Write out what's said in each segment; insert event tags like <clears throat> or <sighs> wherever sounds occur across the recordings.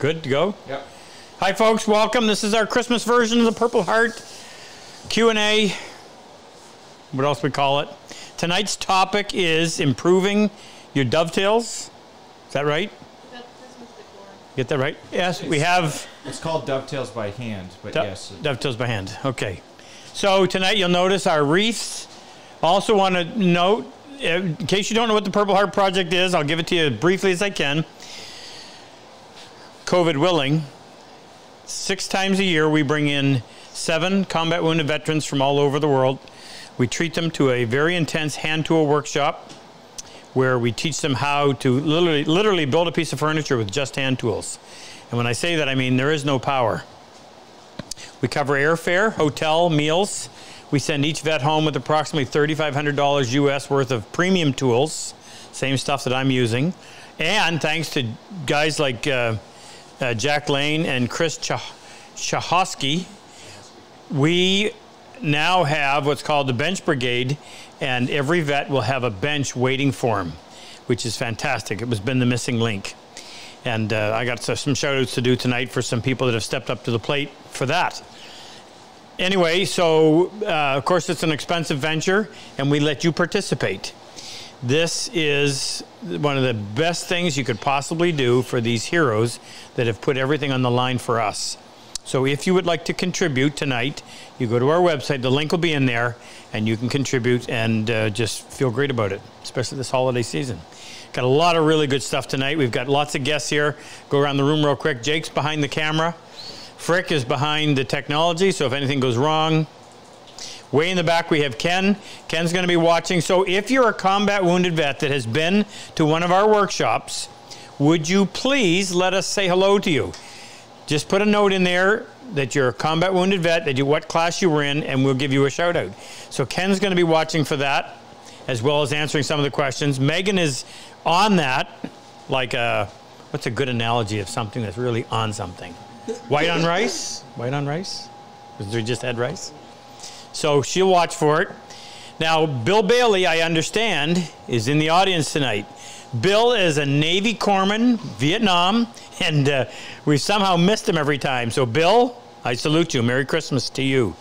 Good to go? Yep. Hi, folks. Welcome. This is our Christmas version of the Purple Heart Q&A. What else we call it? Tonight's topic is improving your dovetails. Is that right? That's Christmas decor. Get that right? Yes, we have It's called dovetails by hand, but do- yes. dovetails by hand. Okay. So tonight you'll notice our wreaths. Also want to note, uh, in case you don't know what the Purple Heart Project is, I'll give it to you briefly as I can. COVID willing, six times a year we bring in seven combat wounded veterans from all over the world. We treat them to a very intense hand tool workshop where we teach them how to literally, literally build a piece of furniture with just hand tools. And when I say that, I mean there is no power. We cover airfare, hotel, meals. We send each vet home with approximately $3,500 US worth of premium tools, same stuff that I'm using. And thanks to guys like uh, uh, Jack Lane and Chris Chah- Chahosky, we now have what's called the bench brigade, and every vet will have a bench waiting for him, which is fantastic. It was been the missing link. And uh, I got some shout outs to do tonight for some people that have stepped up to the plate for that. Anyway, so uh, of course it's an expensive venture, and we let you participate. This is one of the best things you could possibly do for these heroes that have put everything on the line for us. So if you would like to contribute tonight, you go to our website, the link will be in there, and you can contribute and uh, just feel great about it, especially this holiday season. Got a lot of really good stuff tonight. We've got lots of guests here. Go around the room real quick. Jake's behind the camera. Frick is behind the technology, so if anything goes wrong, Way in the back, we have Ken. Ken's going to be watching. So, if you're a combat wounded vet that has been to one of our workshops, would you please let us say hello to you? Just put a note in there that you're a combat wounded vet, that you what class you were in, and we'll give you a shout out. So, Ken's going to be watching for that, as well as answering some of the questions. Megan is on that, like a what's a good analogy of something that's really on something? White on rice? White on rice? Because we just had rice. So she'll watch for it. Now, Bill Bailey, I understand, is in the audience tonight. Bill is a Navy corpsman, Vietnam, <laughs> and uh, we somehow missed him every time. So, Bill, I salute you. Merry Christmas to you.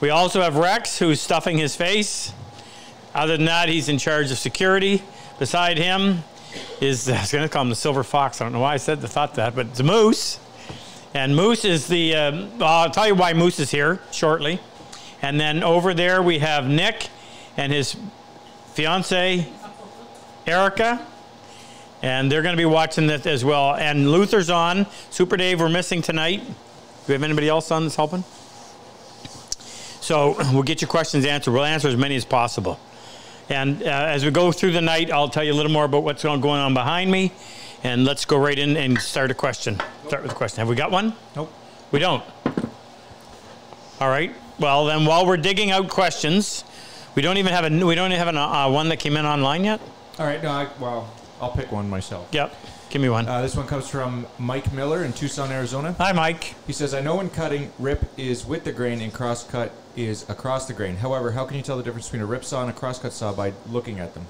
We also have Rex, who's stuffing his face. Other than that, he's in charge of security. Beside him is, <laughs> I was going to call him the Silver Fox. I don't know why I said the thought that, but it's a Moose. And Moose is the, um, I'll tell you why Moose is here shortly. And then over there we have Nick and his fiance, Erica. And they're going to be watching this as well. And Luther's on. Super Dave, we're missing tonight. Do we have anybody else on that's helping? So we'll get your questions answered. We'll answer as many as possible. And uh, as we go through the night, I'll tell you a little more about what's going on behind me. And let's go right in and start a question. Start with a question. Have we got one? Nope. We don't. All right. Well, then, while we're digging out questions, we don't even have a we don't even have an, uh, one that came in online yet. All right. No, I, well, I'll pick one myself. Yep. Give me one. Uh, this one comes from Mike Miller in Tucson, Arizona. Hi, Mike. He says, I know when cutting, rip is with the grain and cross cut is across the grain. However, how can you tell the difference between a rip saw and a cross cut saw by looking at them?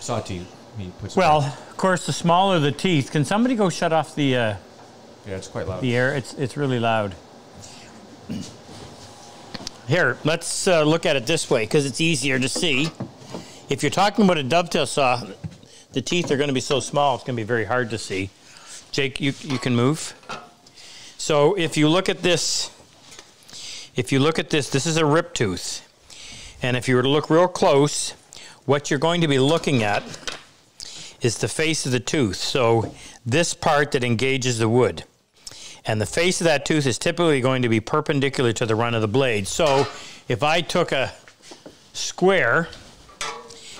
Saw teeth. He puts Well, of course, the smaller the teeth. Can somebody go shut off the uh, yeah, it's quite loud. the air? It's it's really loud. Here, let's uh, look at it this way because it's easier to see. If you're talking about a dovetail saw, the teeth are going to be so small it's going to be very hard to see. Jake, you you can move. So if you look at this, if you look at this, this is a rip tooth, and if you were to look real close, what you're going to be looking at is the face of the tooth. So this part that engages the wood. And the face of that tooth is typically going to be perpendicular to the run of the blade. So if I took a square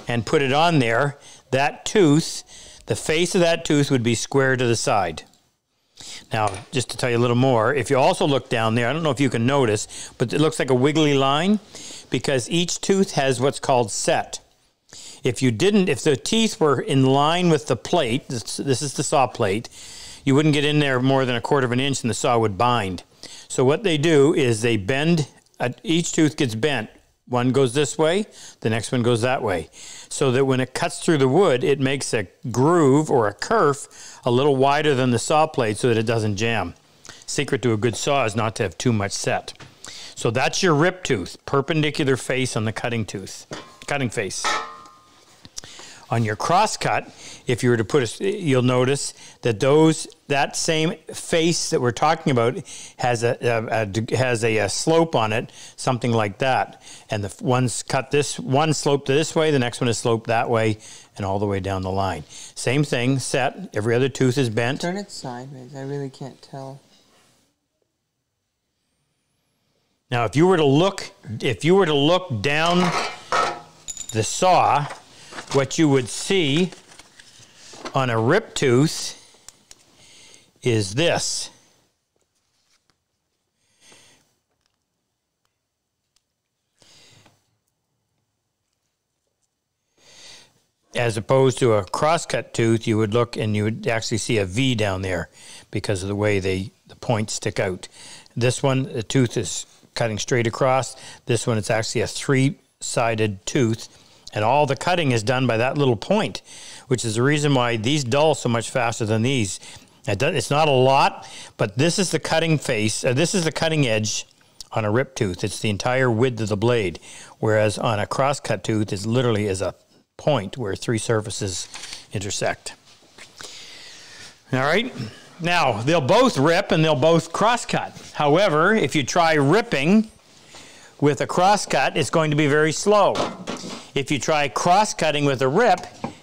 and put it on there, that tooth, the face of that tooth would be square to the side. Now, just to tell you a little more, if you also look down there, I don't know if you can notice, but it looks like a wiggly line because each tooth has what's called set. If you didn't, if the teeth were in line with the plate, this, this is the saw plate, you wouldn't get in there more than a quarter of an inch and the saw would bind. So what they do is they bend, uh, each tooth gets bent one goes this way, the next one goes that way. So that when it cuts through the wood, it makes a groove or a kerf a little wider than the saw blade so that it doesn't jam. Secret to a good saw is not to have too much set. So that's your rip tooth, perpendicular face on the cutting tooth, cutting face. On your crosscut, if you were to put a, you'll notice that those that same face that we're talking about has a, a, a has a, a, slope on it, something like that. And the one's cut this one slope this way, the next one is sloped that way, and all the way down the line. Same thing, set. Every other tooth is bent. Turn it sideways. I really can't tell. Now, if you were to look, if you were to look down the saw, what you would see on a rip tooth is this. As opposed to a crosscut tooth, you would look and you would actually see a V down there because of the way they the points stick out. This one, the tooth is cutting straight across. This one, it's actually a three-sided tooth and all the cutting is done by that little point, which is the reason why these dull so much faster than these. It's not a lot, but this is the cutting face. Uh, this is the cutting edge on a rip tooth. It's the entire width of the blade, whereas on a cross-cut tooth, it literally is a point where three surfaces intersect. All right. Now, they'll both rip and they'll both cross-cut. However, if you try ripping with a cross-cut, it's going to be very slow. If you try cross-cutting with a rip,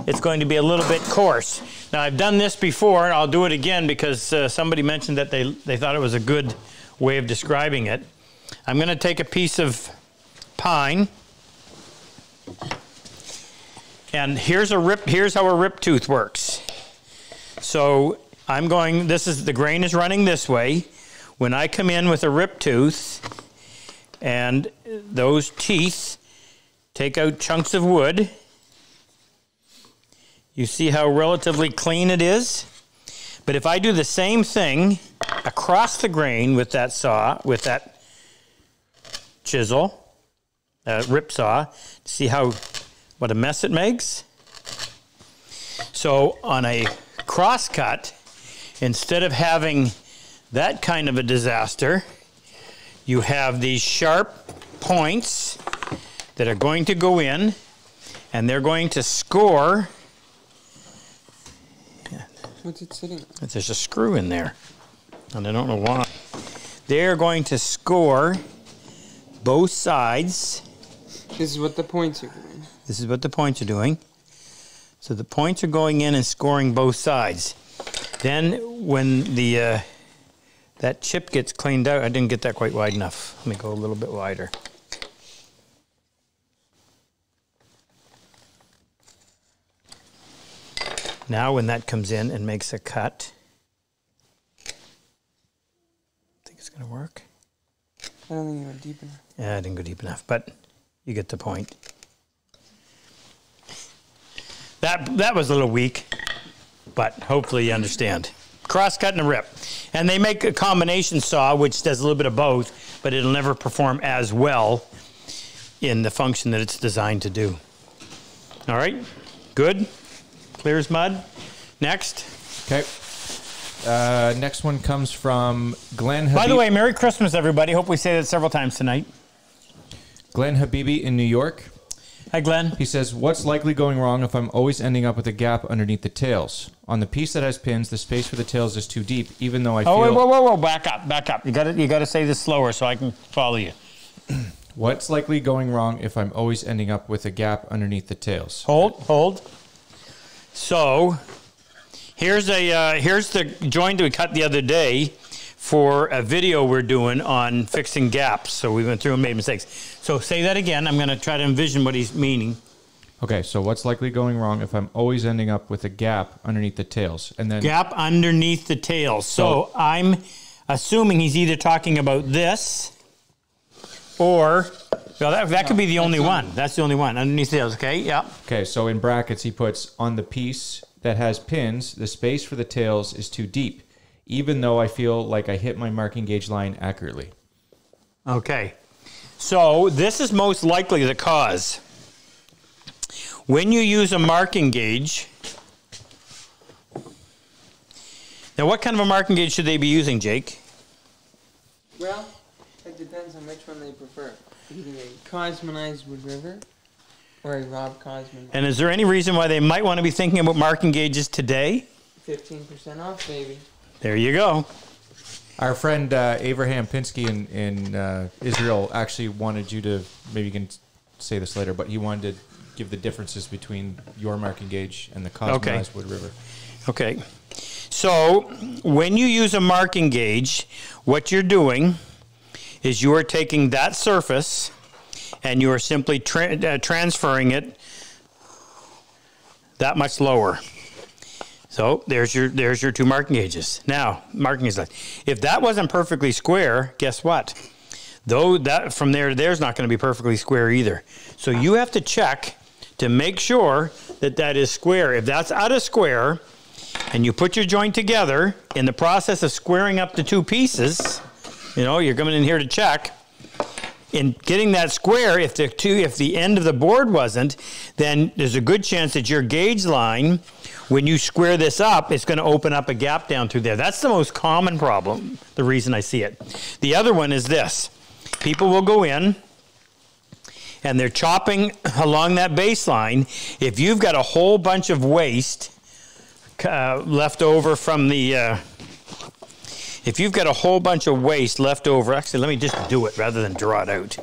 it's going to be a little bit coarse. Now, I've done this before, and I'll do it again because uh, somebody mentioned that they, they thought it was a good way of describing it. I'm going to take a piece of pine, and here's a rip. Here's how a rip tooth works. So I'm going. This is the grain is running this way. When I come in with a rip tooth, and those teeth Take out chunks of wood. You see how relatively clean it is? But if I do the same thing across the grain with that saw, with that chisel, uh, rip saw, see how what a mess it makes? So on a cross cut, instead of having that kind of a disaster, you have these sharp points that are going to go in and they're going to score. What's it sitting? There's a screw in there, and I don't know why. They're going to score both sides. This is what the points are doing. This is what the points are doing. So the points are going in and scoring both sides. Then when the uh, that chip gets cleaned out, I didn't get that quite wide enough. Let me go a little bit wider. Now when that comes in and makes a cut, I think it's going to work. I don't think you went deep enough. Yeah, I didn't go deep enough, but you get the point. That, that was a little weak, but hopefully you understand. Cross cut and a rip. And they make a combination saw, which does a little bit of both, but it'll never perform as well in the function that it's designed to do. All right, good. Clear as mud. Next. Okay. Uh, next one comes from Glenn. Habib- By the way, Merry Christmas, everybody. Hope we say that several times tonight. Glenn Habibi in New York. Hi, Glenn. He says, "What's likely going wrong if I'm always ending up with a gap underneath the tails? On the piece that has pins, the space for the tails is too deep, even though I oh, feel." wait, whoa, whoa, whoa! Back up, back up. You got to, you got to say this slower so I can follow you. <clears throat> What's likely going wrong if I'm always ending up with a gap underneath the tails? Hold, hold. So here's a uh, here's the joint we cut the other day for a video we're doing on fixing gaps. So we went through and made mistakes. So say that again. I'm going to try to envision what he's meaning. Okay, so what's likely going wrong if I'm always ending up with a gap underneath the tails, and then gap underneath the tails? So, so I'm assuming he's either talking about this, or well, that, that could be the only one. That's the only one underneath the tails. Okay, yeah. Okay, so in brackets he puts on the piece that has pins, the space for the tails is too deep, even though I feel like I hit my marking gauge line accurately. Okay. So this is most likely the cause. When you use a marking gauge, now what kind of a marking gauge should they be using, Jake? Well, it depends on which one they prefer. Either a Cosmanized Wood River or a Rob Cosman. And is there any reason why they might want to be thinking about marking gauges today? 15% off, baby. There you go. Our friend uh, Abraham Pinsky in, in uh, Israel actually wanted you to, maybe you can say this later, but he wanted to give the differences between your marking gauge and the Cosmanized Okay. Wood River. Okay. So when you use a marking gauge, what you're doing is you are taking that surface and you are simply tra- uh, transferring it that much lower. So there's your there's your two marking gauges. Now marking is like if that wasn't perfectly square, guess what? Though that from there to there is not going to be perfectly square either. So you have to check to make sure that that is square. If that's out of square, and you put your joint together in the process of squaring up the two pieces, you know, you're coming in here to check. In getting that square, if the two, if the end of the board wasn't, then there's a good chance that your gauge line, when you square this up, it's going to open up a gap down through there. That's the most common problem. The reason I see it. The other one is this: people will go in and they're chopping <laughs> along that baseline. If you've got a whole bunch of waste uh, left over from the. Uh, if you've got a whole bunch of waste left over, actually, let me just do it rather than draw it out.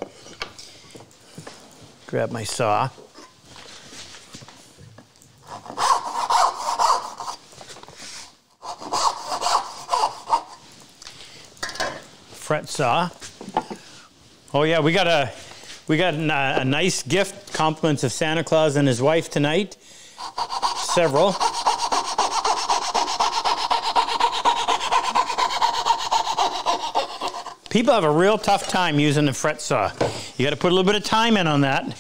Grab my saw. Fret saw. Oh yeah, we got a we got a, uh, a nice gift compliments of Santa Claus and his wife tonight. Several. People have a real tough time using the fret saw. You got to put a little bit of time in on that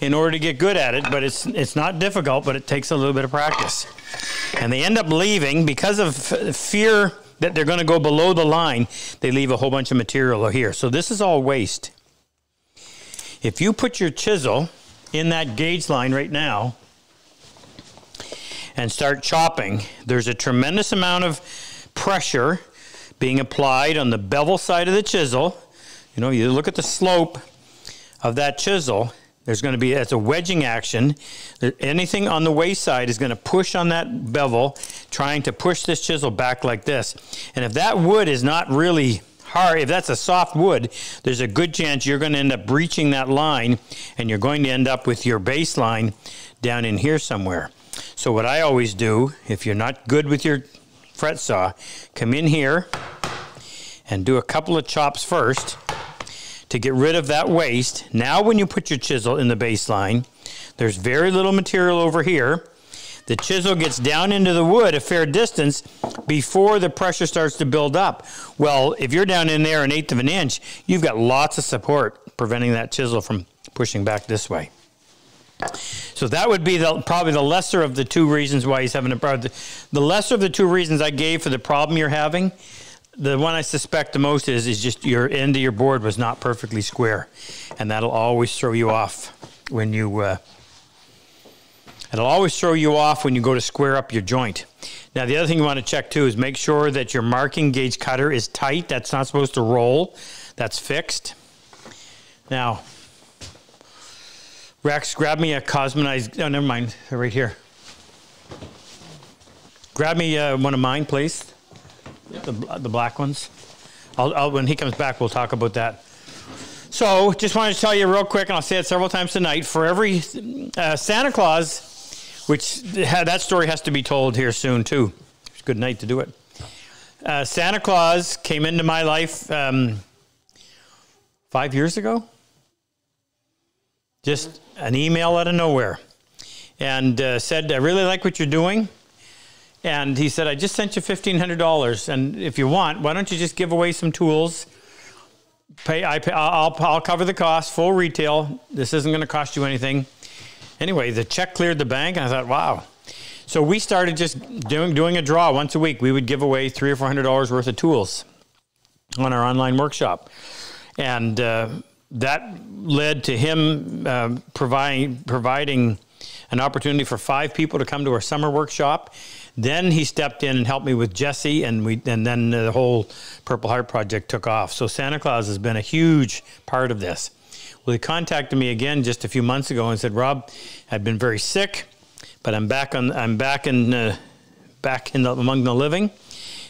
in order to get good at it, but it's it's not difficult, but it takes a little bit of practice. And they end up leaving because of fear that they're going to go below the line. They leave a whole bunch of material here. So this is all waste. If you put your chisel in that gauge line right now and start chopping, there's a tremendous amount of pressure being applied on the bevel side of the chisel. You know, you look at the slope of that chisel, there's going to be, it's a wedging action. Anything on the waste side is going to push on that bevel, trying to push this chisel back like this. And if that wood is not really hard, if that's a soft wood, there's a good chance you're going to end up breaching that line and you're going to end up with your baseline down in here somewhere. So what I always do, if you're not good with your fret saw, come in here and do a couple of chops first to get rid of that waste. Now when you put your chisel in the baseline, there's very little material over here. The chisel gets down into the wood a fair distance before the pressure starts to build up. Well, if you're down in there an eighth of an inch, you've got lots of support preventing that chisel from pushing back this way. So that would be the, probably the lesser of the two reasons why he's having a problem. The lesser of the two reasons I gave for the problem you're having, the one I suspect the most is is just your end of your board was not perfectly square, and that'll always throw you off when you. Uh, it'll always throw you off when you go to square up your joint. Now the other thing you want to check too is make sure that your marking gauge cutter is tight. That's not supposed to roll. That's fixed. Now, Rex, grab me a cosmanized. Oh, never mind. They're right here. Grab me uh, one of mine, please. The, the black ones. I'll, I'll, when he comes back, we'll talk about that. So, just wanted to tell you real quick, and I'll say it several times tonight. For every uh, Santa Claus, which that story has to be told here soon too. It's a good night to do it. Uh, Santa Claus came into my life um, five years ago. Just an email out of nowhere, and uh, said, "I really like what you're doing." And he said, I just sent you $1,500. And if you want, why don't you just give away some tools? Pay, I pay, I'll, I'll cover the cost, full retail. This isn't going to cost you anything. Anyway, the check cleared the bank, and I thought, wow. So we started just doing, doing a draw once a week. We would give away three or $400 worth of tools on our online workshop. And uh, that led to him uh, providing providing an opportunity for five people to come to our summer workshop. Then he stepped in and helped me with Jesse, and we and then the whole Purple Heart project took off. So Santa Claus has been a huge part of this. Well, he contacted me again just a few months ago and said, "Rob, I've been very sick, but I'm back on. I'm back in uh, back in the, among the living."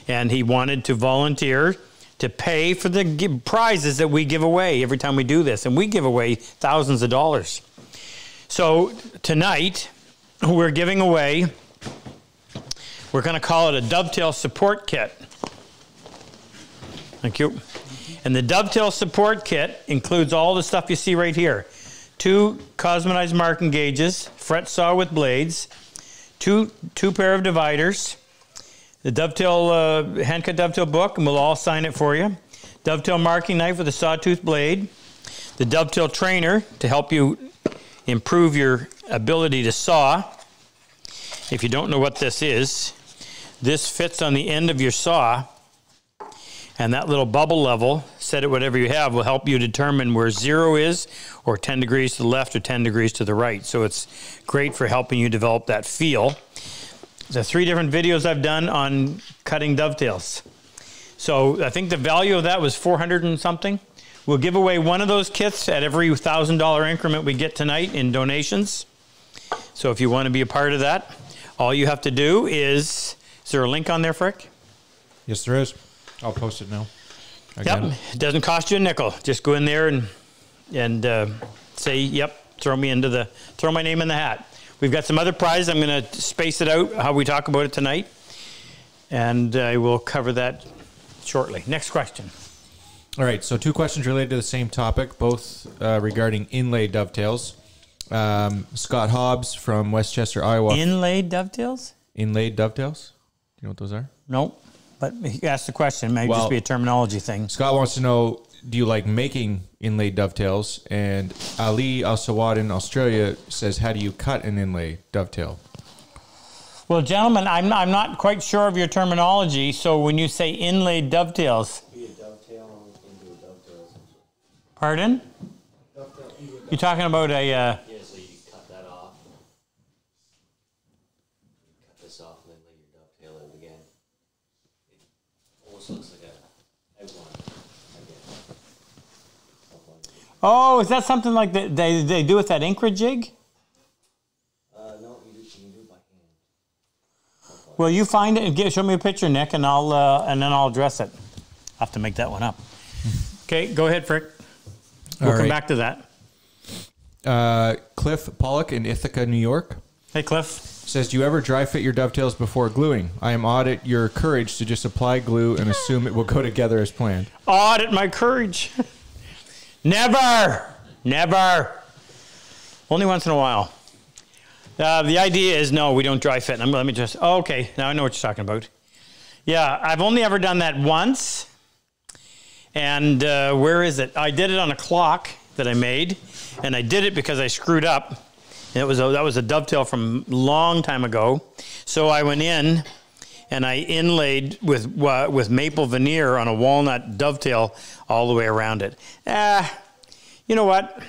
And he wanted to volunteer to pay for the prizes that we give away every time we do this, and we give away thousands of dollars. So tonight we're giving away. We're going to call it a dovetail support kit. Thank you. And the dovetail support kit includes all the stuff you see right here two cosmanized marking gauges, fret saw with blades, two, two pair of dividers, the dovetail, uh, dovetail book, and we'll all sign it for you. Dovetail marking knife with a sawtooth blade, the dovetail trainer to help you improve your ability to saw. If you don't know what this is, this fits on the end of your saw and that little bubble level, set it whatever you have, will help you determine where zero is, or 10 degrees to the left or 10 degrees to the right. So it's great for helping you develop that feel. The three different videos I've done on cutting dovetails. So I think the value of that was 400 and something. We'll give away one of those kits at every $1,000 increment we get tonight in donations. So if you want to be a part of that, all you have to do is, is there a link on there, Frick? Yes, there is. I'll post it now. Again. Yep, it doesn't cost you a nickel. Just go in there and and uh, say, "Yep, throw me into the throw my name in the hat." We've got some other prizes. I'm going to space it out how we talk about it tonight, and I will cover that shortly. Next question. All right, so two questions related to the same topic, both uh, regarding inlay dovetails. Um, Scott Hobbs from Westchester, Iowa. Inlaid dovetails? inlaid dovetails. Do you know what those are? Nope. But he asked the question. It may Well- just be a terminology thing. Scott wants to know: Do you like making inlaid dovetails? And Ali Al Sawad in Australia says, "How do you cut an inlay dovetail?" Well, gentlemen, I'm, I'm not quite sure of your terminology. So when you say inlaid dovetails, be a dovetail dovetail. pardon? You're talking about a. Uh, Yeah, so you cut that off. You cut this off and then lay your dovetail out again. It almost looks like a outline. Again. Oh, is that something like that they, they do with that Incra jig? Uh, no, you, do, you can do it by hand. Will you find it and give, show me a picture, Nick, and I'll uh, and then I'll address it. I have to make that one up. Okay, go ahead, Frick. We'll All come right. back to that. Uh, Cliff Pollock in Ithaca, New York. Hey, Cliff. Says, do you ever dry fit your dovetails before gluing? I am odd at your courage to just apply glue and assume it will go together as planned. Audit my courage. <laughs> never, never. Only once in a while. Uh, the idea is no, we don't dry fit. I'm, let me just. Oh, okay, now I know what you're talking about. Yeah, I've only ever done that once. And uh, where is it? I did it on a clock that I made, and I did it because I screwed up. It was a, that was a dovetail from long time ago. So I went in and I inlaid with uh, with maple veneer on a walnut dovetail all the way around it. Ah, you know what?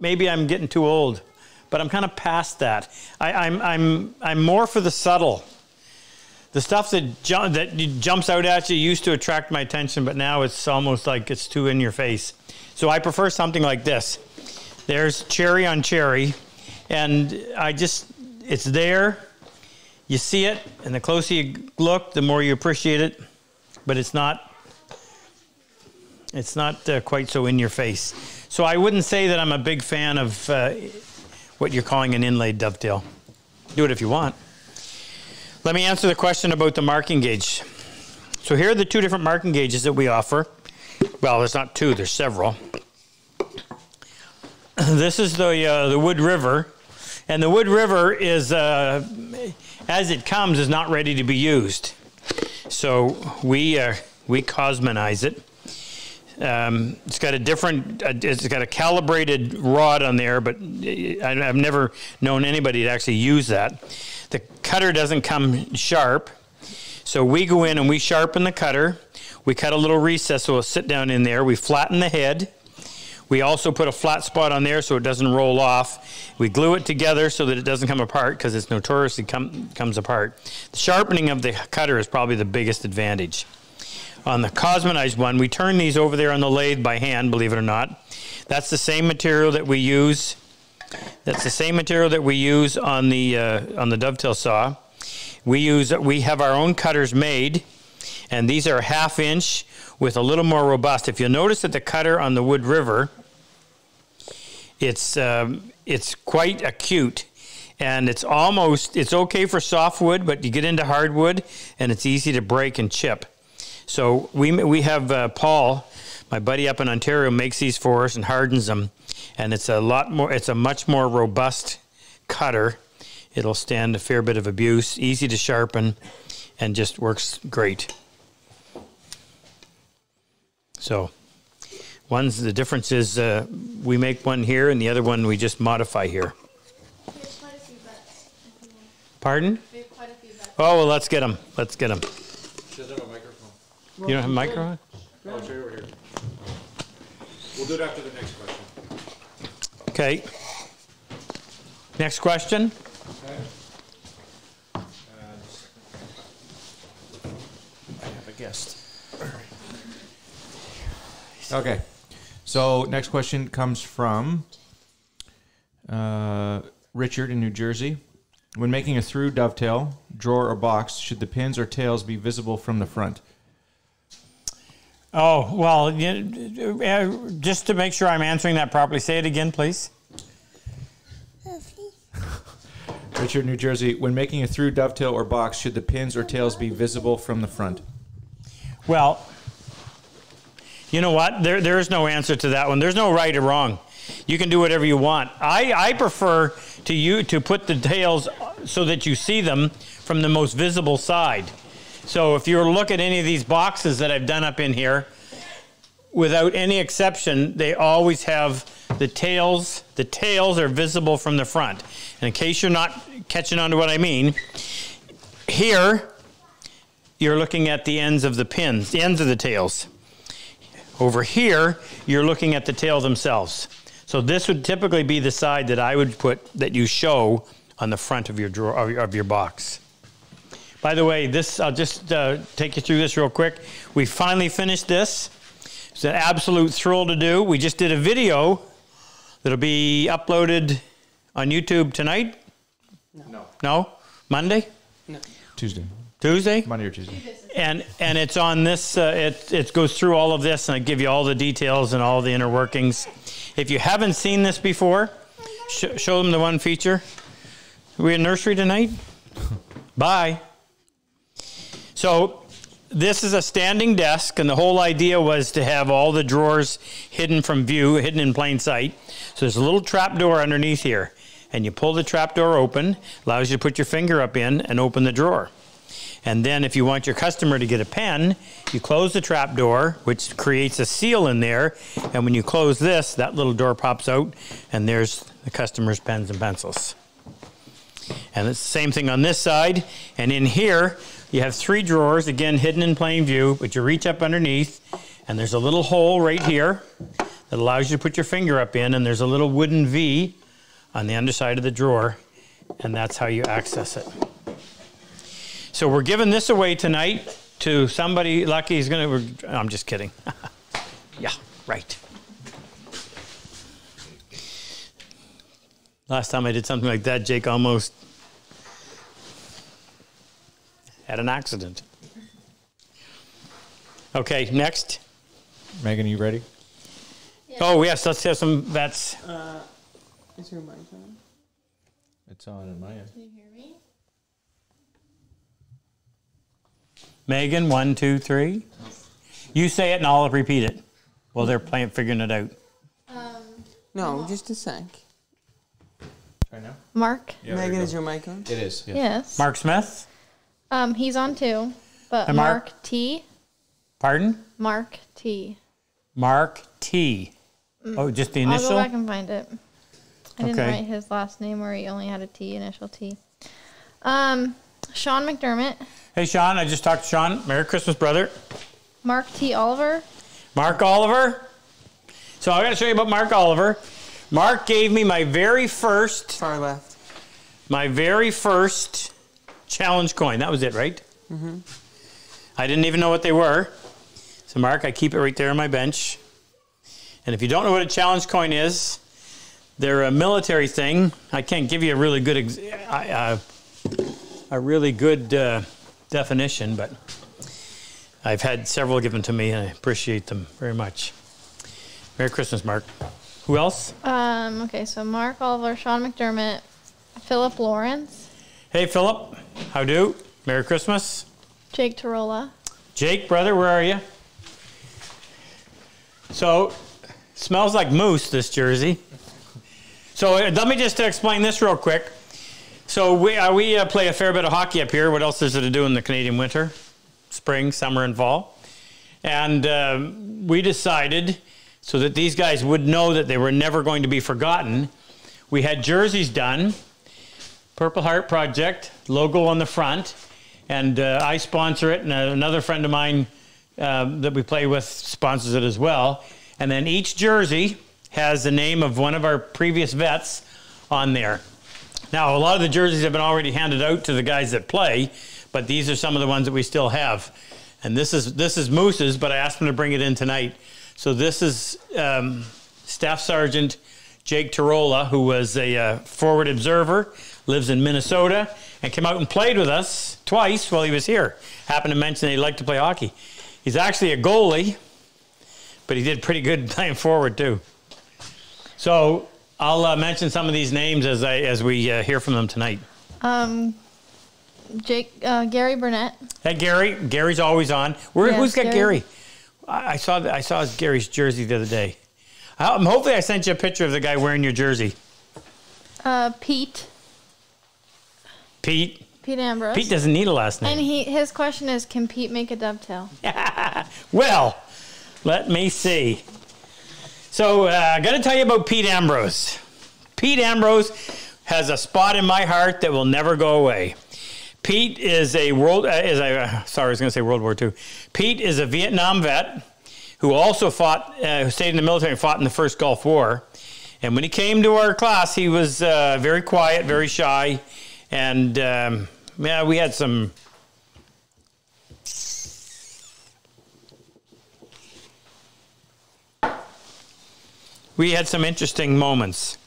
Maybe I'm getting too old, but I'm kind of past that. I, I'm I'm I'm more for the subtle. The stuff that ju- that jumps out at you used to attract my attention, but now it's almost like it's too in your face. So I prefer something like this. There's cherry on cherry, and I just it's there. You see it, and the closer you look, the more you appreciate it. But it's not it's not uh, quite so in your face. So I wouldn't say that I'm a big fan of uh, what you're calling an inlaid dovetail. Do it if you want. Let me answer the question about the marking gauge. So here are the two different marking gauges that we offer. Well, there's not two, there's several. <clears throat> This is the uh, the Wood River, and the Wood River is, uh, as it comes, is not ready to be used. So we uh, we cosmanize it. Um, it's got a different, uh, it's got a calibrated rod on there, but I, I've never known anybody to actually use that. The cutter doesn't come sharp, so we go in and we sharpen the cutter. We cut a little recess so it'll sit down in there. We flatten the head. We also put a flat spot on there so it doesn't roll off. We glue it together so that it doesn't come apart because it's notoriously come, comes apart. The sharpening of the cutter is probably the biggest advantage. On the cosmanized one, we turn these over there on the lathe by hand, believe it or not. That's the same material that we use. That's the same material that we use on the uh, on the dovetail saw. We use we have our own cutters made, and these are half inch with a little more robust. If you'll notice that the cutter on the Wood River, it's um, it's quite acute, and it's almost it's okay for softwood, but you get into hardwood, and it's easy to break and chip. So we we have uh, Paul, my buddy up in Ontario, makes these for us and hardens them, and it's a lot more. It's a much more robust cutter. It'll stand a fair bit of abuse, easy to sharpen, and just works great. So, one's the difference is uh, we make one here, and the other one we just modify here. We have quite a few bets. if you want. Pardon? We have quite a few bets. Oh well, let's get them. Let's get them. She doesn't have a microphone. You don't have a microphone? Oh, it's right over here. We'll do it after the next question. Okay. Next question. I have a guest. Okay. So next question comes from uh, Richard in New Jersey. When making a through dovetail, drawer, or box, should the pins or tails be visible from the front? Oh well, uh, just to make sure I'm answering that properly, say it again, please. <laughs> Richard, New Jersey. When making a through dovetail or box, should the pins or tails be visible from the front? Well, you know what? There, there is no answer to that one. There's no right or wrong. You can do whatever you want. I, I prefer to you to put the tails so that you see them from the most visible side. So if you look at any of these boxes that I've done up in here, without any exception, they always have the tails. The tails are visible from the front. And in case you're not catching on to what I mean, here you're looking at the ends of the pins, the ends of the tails. Over here, you're looking at the tail themselves. So this would typically be the side that I would put that you show on the front of your drawer of your, of your box. By the way, this I'll just uh, take you through this real quick. We finally finished this. It's an absolute thrill to do. We just did a video that'll be uploaded on YouTube tonight. No. No, Monday, No. Tuesday. Tuesday Monday or Tuesday. and and it's on this. Uh, it it goes through all of this, and I give you all the details and all the inner workings. If you haven't seen this before, sh- show them the one feature. Are we in nursery tonight? <laughs> Bye. So this is a standing desk, and the whole idea was to have all the drawers hidden from view, hidden in plain sight. So there's a little trap door underneath here, and you pull the trap door open, allows you to put your finger up in and open the drawer. And then if you want your customer to get a pen, you close the trap door, which creates a seal in there. And when you close this, that little door pops out, and there's the customer's pens and pencils. And it's the same thing on this side. And in here, you have three drawers, again, hidden in plain view, but you reach up underneath, and there's a little hole right here that allows you to put your finger up in, and there's a little wooden V on the underside of the drawer, and that's how you access it. So we're giving this away tonight to somebody lucky. He's gonna. I'm just kidding. <laughs> yeah, right. Last time I did something like that, Jake almost had an accident. Okay, next. Megan, are you ready? Oh yes, let's have some vets. Uh, is your mic on? It's on in my end. Can you hear me? Megan, one, two, three. You say it and I'll repeat it. Well, they're playing, figuring it out. Um, No, just a sec. Try now. Mark. Yeah, Megan, you is your mic on? It is. Yeah. Yes. Mark Smith. Um, he's on too, but Hey, Mark. Mark T. Pardon? Mark T. Mark T. Oh, just the initial. I'll go back and find it. I didn't Okay. write his last name where he only had a T, initial T. Um, Sean McDermott, Hey, Sean, I just talked to Sean. Merry Christmas, brother. Mark T. Oliver, Mark Oliver. So I got to show you about Mark Oliver. Mark gave me my very first, Far left. my very first challenge coin. That was it, right? Mm-hmm. I didn't even know what they were. So Mark, I keep it right there on my bench. And if you don't know what a challenge coin is, they're a military thing. I can't give you a really good, ex- uh, a really good uh, definition, but I've had several given to me, and I appreciate them very much. Merry Christmas, Mark. Who else? Um, okay, so Mark Oliver, Sean McDermott, Philip Lawrence, Hey, Philip. How do? Merry Christmas. Jake Tarola. Jake, brother, where are you? So, smells like moose, this jersey. So, uh, let me just explain this real quick. So, we, uh, we uh, play a fair bit of hockey up here. What else is there to do in the Canadian winter? Spring, summer, and fall. And um, we decided, so that these guys would know that they were never going to be forgotten, we had jerseys done. Purple Heart Project logo on the front, and uh, I sponsor it, and another friend of mine um, that we play with sponsors it as well. And then each jersey has the name of one of our previous vets on there. Now, a lot of the jerseys have been already handed out to the guys that play, but these are some of the ones that we still have. And this is this is Moose's, but I asked him to bring it in tonight. So this is um, Staff Sergeant Jake Tarola, who was a uh, forward observer, lives in Minnesota, and came out and played with us twice while he was here. Happened to mention that he liked to play hockey. He's actually a goalie, but he did pretty good <laughs> playing forward too. So I'll uh, mention some of these names as I as we uh, hear from them tonight. Um, Jake, uh, Gary Burnett. Hey Gary, Gary's always on. Where, Yes, who's got Gary. Gary? I, I saw I saw Gary's jersey the other day. Um, hopefully, I sent you a picture of the guy wearing your jersey. Uh, Pete. Pete. Pete Ambrose. Pete doesn't need a last and name. he his question is, can Pete make a dovetail? <laughs> Well, let me see. So uh, I got to tell you about Pete Ambrose. Pete Ambrose has a spot in my heart that will never go away. Pete is a world uh, is a uh, sorry I was going to say World War II. Pete is a Vietnam vet who also fought uh, who stayed in the military and fought in the first Gulf War. And when he came to our class, he was uh, very quiet, very shy, and um, yeah, we had some we had some interesting moments.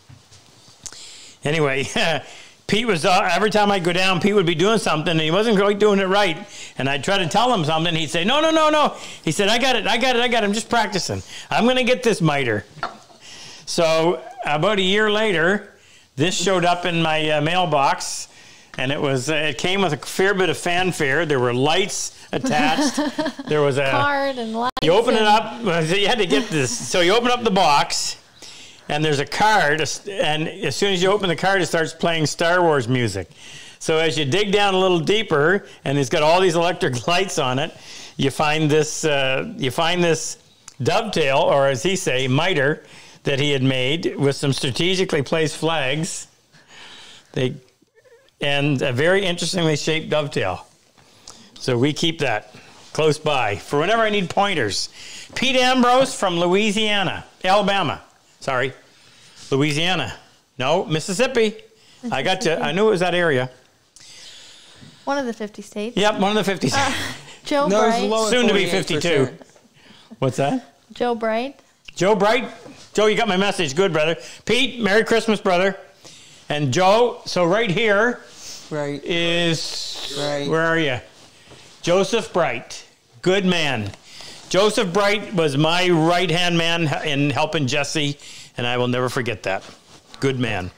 Anyway, <laughs> Pete was uh, every time I go down, Pete would be doing something, and he wasn't quite doing it right. And I'd try to tell him something, he'd say, "No, no, no, no." He said, "I got it, I got it, I got it. I'm just practicing. I'm going to get this miter." So about a year later, this showed up in my uh, mailbox, and it was uh, it came with a fair bit of fanfare. There were lights attached. <laughs> there was a Card and lights. you open it up. You had to get <laughs> this. So you open up the box, and there's a card. And as soon as you open the card, it starts playing Star Wars music. So as you dig down a little deeper, and it's got all these electric <laughs> lights on it, you find this. Uh, you find this dovetail, or as he say, miter, that he had made with some strategically placed flags. They and a very interestingly shaped dovetail. So we keep that close by for whenever I need pointers. Pete Ambrose from Louisiana, Alabama. Sorry, Louisiana. No, Mississippi. I got to. I knew it was that area. One of the 50 states. Yep, one of the 50s. Uh, <laughs> Joe No, Bright. Soon to be 52. What's that? Joe Bright. Joe Bright. Joe, you got my message. Good, brother. Pete, Merry Christmas, brother. And Joe, so right here Right. is Right. where are you? Joseph Bright, good man. Joseph Bright was my right hand man in helping Jesse, and I will never forget that. Good man.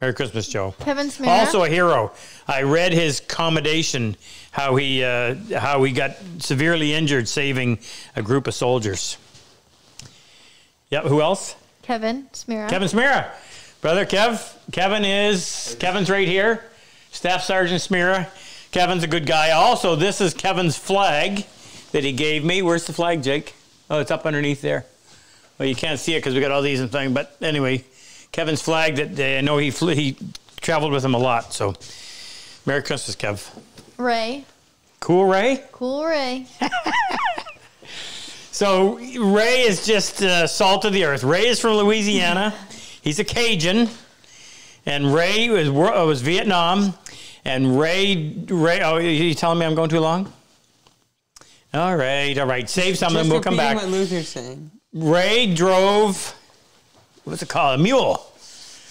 Merry Christmas, Joe. Kevin Smith. Also a hero. I read his commendation, how he uh, how he got severely injured saving a group of soldiers. Yep. Who else? Kevin Smira. Kevin Smira. Brother Kev. Kevin is, Kevin's right here. Staff Sergeant Smira. Kevin's a good guy. Also, this is Kevin's flag that he gave me. Where's the flag, Jake? Oh, it's up underneath there. Well, you can't see it because we got all these and things. But anyway, Kevin's flag that uh, I know he flew, he traveled with him a lot. So, Merry Christmas, Kev. Ray. Cool, Ray. Cool Ray. <laughs> So Ray is just uh, salt of the earth. Ray is from Louisiana. He's a Cajun, and Ray was uh, was Vietnam. And Ray, Ray, oh, you telling me I'm going too long? All right, all right. Save some, and Just we'll come repeating back. what Luther's saying. Ray drove, what's it called? A mule.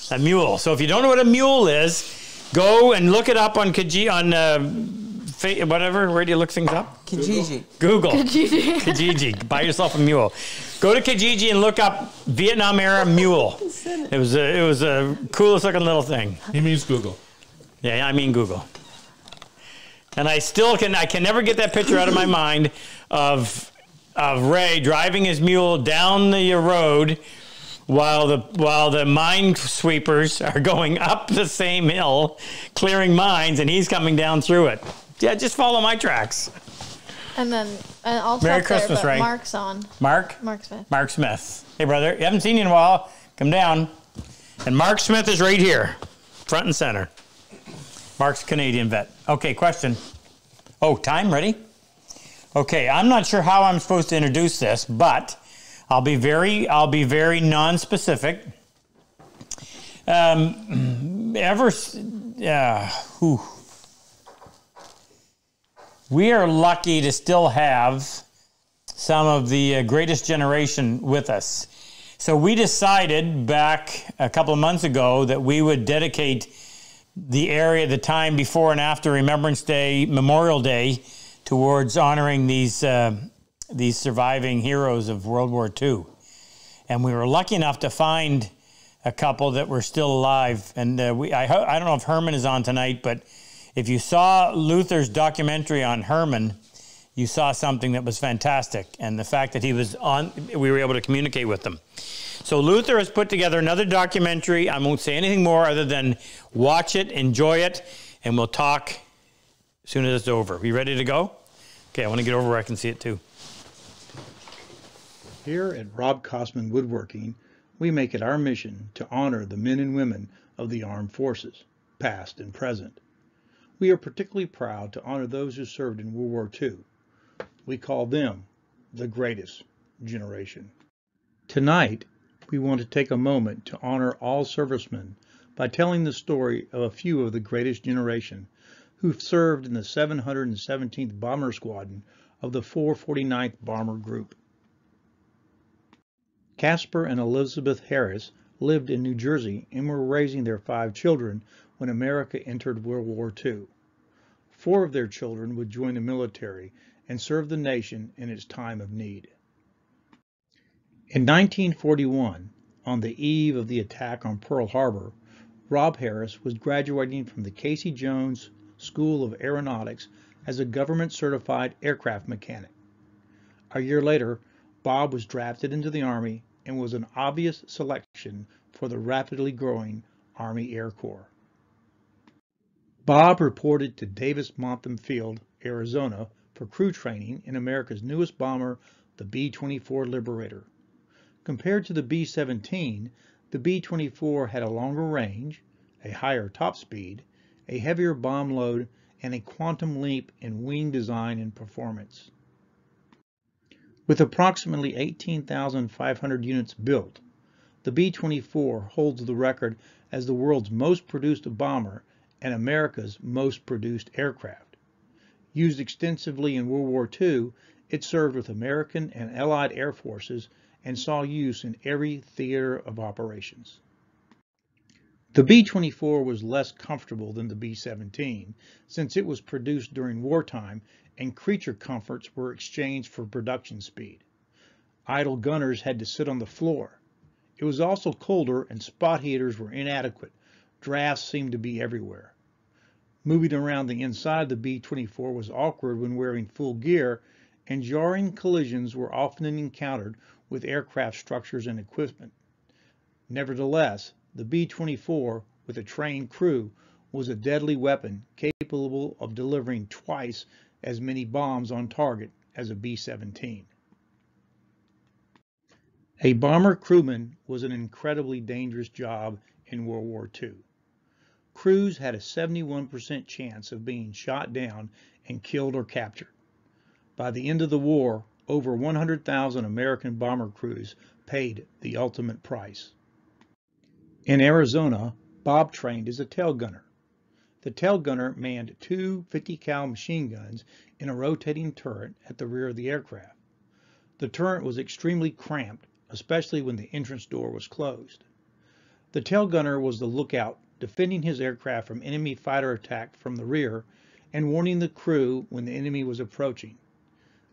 A mule. So if you don't know what a mule is, go and look it up on Kijiji, on uh, whatever. Where do you look things up? Kijiji. Google. <laughs> Kijiji. Buy yourself a mule. Go to Kijiji and look up Vietnam era mule. <laughs> It was a, it was a coolest looking little thing. He means Google. Yeah, I mean Google. And I still can I can never get that picture out of my <laughs> mind of of Ray driving his mule down the road while the while the mine sweepers are going up the same hill clearing mines and he's coming down through it. Yeah, just follow my tracks. And then and I'll Merry stop there, Christmas, but Ray. Mark's on. Mark? Mark Smith. Mark Smith. Hey brother, you haven't seen you in a while. Come down. And Mark Smith is right here, front and center. Mark's Canadian vet. Okay, question. Oh, time ready? Okay, I'm not sure how I'm supposed to introduce this, but I'll be very I'll be very non-specific. Um, ever, uh, whew. we are lucky to still have some of the uh, greatest generation with us. So we decided back a couple of months ago that we would dedicate the area, the time before and after Remembrance Day, Memorial Day, towards honoring these uh, these surviving heroes of World War II. And we were lucky enough to find a couple that were still alive. And uh, we, I, I don't know if Herman is on tonight, but if you saw Luther's documentary on Herman, you saw something that was fantastic. And the fact that he was on, we were able to communicate with them. So Luther has put together another documentary. I won't say anything more other than watch it, enjoy it, and we'll talk as soon as it's over. We ready to go? Okay, I want to get over where I can see it too. Here at Rob Cosman Woodworking, we make it our mission to honor the men and women of the armed forces, past and present. We are particularly proud to honor those who served in World War II. We call them the greatest generation. Tonight, we want to take a moment to honor all servicemen by telling the story of a few of the greatest generation who served in the 717th Bomber Squadron of the 449th Bomber Group. Casper and Elizabeth Harris lived in New Jersey and were raising their five children when America entered World War II. Four of their children would join the military and serve the nation in its time of need. In 1941, on the eve of the attack on Pearl Harbor, Rob Harris was graduating from the Casey Jones School of Aeronautics as a government certified aircraft mechanic. A year later, Bob was drafted into the Army and was an obvious selection for the rapidly growing Army Air Corps. Bob reported to Davis Monthan Field, Arizona, for crew training in America's newest bomber, the B-24 Liberator. Compared to the B-17, the B-24 had a longer range, a higher top speed, a heavier bomb load, and a quantum leap in wing design and performance. With approximately 18,500 units built, the B-24 holds the record as the world's most produced bomber and America's most produced aircraft. Used extensively in World War II, it served with American and Allied air forces and saw use in every theater of operations. The B-24 was less comfortable than the B-17 since it was produced during wartime and creature comforts were exchanged for production speed. Idle gunners had to sit on the floor. It was also colder and spot heaters were inadequate. Drafts seemed to be everywhere. Moving around the inside of the B-24 was awkward when wearing full gear, and jarring collisions were often encountered with aircraft structures and equipment. Nevertheless, the B-24, with a trained crew, was a deadly weapon capable of delivering twice as many bombs on target as a B-17. A bomber crewman was an incredibly dangerous job in World War II. Crews had a 71% chance of being shot down and killed or captured. By the end of the war, over 100,000 American bomber crews paid the ultimate price. In Arizona, Bob trained as a tail gunner. The tail gunner manned two 50 cal machine guns in a rotating turret at the rear of the aircraft. The turret was extremely cramped, especially when the entrance door was closed. The tail gunner was the lookout, defending his aircraft from enemy fighter attack from the rear and warning the crew when the enemy was approaching.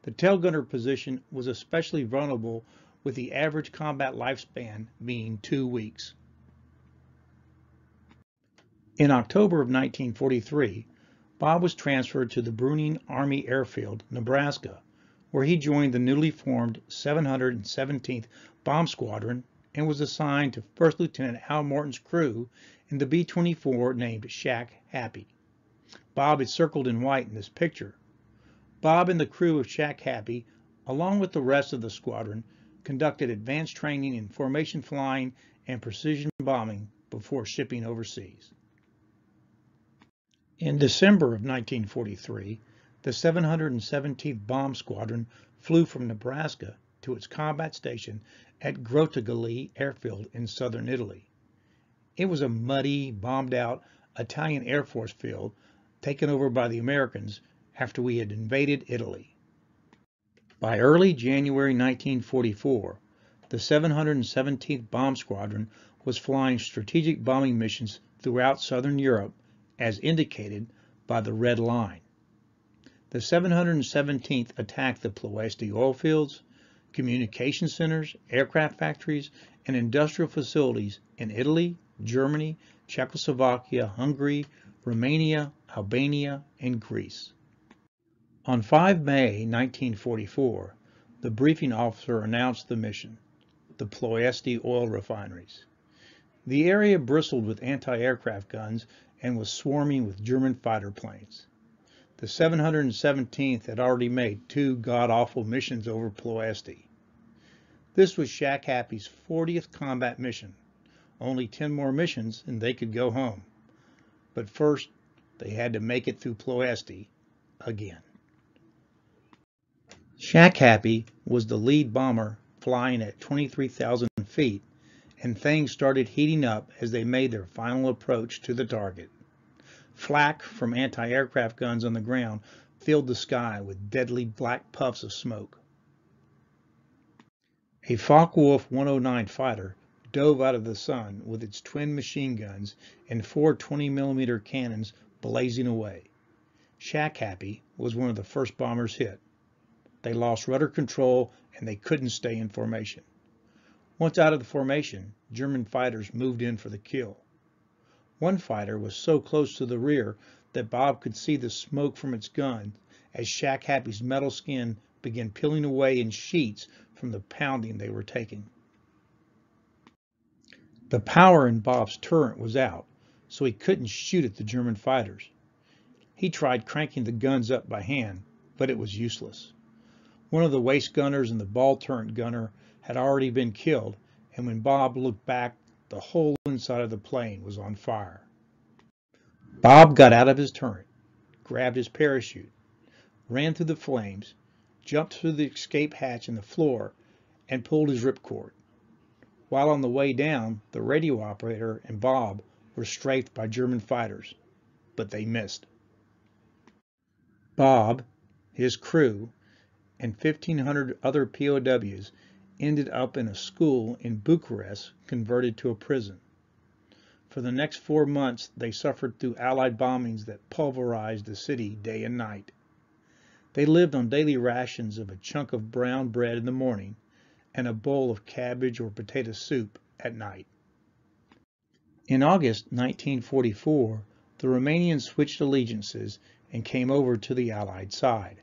The tail gunner position was especially vulnerable with the average combat lifespan being two weeks. In October of 1943, Bob was transferred to the Bruning Army Airfield, Nebraska, where he joined the newly formed 717th Bomb Squadron and was assigned to First Lieutenant Hal Morton's crew in the B-24 named Shack Happy. Bob is circled in white in this picture. Bob and the crew of Shack Happy, along with the rest of the squadron, conducted advanced training in formation flying and precision bombing before shipping overseas. In December of 1943, the 717th Bomb Squadron flew from Nebraska to its combat station at Grottaglie Airfield in southern Italy. It was a muddy, bombed out Italian Air Force field taken over by the Americans after we had invaded Italy. By early January 1944, the 717th Bomb Squadron was flying strategic bombing missions throughout southern Europe as indicated by the red line. The 717th attacked the Ploesti oil fields, communication centers, aircraft factories, and industrial facilities in Italy, Germany, Czechoslovakia, Hungary, Romania, Albania, and Greece. On 5 May 1944, the briefing officer announced the mission, the Ploesti oil refineries. The area bristled with anti-aircraft guns and was swarming with German fighter planes. The 717th had already made two god-awful missions over Ploesti. This was Shack Happy's 40th combat mission. Only 10 more missions and they could go home. But first, they had to make it through Ploesti again. Shack Happy was the lead bomber flying at 23,000 feet and things started heating up as they made their final approach to the target. Flak from anti-aircraft guns on the ground filled the sky with deadly black puffs of smoke. A Focke-Wulf 109 fighter dove out of the sun with its twin machine guns and four 20mm cannons blazing away. Shack Happy was one of the first bombers hit. They lost rudder control and they couldn't stay in formation. Once out of the formation, German fighters moved in for the kill. One fighter was so close to the rear that Bob could see the smoke from its gun as Shack Happy's metal skin began peeling away in sheets from the pounding they were taking. The power in Bob's turret was out, so he couldn't shoot at the German fighters. He tried cranking the guns up by hand, but it was useless. One of the waist gunners and the ball turret gunner had already been killed, and when Bob looked back, the whole inside of the plane was on fire. Bob got out of his turret, grabbed his parachute, ran through the flames, jumped through the escape hatch in the floor, and pulled his ripcord. While on the way down, the radio operator and Bob were strafed by German fighters, but they missed. Bob, his crew, and 1,500 other POWs ended up in a school in Bucharest converted to a prison. For the next four months, they suffered through Allied bombings that pulverized the city day and night. They lived on daily rations of a chunk of brown bread in the morning and a bowl of cabbage or potato soup at night. In August 1944, the Romanians switched allegiances and came over to the Allied side.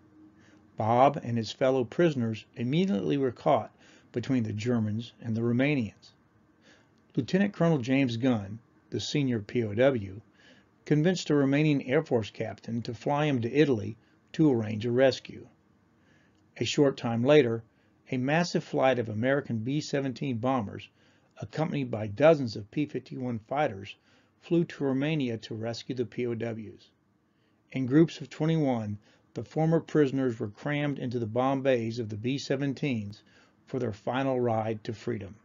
Bob and his fellow prisoners immediately were caught between the Germans and the Romanians. Lieutenant Colonel James Gunn, the senior POW, convinced a Romanian Air Force captain to fly him to Italy to arrange a rescue. A short time later, a massive flight of American B-17 bombers, accompanied by dozens of P-51 fighters, flew to Romania to rescue the POWs. In groups of 21, the former prisoners were crammed into the bomb bays of the B 17s for their final ride to freedom.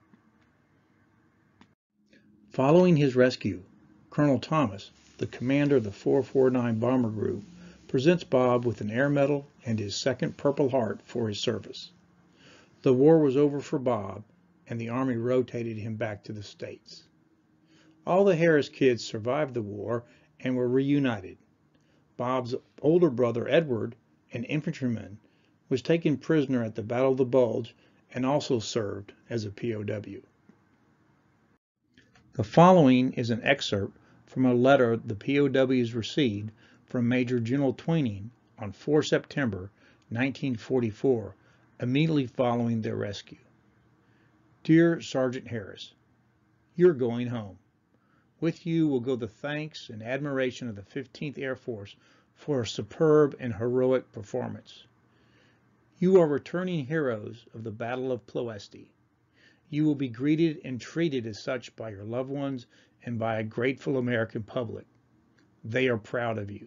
Following his rescue, Colonel Thomas, the commander of the 449 Bomber Group, presents Bob with an Air Medal and his second Purple Heart for his service. The war was over for Bob, and the Army rotated him back to the States. All the Harris kids survived the war and were reunited. Bob's older brother, Edward, an infantryman, was taken prisoner at the Battle of the Bulge and also served as a POW. The following is an excerpt from a letter the POWs received from Major General Twining on 4 September 1944, immediately following their rescue. Dear Sergeant Harris, you're going home. With you will go the thanks and admiration of the 15th Air Force for a superb and heroic performance. You are returning heroes of the Battle of Ploesti. You will be greeted and treated as such by your loved ones and by a grateful American public. They are proud of you.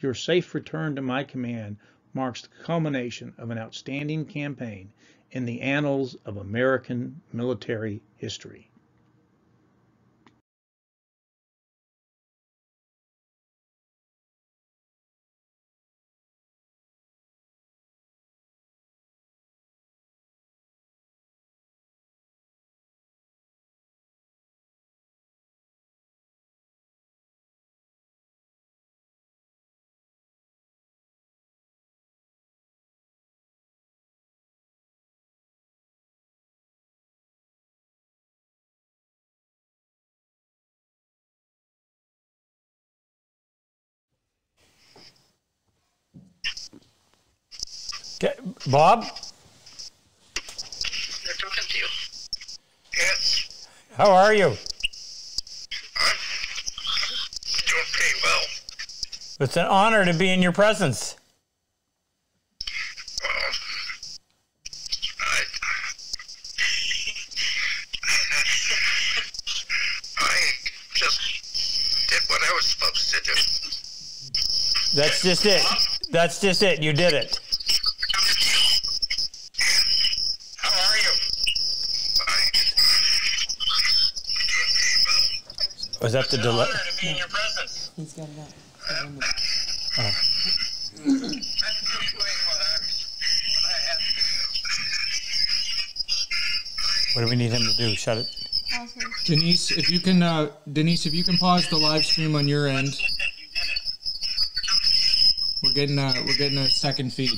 Your safe return to my command marks the culmination of an outstanding campaign in the annals of American military history. Bob, They're talking to you. Yes, how are you? I'm doing pretty well. It's an honor to be in your presence. I, I just did what I was supposed to do. That's just it. That's just it. You did it. How are you? Fine. Was that the delay? Honor to be in your presence. He's got it in the back. What I, what I had to do. We need him to do? Shut it. Denise, if you can, uh, Denise, if you can pause the live stream on your end, You did it. we're getting, uh, we're getting a second feed.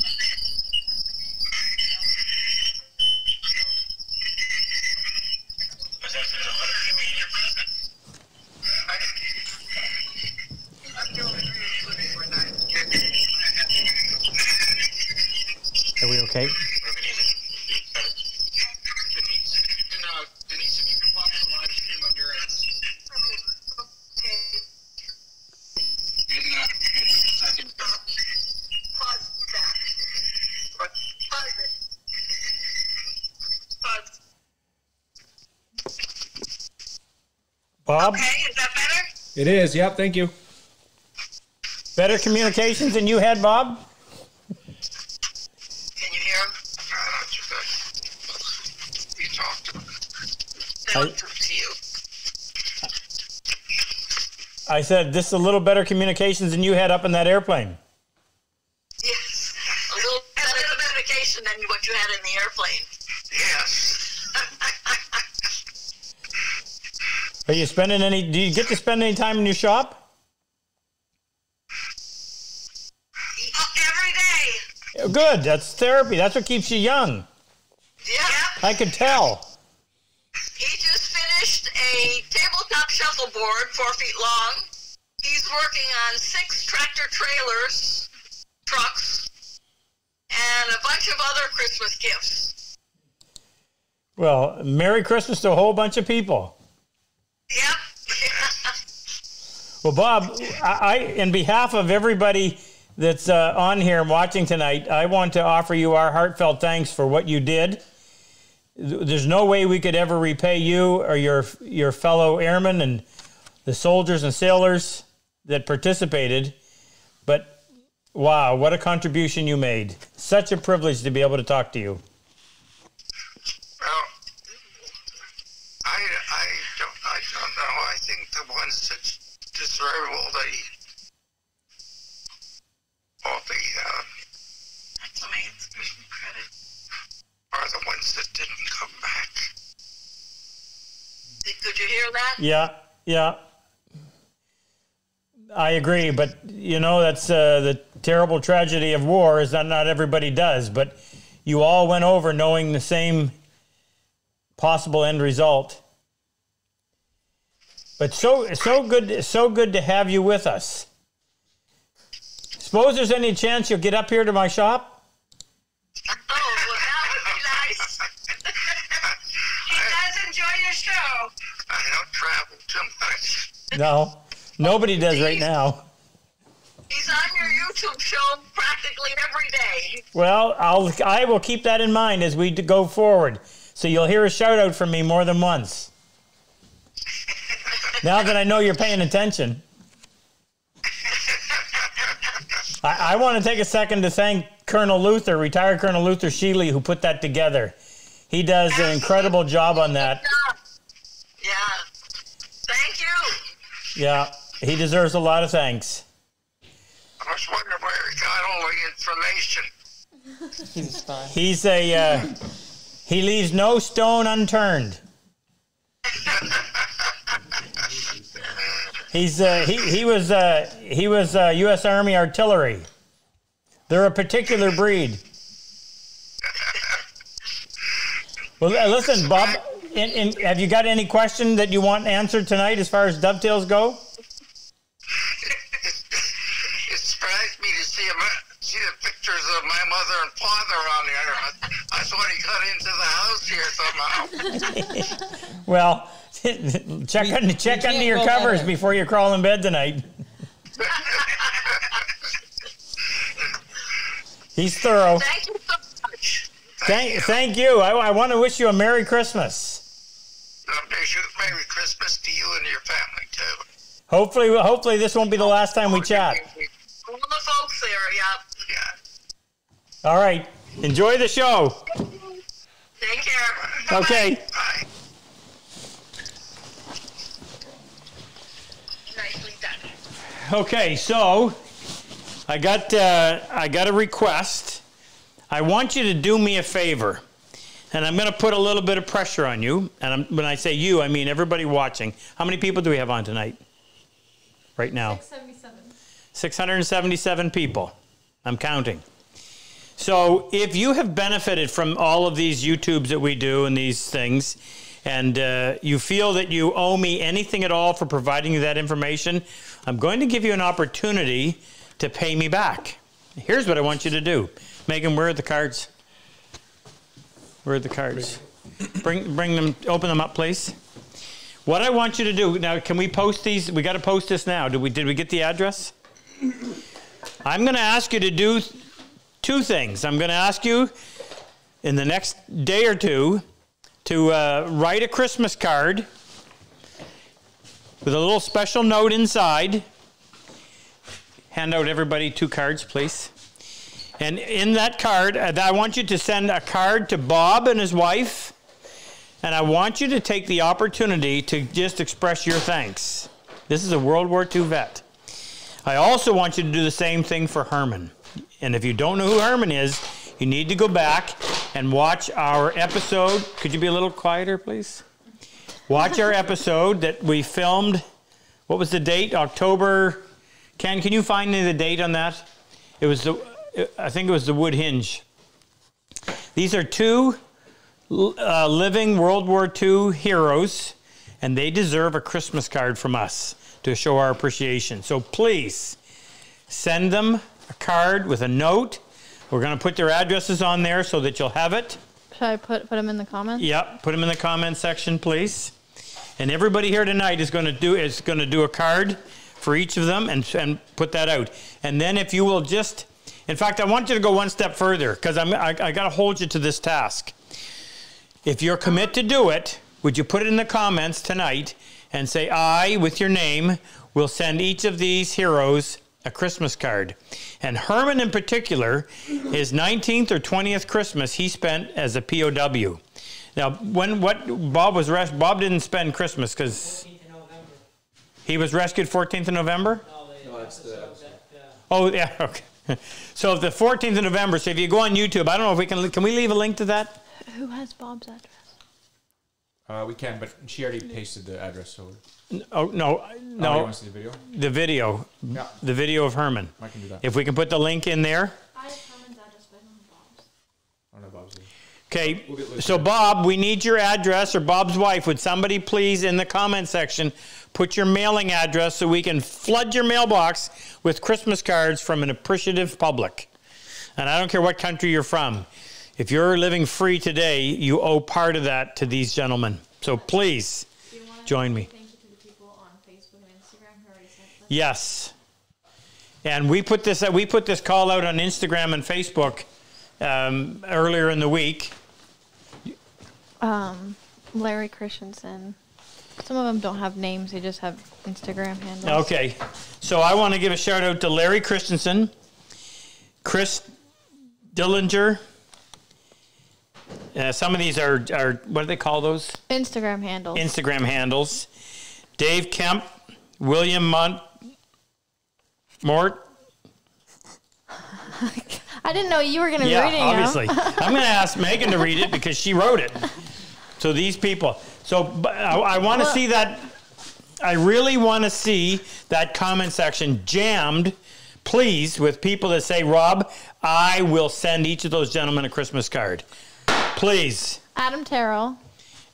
Was that an honor to be in your presence? I'm doing really good what I Are we okay? Denise, if you can, uh, Denise, if you can pop the live stream on your end. In, uh, in a second. Pause that. What? Pause it. Pause. Bob, Okay, is that better? It is. Yep. Thank you. better communications than you had, Bob? Can you hear him? Uh, not too. You talk to him. They I- look to you. I said this is a little better communications than you had up in that airplane. Yes. A little better communication than what you had in the airplane. Yes. Are you spending any? Do you get to spend any time in your shop? Every day. Good. That's therapy. That's what keeps you young. Yeah. I could tell. He just finished a tabletop shuffleboard, four feet long. He's working on six tractor trailers, trucks, and a bunch of other Christmas gifts. Well, Merry Christmas to a whole bunch of people. Yep. <laughs> Well, Bob, I, I in behalf of everybody that's uh, on here and watching tonight, I want to offer you our heartfelt thanks for what you did. There's no way we could ever repay you or your your fellow airmen and the soldiers and sailors that participated, but Wow, what a contribution you made. Such a privilege to be able to talk to you. Well, I, I don't, I don't know. I think the ones deserve all the, all the, uh, credit are the ones that didn't come back. Did you hear that? Yeah, yeah. I agree, but you know that's uh, the terrible tragedy of war is that not everybody does, but you all went over knowing the same possible end result. But so so good so good to have you with us. Suppose there's any chance you'll get up here to my shop? Oh, well, that would be nice. he does enjoy your show. I don't travel too much. No. Nobody does right now. He's on your YouTube show practically every day. Well, I'll I will keep that in mind as we go forward. So you'll hear a shout out from me more than once. Now that I know you're paying attention. I, I want to take a second to thank Colonel Luther, retired Colonel Luther Sheely, who put that together. He does an incredible job on that. Yeah. Thank you. Yeah, he deserves a lot of thanks. I <laughs> was wondering where he got all the information. He's a spy. He's a uh, he leaves no stone unturned. <laughs> He's uh, he he was uh, he was uh, U.S. Army artillery. They're a particular breed. Well, uh, listen, Bob. In, in, have you got any question that you want answered tonight as far as dovetails go? It surprised me to see see the pictures of my mother and father on there. I, I thought he got into the house here somehow. <laughs> Well, <laughs> check under, check under your covers better. before you crawl in bed tonight. <laughs> He's thorough. Thank you so much. Thank, thank you. I, I want to wish you a Merry Christmas. Wish you a Merry Christmas to you and your family too. Hopefully, hopefully this won't be the last time we chat. All the folks there, yeah. Yeah. All right. Enjoy the show. Take care. Okay. Bye. Nicely done. Okay. So, I got uh, I got a request. I want you to do me a favor, and I'm going to put a little bit of pressure on you. And I'm, when I say you, I mean everybody watching. How many people do we have on tonight? Right now. 677. 677 people. I'm counting. So if you have benefited from all of these YouTubes that we do and these things, and uh, you feel that you owe me anything at all for providing you that information, I'm going to give you an opportunity to pay me back. Here's what I want you to do. Megan, where are the cards? Where are the cards? Bring, bring them, open them up, please. What I want you to do now, can we post these? We got to post this now. Did we? Did we get the address? I'm going to ask you to do two things. I'm going to ask you in the next day or two to uh, write a Christmas card with a little special note inside. Hand out everybody two cards, please. And in that card, uh, I want you to send a card to Bob and his wife. And I want you to take the opportunity to just express your thanks. This is a World War II vet. I also want you to do the same thing for Herman. And if you don't know who Herman is, you need to go back and watch our episode. Could you be a little quieter, please? Watch our episode that we filmed. What was the date? October. Ken, can you find me the date on that? It was the. I think it was the Wood Hinge. These are two uh, living World War II heroes, and they deserve a Christmas card from us to show our appreciation. So please send them a card with a note. We're going to put their addresses on there so that you'll have it. Should I put put them in the comments? Yep, put them in the comment section, please. And everybody here tonight is going to do is going to do a card for each of them and and put that out. And then if you will just, in fact, I want you to go one step further because I'm I, I got to hold you to this task. If you're commit to do it, would you put it in the comments tonight and say I with your name will send each of these heroes a Christmas card. And Herman, in particular, his 19th or 20th Christmas he spent as a POW. Now, when what Bob was res- Bob didn't spend Christmas because he was rescued 14th of November. Oh yeah, <laughs> okay. So the 14th of November. So if you go on YouTube, I don't know if we can. Can we leave a link to that? Who has Bob's address? Uh, we can, but she already pasted the address, so. Oh no, Oh, you no, want to see the video? the video, Yeah, the video of Herman. I can do that. If we can put the link in there. I have Herman's address, but I don't have Bob's. I don't know Bob's here. Okay, We'll get Luke so Bob, we need your address or Bob's wife. Would somebody please in the comment section put your mailing address so we can flood your mailbox with Christmas cards from an appreciative public? And I don't care what country you're from. If you're living free today, you owe part of that to these gentlemen. So please join me. Thank you to the people on Facebook and Instagram who already sent this. Yes. And we put this we put this call out on Instagram and Facebook um, earlier in the week. Um, Larry Christensen. Some of them don't have names; they just have Instagram handles. Okay, so I want to give a shout out to Larry Christensen, Chris Dillinger. Uh, some of these are, are what do they call those? Instagram handles. Instagram handles. Dave Kemp, William Mont, Mort. <laughs> I didn't know you were going to Yeah, reading obviously. I'm going to ask Megan to read it because she wrote it. So these people. So I, I want to Well- see that. I really want to see that comment section jammed, please, with people that say, Rob, I will send each of those gentlemen a Christmas card. Please. Adam Terrell,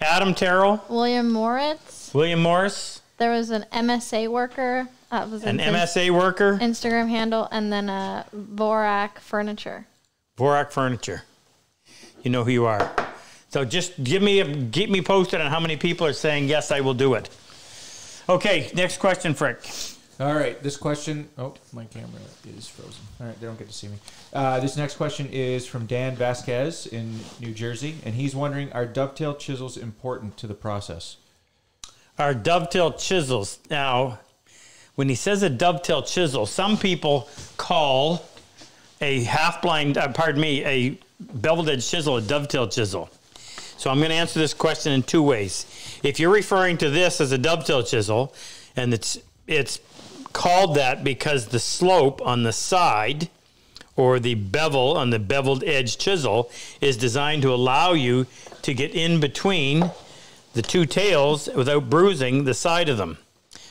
Adam Terrell, William Moritz. William Morris, There was an MSA worker. That was an his MSA worker, Instagram handle, and then a Vorak Furniture. Vorak Furniture. You know who you are. So just give me a, keep me posted on how many people are saying yes, I will do it. Okay, next question, Frick. All right, this question. Oh, my camera is frozen. All right, they don't get to see me. Uh, this next question is from Dan Vasquez in New Jersey, and he's wondering: Are dovetail chisels important to the process? Our dovetail chisels. Now, when he says a dovetail chisel, some people call a half blind, uh, pardon me, a beveled edge chisel a dovetail chisel. So I'm going to answer this question in two ways. If you're referring to this as a dovetail chisel, and it's it's called that because the slope on the side or the bevel on the beveled edge chisel is designed to allow you to get in between the two tails without bruising the side of them.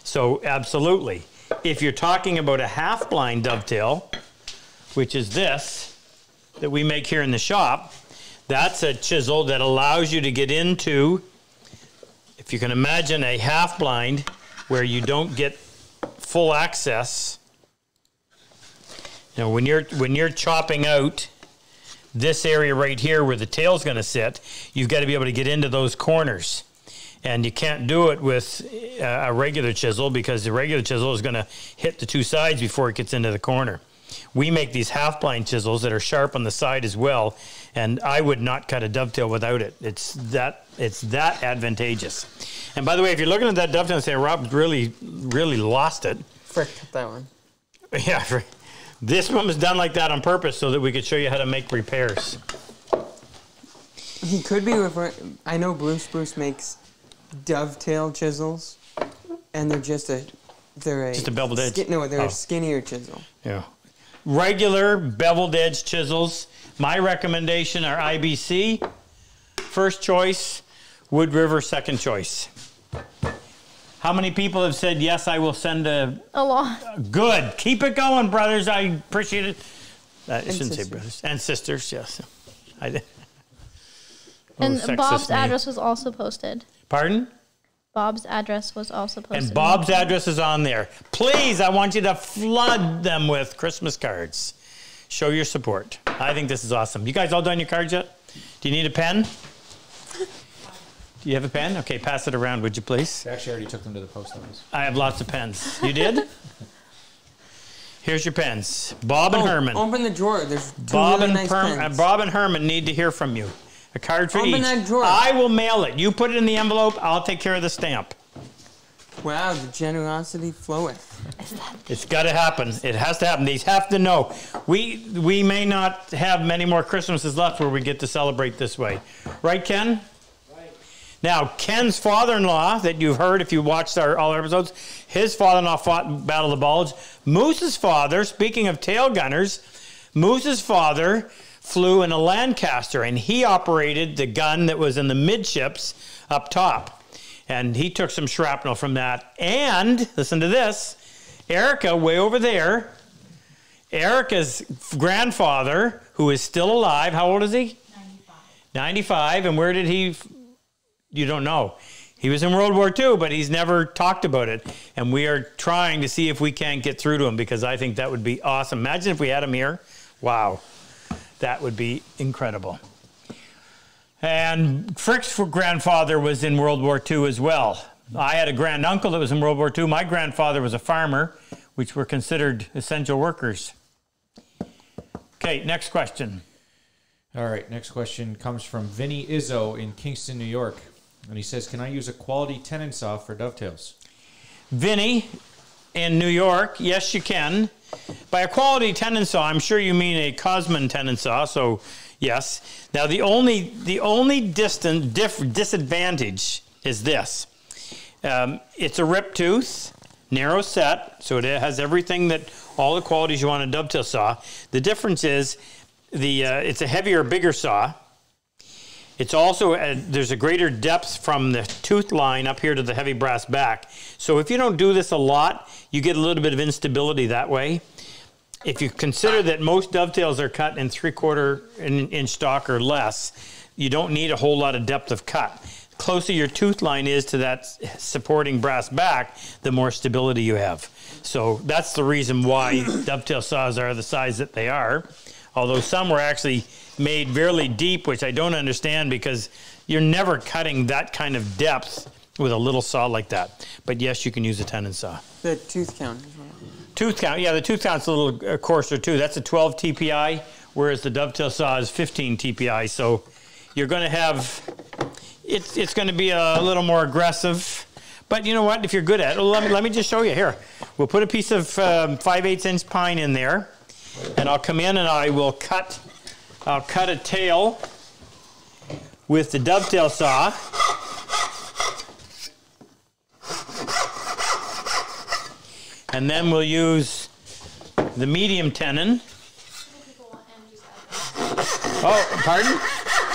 So absolutely. If you're talking about a half blind dovetail, which is this that we make here in the shop, that's a chisel that allows you to get into if you can imagine a half blind where you don't get full access. Know, when you're when you're chopping out this area right here where the tail's going to sit, you've got to be able to get into those corners. And you can't do it with uh, a regular chisel because the regular chisel is going to hit the two sides before it gets into the corner. We make these half blind chisels that are sharp on the side as well, and I would not cut a dovetail without it. It's that it's that advantageous. And by the way, if you're looking at that dovetail and saying Rob really really lost it, Frick, that one. <laughs> yeah, for- this one was done like that on purpose so that we could show you how to make repairs. He could be referring. I know Blue Spruce makes dovetail chisels, and they're just a. They're a Just a beveled edge. skin- no, they're Oh. a skinnier chisel. Yeah. Regular beveled edge chisels. My recommendation are IBC, first choice, Wood River, second choice. How many people have said, yes, I will send a. A lot. Good. Keep it going, brothers. I appreciate it. Uh, I shouldn't say brothers. And sisters, yes. <laughs> I, did. And Oh, sexist Bob's name. address was also posted. Pardon? Bob's address was also posted. And Bob's address is on there. Please, I want you to flood them with Christmas cards. Show your support. I think this is awesome. You guys all done your cards yet? Do you need a pen? Do you have a pen? Okay, pass it around, would you please? I actually already took them to the post office. I have lots of pens. You did? Here's your pens. Bob and Oh, Herman. Open the drawer. There's two Bob really and nice Herm- pens. Bob and Herman need to hear from you. A card for Open each. that drawer. I will mail it. You put it in the envelope. I'll take care of the stamp. Wow, the generosity floweth. It's got to happen. It has to happen. These have to know. We we may not have many more Christmases left where we get to celebrate this way, right, Ken? Right. Now, Ken's father-in-law that you've heard if you watched our all our episodes, his father-in-law fought Battle of the Bulge. Moose's father, speaking of tail gunners, Moose's father flew in a Lancaster and he operated the gun that was in the midships up top. And he took some shrapnel from that. And listen to this Erica, way over there, Erica's grandfather, who is still alive, how old is he? 95. 95. And where did he? You don't know. He was in World War II, but he's never talked about it. And we are trying to see if we can't get through to him because I think that would be awesome. Imagine if we had him here. Wow. That would be incredible. And Frick's grandfather was in World War II as well. I had a grand uncle that was in World War II. My grandfather was a farmer, which were considered essential workers. Okay, next question. All right, next question comes from Vinny Izzo in Kingston, New York. And he says, Can I use a quality tenon saw for dovetails? Vinny in New York, yes, you can. By a quality tenon saw, I'm sure you mean a Cosman tenon saw, so yes. Now, the only, the only distant diff, disadvantage is this um, it's a rip tooth, narrow set, so it has everything that all the qualities you want a dovetail saw. The difference is the uh, it's a heavier, bigger saw. It's also a, there's a greater depth from the tooth line up here to the heavy brass back. So if you don't do this a lot, you get a little bit of instability that way. If you consider that most dovetails are cut in three quarter inch stock or less, you don't need a whole lot of depth of cut closer your tooth line is to that supporting brass back, the more stability you have. So that's the reason why dovetail saws are the size that they are. Although some were actually made fairly deep, which I don't understand because you're never cutting that kind of depth with a little saw like that. But yes, you can use a tenon saw. The tooth count as well. Tooth count, yeah, the tooth count's a little uh, coarser too. That's a 12 TPI, whereas the dovetail saw is 15 TPI. So you're going to have it's it's going to be a little more aggressive. But you know what? If you're good at it, let me, let me just show you here. We'll put a piece of um, 5 8 inch pine in there, and I'll come in and I will cut, I'll cut a tail with the dovetail saw. And then we'll use the medium tenon. Oh, pardon?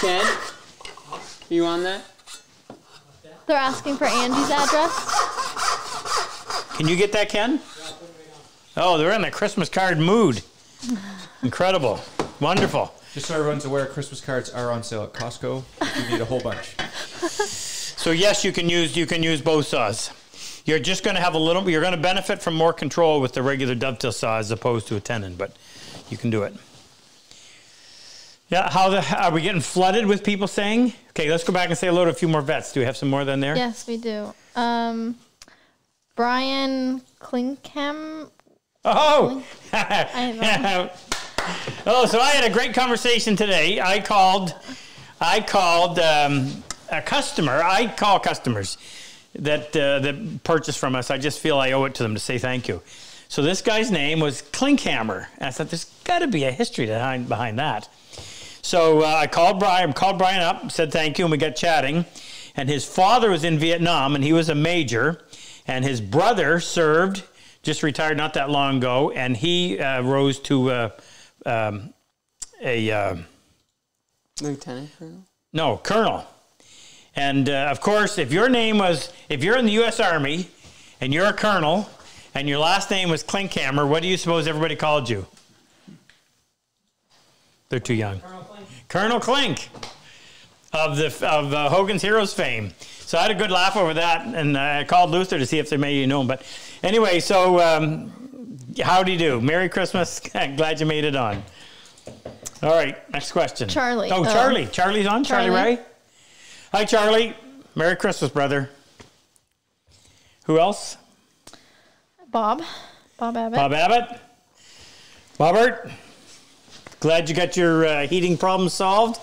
Ken, you on that? They're asking for Andy's address. Can you get that, Ken? Oh, they're in the Christmas card mood. Incredible. Wonderful. Just so everyone's aware, Christmas cards are on sale at Costco. If you need a whole bunch. So yes, you can use you can use both saws. You're just going to have a little. You're going to benefit from more control with the regular dovetail saw as opposed to a tenon, but you can do it. Yeah, how the are we getting flooded with people saying? Okay, let's go back and say hello to a few more vets. Do we have some more than there? Yes, we do. Um, Brian Klinkham. Oh. <laughs> Oh, so I had a great conversation today. I called, I called um, a customer. I call customers that uh, that purchase from us. I just feel I owe it to them to say thank you. So this guy's name was Klinkhammer. I thought there's got to be a history behind behind that. So uh, I called Brian, called Brian up, said thank you, and we got chatting. And his father was in Vietnam, and he was a major, and his brother served, just retired not that long ago, and he uh, rose to uh, um, a uh, Lieutenant Colonel. no colonel. And uh, of course, if your name was, if you're in the U.S. Army, and you're a colonel, and your last name was Klinkhammer, what do you suppose everybody called you? They're too young. Colonel Klink of the of uh, Hogan's Heroes fame. So I had a good laugh over that, and I called Luther to see if they may know him. But anyway, so um, how do you do? Merry Christmas! <laughs> Glad you made it on. All right, next question. Charlie. Oh, Oh. Charlie. Charlie's on. Charlie, Charlie. Ray. Hi, Charlie. Merry Christmas, brother. Who else? Bob. Bob Abbott. Bob Abbott. Robert. Glad you got your uh, heating problem solved.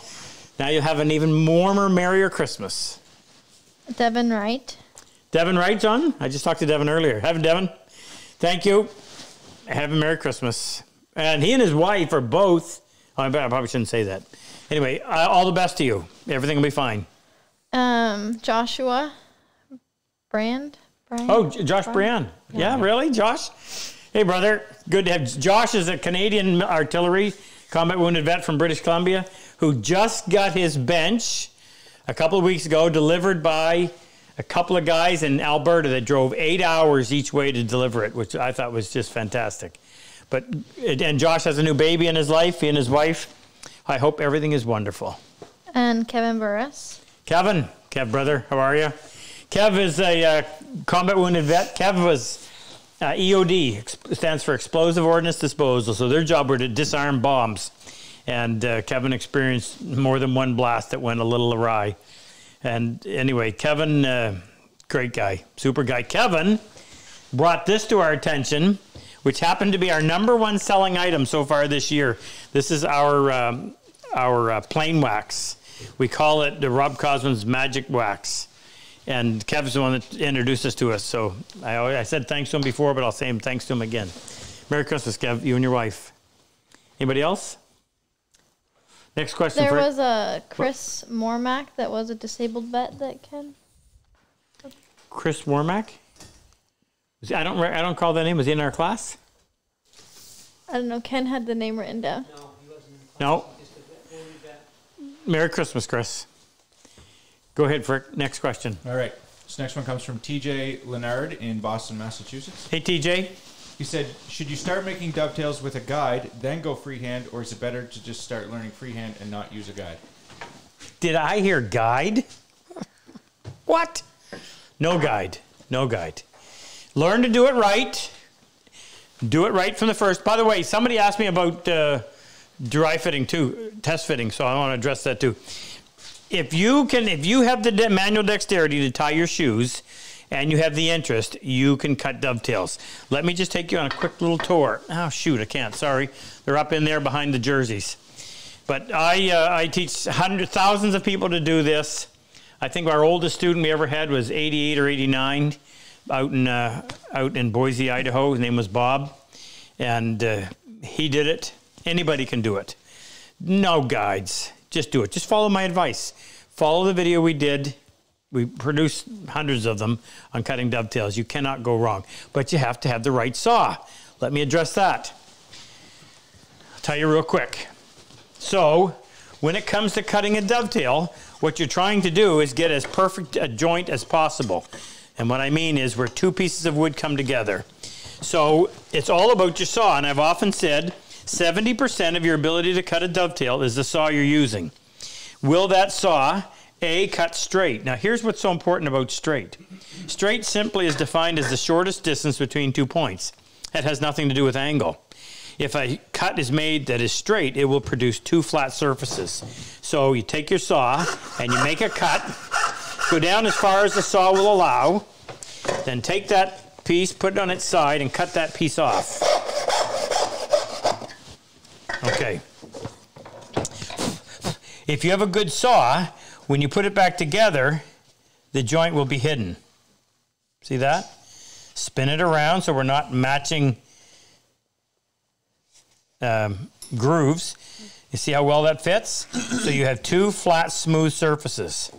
Now you'll have an even warmer, merrier Christmas. Devin Wright. Devin Wright's on. I just talked to Devin earlier. Have Devin. Thank you. Have a Merry Christmas. And he and his wife are both. Oh, I bet- I probably shouldn't say that. Anyway, uh, all the best to you. Everything will be fine. Um, Joshua Brand. Brian? Oh, J- Josh Brian. Yeah, really, Josh? Hey, brother. Good to have. Josh is a Canadian artillery combat wounded vet from British Columbia who just got his bench a couple of weeks ago, delivered by a couple of guys in Alberta that drove eight hours each way to deliver it, which I thought was just fantastic. But and Josh has a new baby in his life. He and his wife. I hope everything is wonderful. And Kevin Burris. Kevin, Kev, brother, how are you? Kev is a uh, combat wounded vet. Kev was uh, EOD, stands for Explosive Ordnance Disposal. So their job were to disarm bombs. And uh, Kevin experienced more than one blast that went a little awry. And anyway, Kevin, uh, great guy, super guy. Kevin brought this to our attention, which happened to be our number one selling item so far this year. This is our um, our uh, plain wax. We call it the Rob Cosman's Magic Wax. And Kev's the one that introduced us to us. So I, I said thanks to him before, but I'll say him thanks to him again. Merry Christmas, Kev, you and your wife. Anybody else? Next question. There for, was a Chris Mormack that was a disabled vet that can. Chris Warmack. Was he- I don't. I don't call that name. Was he in our class? I don't know. Ken had the name written down. No. Merry Christmas, Chris. Go ahead for next question. All right. This next one comes from TJ Leonard in Boston, Massachusetts. Hey, TJ. He said, Should you start making dovetails with a guide, then go freehand, or is it better to just start learning freehand and not use a guide? Did I hear guide? <laughs> What? No guide. No guide. Learn to do it right. Do it right from the first. By the way, somebody asked me about uh, dry fitting too, test fitting, so I want to address that too. If you can, if you have the manual dexterity to tie your shoes, and you have the interest, you can cut dovetails. Let me just take you on a quick little tour. Oh shoot, I can't. Sorry, they're up in there behind the jerseys. But I, uh, I teach hundreds, thousands of people to do this. I think our oldest student we ever had was 88 or 89 out in, uh, out in Boise, Idaho. His name was Bob. And uh, he did it. Anybody can do it. No guides. Just do it. Just follow my advice. Follow the video we did. We produce hundreds of them on cutting dovetails. You cannot go wrong. But you have to have the right saw. Let me address that. I'll tell you real quick. So, when it comes to cutting a dovetail, what you're trying to do is get as perfect a joint as possible. And what I mean is where two pieces of wood come together. So, it's all about your saw. And I've often said 70% of your ability to cut a dovetail is the saw you're using. Will that saw A cut straight? Now, here's what's so important about straight. Straight simply is defined as the shortest distance between two points. It has nothing to do with angle. If a cut is made that is straight, it will produce two flat surfaces. So you take your saw and you make a cut, go down as far as the saw will allow, then take that piece, put it on its side, and cut that piece off. Okay. If you have a good saw, when you put it back together, the joint will be hidden. See that? Spin it around so we're not matching um, grooves. You see how well that fits? <clears throat> so you have two flat, smooth surfaces.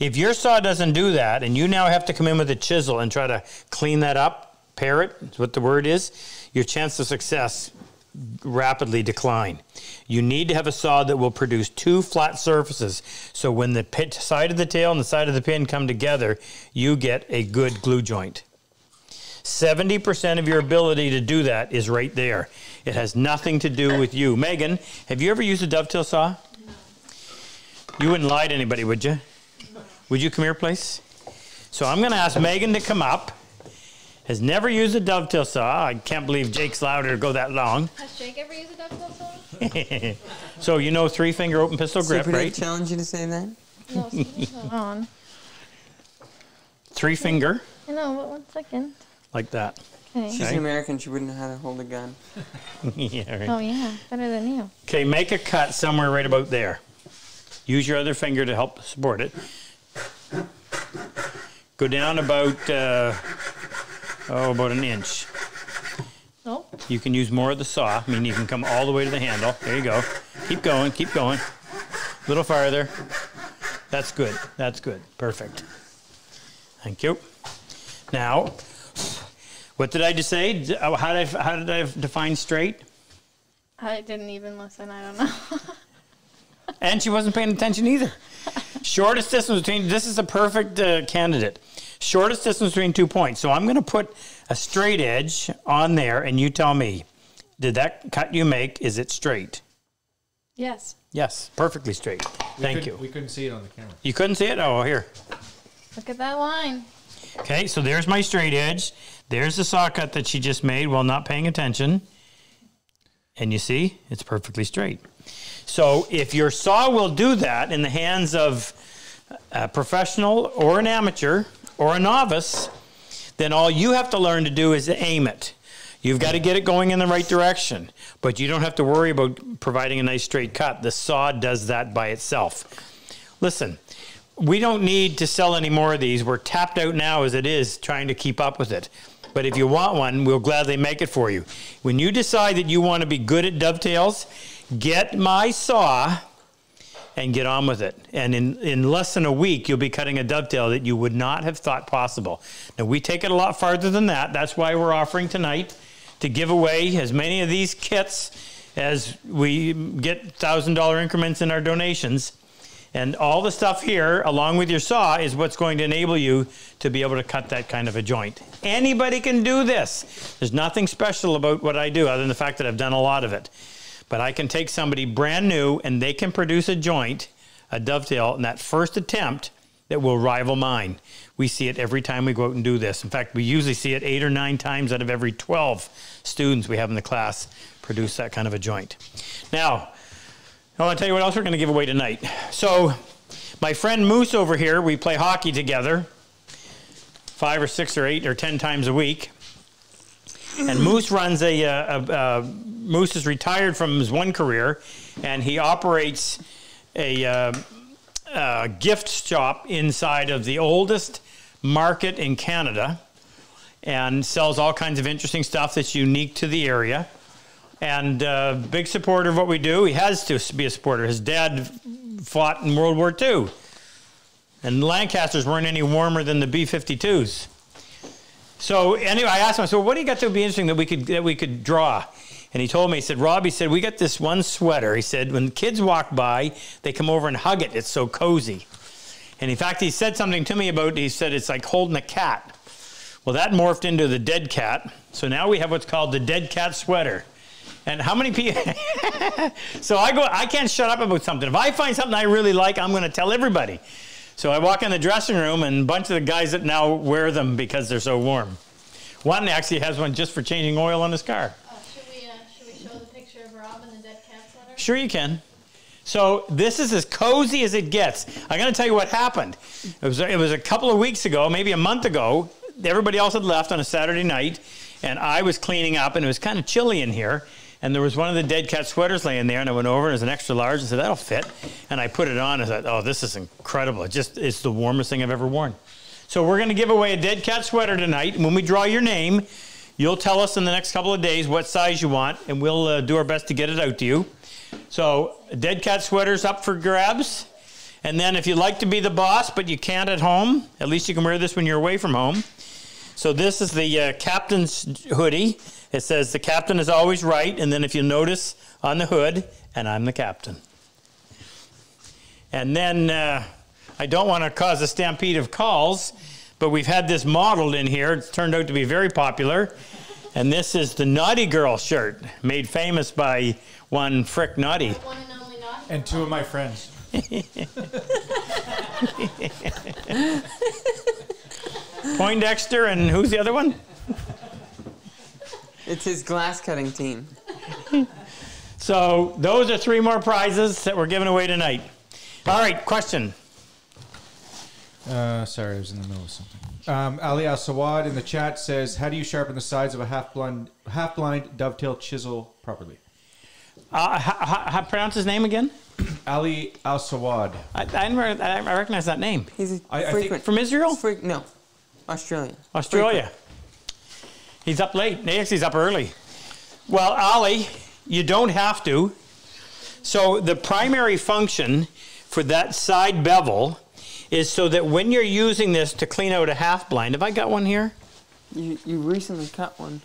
If your saw doesn't do that, and you now have to come in with a chisel and try to clean that up, pare it, is what the word is, your chance of success rapidly decline. You need to have a saw that will produce two flat surfaces. So when the pit, side of the tail and the side of the pin come together, you get a good glue joint. 70% of your ability to do that is right there. It has nothing to do with you. Megan, have you ever used a dovetail saw? You wouldn't lie to anybody, would you? Would you come here, please? So I'm going to ask Megan to come up. Has never used a dovetail saw. I can't believe Jake's allowed her to go that long. Has Jake ever used a dovetail saw? <laughs> so you know three finger open pistol grip, Super Dave right? challenge you to say that? No, on. Three finger, I know, but one second. like that. Okay. She's Okay. an American. She wouldn't know how to hold a gun. <laughs> yeah, right. Oh yeah, better than you. Okay, make a cut somewhere right about there. Use your other finger to help support it. go down about uh, oh about an inch. Oh, You can use more of the saw. I mean, you can come all the way to the handle. There you go. Keep going. Keep going. A little farther. That's good. That's good. Perfect. Thank you. Now, what did I just say? Uh, How did I, how did I define straight? I didn't even listen. I don't know. <laughs> And she wasn't paying attention either. Shortest distance between, this is a perfect uh, candidate. Shortest distance between two points. So I'm going to put a straight edge on there and you tell me, did that cut you make, is it straight? yes. Yes, perfectly straight. We Thank you. We couldn't see it on the camera. You couldn't see it? Oh, here. Look at that line. Okay, so there's my straight edge. There's the saw cut that she just made while not paying attention. And you see, it's perfectly straight. So if your saw will do that in the hands of a professional or an amateur or a novice, then all you have to learn to do is aim it. You've got to get it going in the right direction, but you don't have to worry about providing a nice straight cut. The saw does that by itself. Listen, we don't need to sell any more of these. We're tapped out now as it is, trying to keep up with it. But if you want one, we'll gladly make it for you. When you decide that you want to be good at dovetails, get my saw and get on with it. And in, in less than a week, you'll be cutting a dovetail that you would not have thought possible. Now, we take it a lot farther than that. That's why we're offering tonight to give away as many of these kits as we get $1,000 increments in our donations. And all the stuff here, along with your saw, is what's going to enable you to be able to cut that kind of a joint. Anybody can do this. There's nothing special about what I do other than the fact that I've done a lot of it. But I can take somebody brand new and they can produce a joint, a dovetail, in that first attempt that will rival mine. We see it every time we go out and do this. In fact, we usually see it eight or nine times out of every 12 students we have in the class produce that kind of a joint. Now, I want to tell you what else we're going to give away tonight. So, my friend Moose over here, we play hockey together five or six or eight or ten times a week. And Moose runs a, uh, a, a Moose is retired from his one career, and he operates a, uh, a gift shop inside of the oldest market in Canada, and sells all kinds of interesting stuff that's unique to the area. And uh, big supporter of what we do. He has to be a supporter. His dad fought in World War II, and Lancasters weren't any warmer than the B-52s. So anyway, I asked him, so what do you got that would be interesting that we could that we could draw? And he told me, he said, Rob, he said, we got this one sweater. He said, when kids walk by, they come over and hug it. It's so cozy. And in fact, he said something to me about, he said, it's like holding a cat. Well, that morphed into the dead cat. So now we have what's called the dead cat sweater. And how many people? <laughs> so I go, I can't shut up about something. If I find something I really like, I'm going to tell everybody. So I walk in the dressing room, and a bunch of the guys that now wear them because they're so warm. One actually has one just for changing oil on his car. Uh, should we uh, should we show the picture of Rob and the dead cat sweater? Sure, you can. So this is as cozy as it gets. I'm going to tell you what happened. It was it was a couple of weeks ago, maybe a month ago. Everybody else had left on a Saturday night, and I was cleaning up, and it was kind of chilly in here. And there was one of the dead cat sweaters laying there, and I went over, and it was an extra large, and said that'll fit. And I put it on, and I thought, oh, this is incredible. It just it's the warmest thing I've ever worn. So we're going to give away a dead cat sweater tonight. When we draw your name, you'll tell us in the next couple of days what size you want, and we'll uh, do our best to get it out to you. So, dead cat sweater's up for grabs. And then, if you'd like to be the boss, but you can't at home, at least you can wear this when you're away from home. So, this is the uh, captain's hoodie. It says, The captain is always right. And then, if you notice on the hood, and I'm the captain. And then, uh, I don't want to cause a stampede of calls, but we've had this modeled in here. It's turned out to be very popular. And this is the Naughty Girl shirt, made famous by one Frick Naughty. One and only not. And two of my friends. <laughs> Poindexter, and who's the other one? It's his glass cutting team. <laughs> So those are three more prizes that we're giving away tonight. All right, question. Uh, sorry, I was in the middle of something. Um, Ali Al Sawad in the chat says, "How do you sharpen the sides of a half blind half blind dovetail chisel properly?" Uh, how, how, how pronounce his name again? <clears throat> Ali Al Sawad. I, I, I recognize that name. He's a I- I think frequent From Israel? freak. No, Australia. Australia. He's up late. He's up early. Well, Ollie, you don't have to. So the primary function for that side bevel is so that when you're using this to clean out a half blind, have I got one here? You you recently cut one.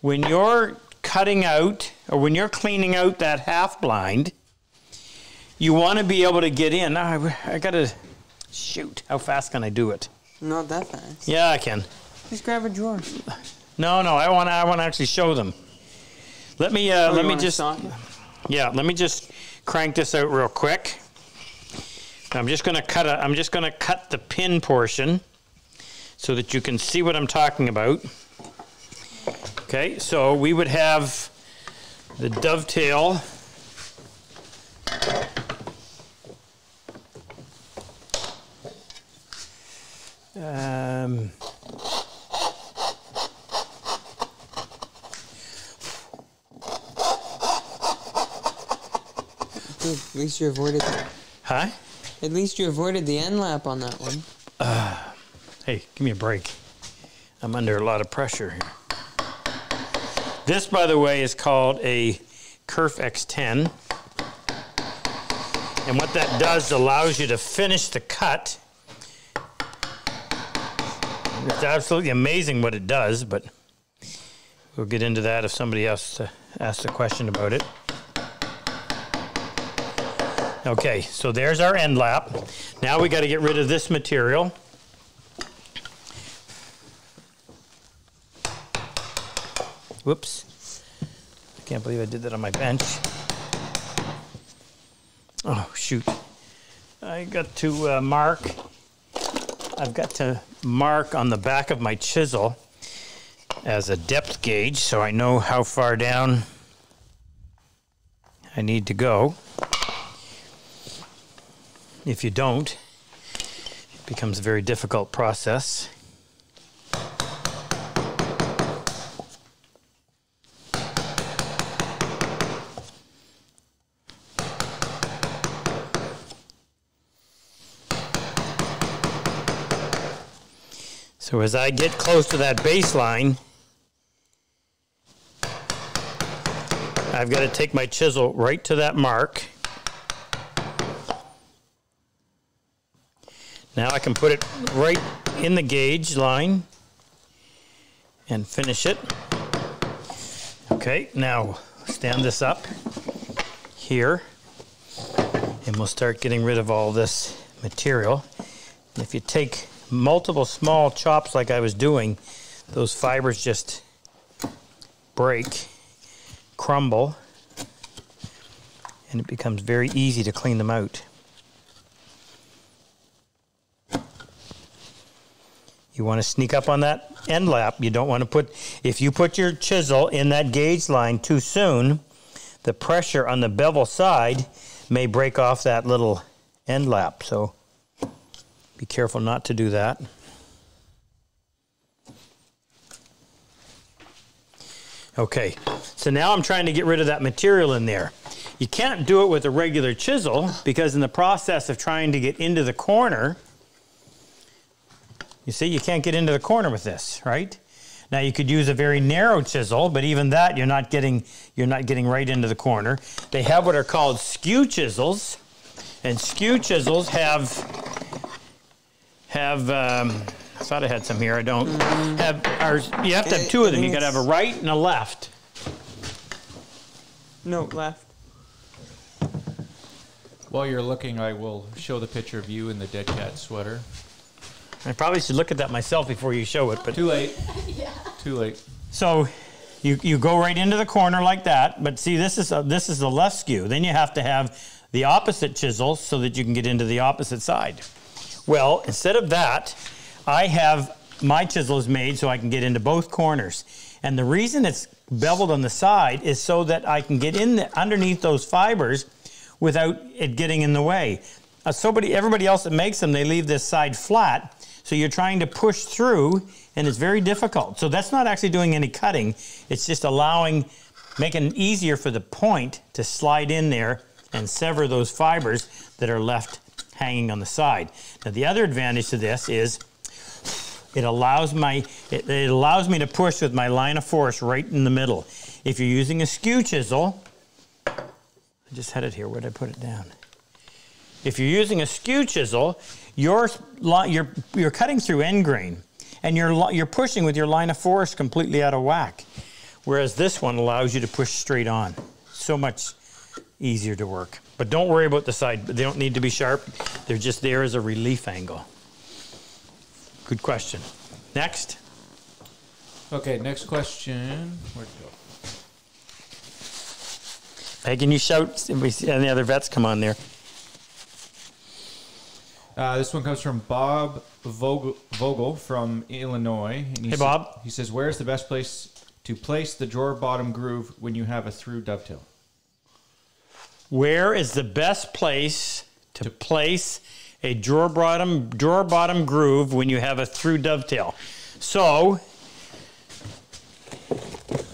When you're cutting out or when you're cleaning out that half blind, you want to be able to get in. I, I gotta shoot. How fast can I do it? Not that fast. Yeah, I can. Just grab a drawer. No, no, I want to. I want to actually show them. Let me. Uh, Oh, let me just. Yeah, let me just crank this out real quick. I'm just gonna cut a. I'm just gonna cut the pin portion so that you can see what I'm talking about. Okay, so we would have the dovetail. Um, At least you avoided. huh? At least you avoided the end lap on that one. Hey, give me a break. I'm under a lot of pressure here. This, by the way, is called a Kerf X10. And what that does allows you to finish the cut. It's absolutely amazing what it does, but we'll get into that if somebody else uh, asks a question about it. Okay, so there's our end lap. Now we got to get rid of this material. Whoops. I can't believe I did that on my bench. Oh, shoot. I got to uh, mark. I've got to mark on the back of my chisel as a depth gauge so I know how far down I need to go. If you don't, it becomes a very difficult process. So as I get close to that baseline, I've got to take my chisel right to that mark. Now I can put it right in the gauge line and finish it. Okay, now stand this up here and we'll start getting rid of all this material. If you take multiple small chops like I was doing, those fibers just break, crumble, and it becomes very easy to clean them out. You want to sneak up on that end lap. You don't want to put, if you put your chisel in that gauge line too soon, the pressure on the bevel side may break off that little end lap. So be careful not to do that. Okay, so now I'm trying to get rid of that material in there. You can't do it with a regular chisel because in the process of trying to get into the corner, you see, you can't get into the corner with this, right? Now you could use a very narrow chisel, but even that you're not getting you're not getting right into the corner. They have what are called skew chisels, and skew chisels have have um, I thought I had some here. I don't have. Are, you have to have two of them. You got to have a right and a left. No, left. While you're looking, I will show the picture of you in the dead cat sweater. I probably should look at that myself before you show it, but Too late. <laughs> yeah. Too late. So you, you go right into the corner like that, but see this is a, this is the left skew. Then you have to have the opposite chisel so that you can get into the opposite side. Well, instead of that, I have my chisel is made so I can get into both corners. And the reason it's beveled on the side is so that I can get in the, underneath those fibers without it getting in the way. Uh, somebody, everybody else that makes them, they leave this side flat. So you're trying to push through, and it's very difficult. So that's not actually doing any cutting. It's just allowing, making it easier for the point to slide in there and sever those fibers that are left hanging on the side. Now the other advantage to this is it allows my it, it allows me to push with my line of force right in the middle. If you're using a skew chisel, I just had it here. Where'd I put it down? If you're using a skew chisel, you're you're you're cutting through end grain, and you're you're pushing with your line of force completely out of whack. Whereas this one allows you to push straight on. So much easier to work. But don't worry about the side. They don't need to be sharp. They're just there as a relief angle. Good question. Next. Okay, next question. Where'd it go? Hey, can you shout if we see any other vets come on there? Uh, this one comes from Bob Vogel, Vogel from Illinois. And he Hey, Bob. He says, "Where's the best place to place the drawer bottom groove when you have a through dovetail?" Where is the best place to place a drawer bottom drawer bottom groove when you have a through dovetail? So,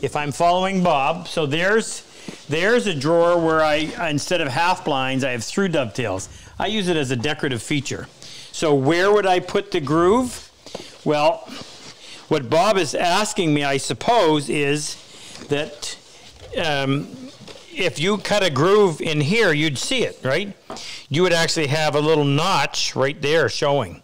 if I'm following Bob, so there's there's a drawer where I instead of half blinds, I have through dovetails. I use it as a decorative feature. So where would I put the groove? Well, what Bob is asking me, I suppose, is that um, if you cut a groove in here, you'd see it, right? You would actually have a little notch right there showing.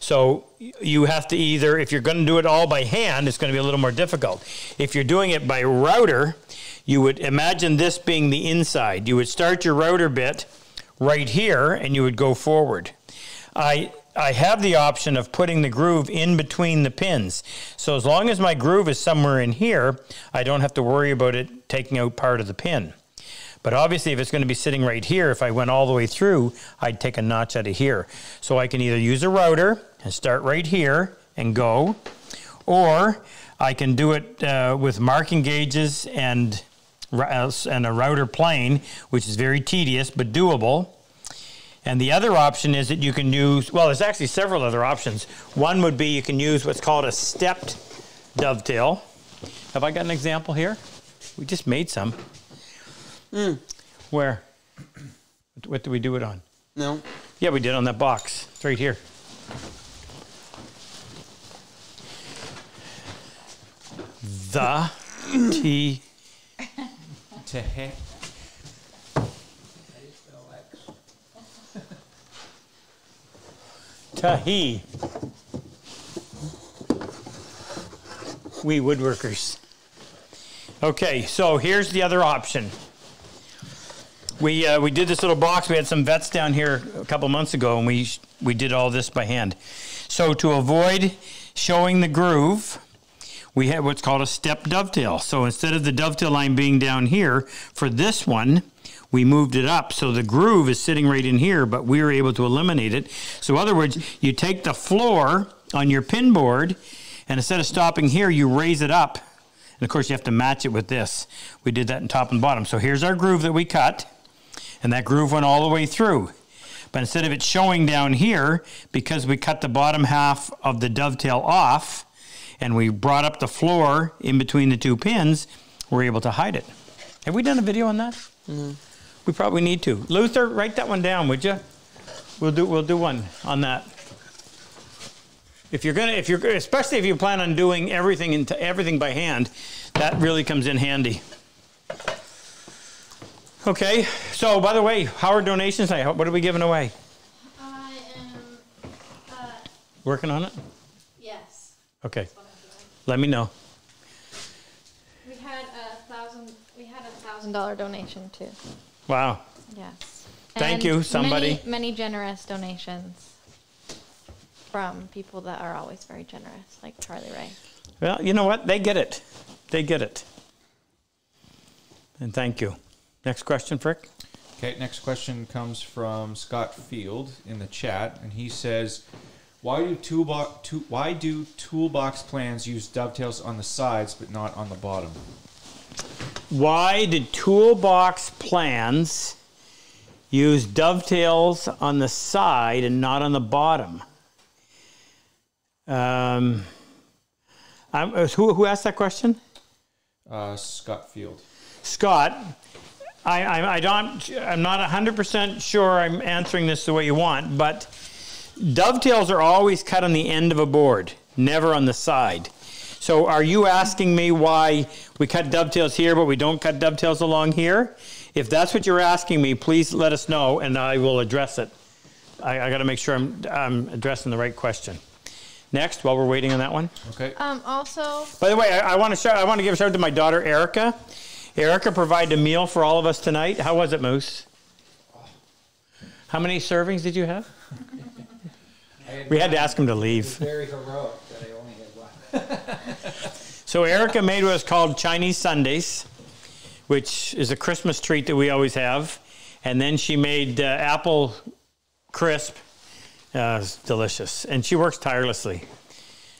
So you have to either, if you're going to do it all by hand, it's going to be a little more difficult. If you're doing it by router, you would imagine this being the inside. You would start your router bit right here and you would go forward. I I have the option of putting the groove in between the pins. So as long as my groove is somewhere in here, I don't have to worry about it taking out part of the pin. But obviously, if it's going to be sitting right here, if I went all the way through, I'd take a notch out of here. So I can either use a router and start right here and go, or I can do it uh, with marking gauges and, uh, and a router plane, which is very tedious but doable. And the other option is that you can use, well, there's actually several other options. One would be you can use what's called a stepped dovetail. Have I got an example here? We just made some. Hmm. Where? What- did we do it on? No. Yeah, we did on that box. It's right here. The <clears throat> T. To Tahi. We woodworkers. Okay, so here's the other option. We, uh, we did this little box. We had some vets down here a couple months ago, and we we did all this by hand. So to avoid showing the groove, we had what's called a step dovetail. So instead of the dovetail line being down here, for this one, we moved it up. So the groove is sitting right in here, but we were able to eliminate it. So in other words, you take the floor on your pin board, and instead of stopping here, you raise it up. And of course, you have to match it with this. We did that in top and bottom. So here's our groove that we cut, and that groove went all the way through. But instead of it showing down here, because we cut the bottom half of the dovetail off, and we brought up the floor in between the two pins, we're able to hide it. Have we done a video on that? Mm-hmm. We probably need to. Luther, write that one down, would you? We'll do we'll do one on that. If you're gonna, if you're especially if you plan on doing everything into everything by hand, that really comes in handy. Okay, so by the way, how are donations? What are we giving away? I am. Uh, Working on it? yes. Okay, let me know. We had a thousand. We had a thousand dollar donation too. Wow. Yes. Thank And you, somebody. Many, many generous donations from people that are always very generous, like Charlie Ray. Well, you know what? They get it. They get it. And thank you. Next question, Frick. Okay, next question comes from Scott Field in the chat, and he says, "Why do toolbox to, why do toolbox plans use dovetails on the sides but not on the bottom?" Why did toolbox plans use dovetails on the side and not on the bottom? Um, uh, who, who asked that question? Uh, Scott Field. Scott, I, I, I don't, I'm not 100% sure I'm answering this the way you want, but dovetails are always cut on the end of a board, never on the side. So are you asking me why we cut dovetails here, but we don't cut dovetails along here? If that's what you're asking me, please let us know and I will address it. I, I got to make sure I'm, I'm addressing the right question. Next, while we're waiting on that one. Okay. Um, also, By the way, I, I want to shout, I want to give a shout out to my daughter Erica. Erica provided a meal for all of us tonight. How was it, Moose? How many servings did you have? <laughs> We had to ask him to leave. Very heroic that I only had one. <laughs> So Erica made what's called Chinese Sundays, which is a Christmas treat that we always have. And then she made uh, apple crisp. Uh, it's delicious. And she works tirelessly.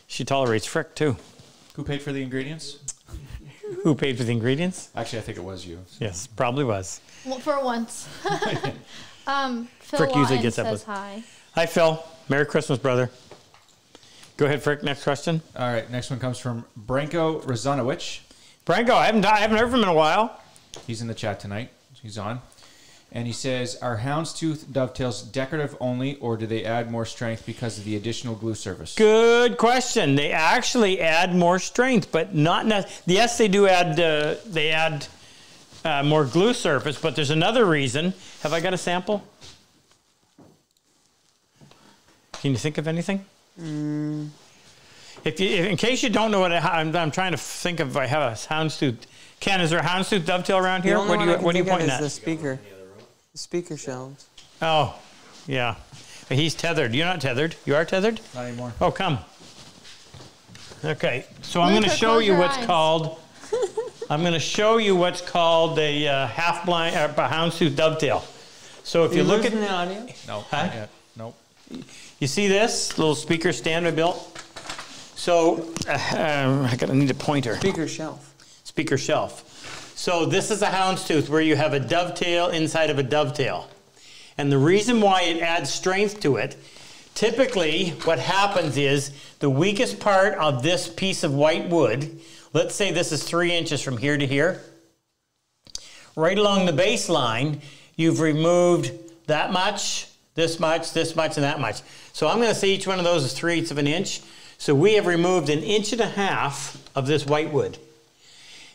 She tolerates frick too. Who paid for the ingredients? Who paid for the ingredients? Actually, I think it was you. Yes, probably was. well, for once. <laughs> <laughs> um, Phil Frick usually Lawton gets up says with- hi. Hi, Phil. Merry Christmas, brother. Go ahead, Frick. Next question. All right. Next one comes from Branko Razanowicz. Branko, I haven't, I haven't heard from him in a while. He's in the chat tonight. He's on. And he says, Are houndstooth dovetails decorative only, or do they add more strength because of the additional glue surface? Good question. They actually add more strength, but not ne- yes, they do add uh, they add uh, more glue surface. But there's another reason. Have I got a sample? Can you think of anything? If you, if, in case you don't know what a, I'm, I'm trying to think of I have a houndstooth. Ken, is there a houndstooth dovetail around here? What do you can what are you pointing is the speaker. The speaker shelves. Oh, yeah. He's tethered. You're not tethered. You are tethered. Not anymore. Oh, come. Okay, so I'm going to show you what's eyes. called. I'm going to show you what's called a uh, half blind, uh, a houndstooth dovetail. So if Are you you look at, the audio? No, Huh? not yet. Nope. You see this little speaker stand I built. So uh, um, I got to need a pointer. Speaker shelf. speaker shelf. So this is a houndstooth where you have a dovetail inside of a dovetail. And the reason why it adds strength to it, typically what happens is the weakest part of this piece of white wood, let's say this is three inches from here to here, right along the baseline, you've removed that much, this much, this much, and that much. So I'm going to say each one of those is three eighths of an inch. So we have removed an inch and a half of this white wood.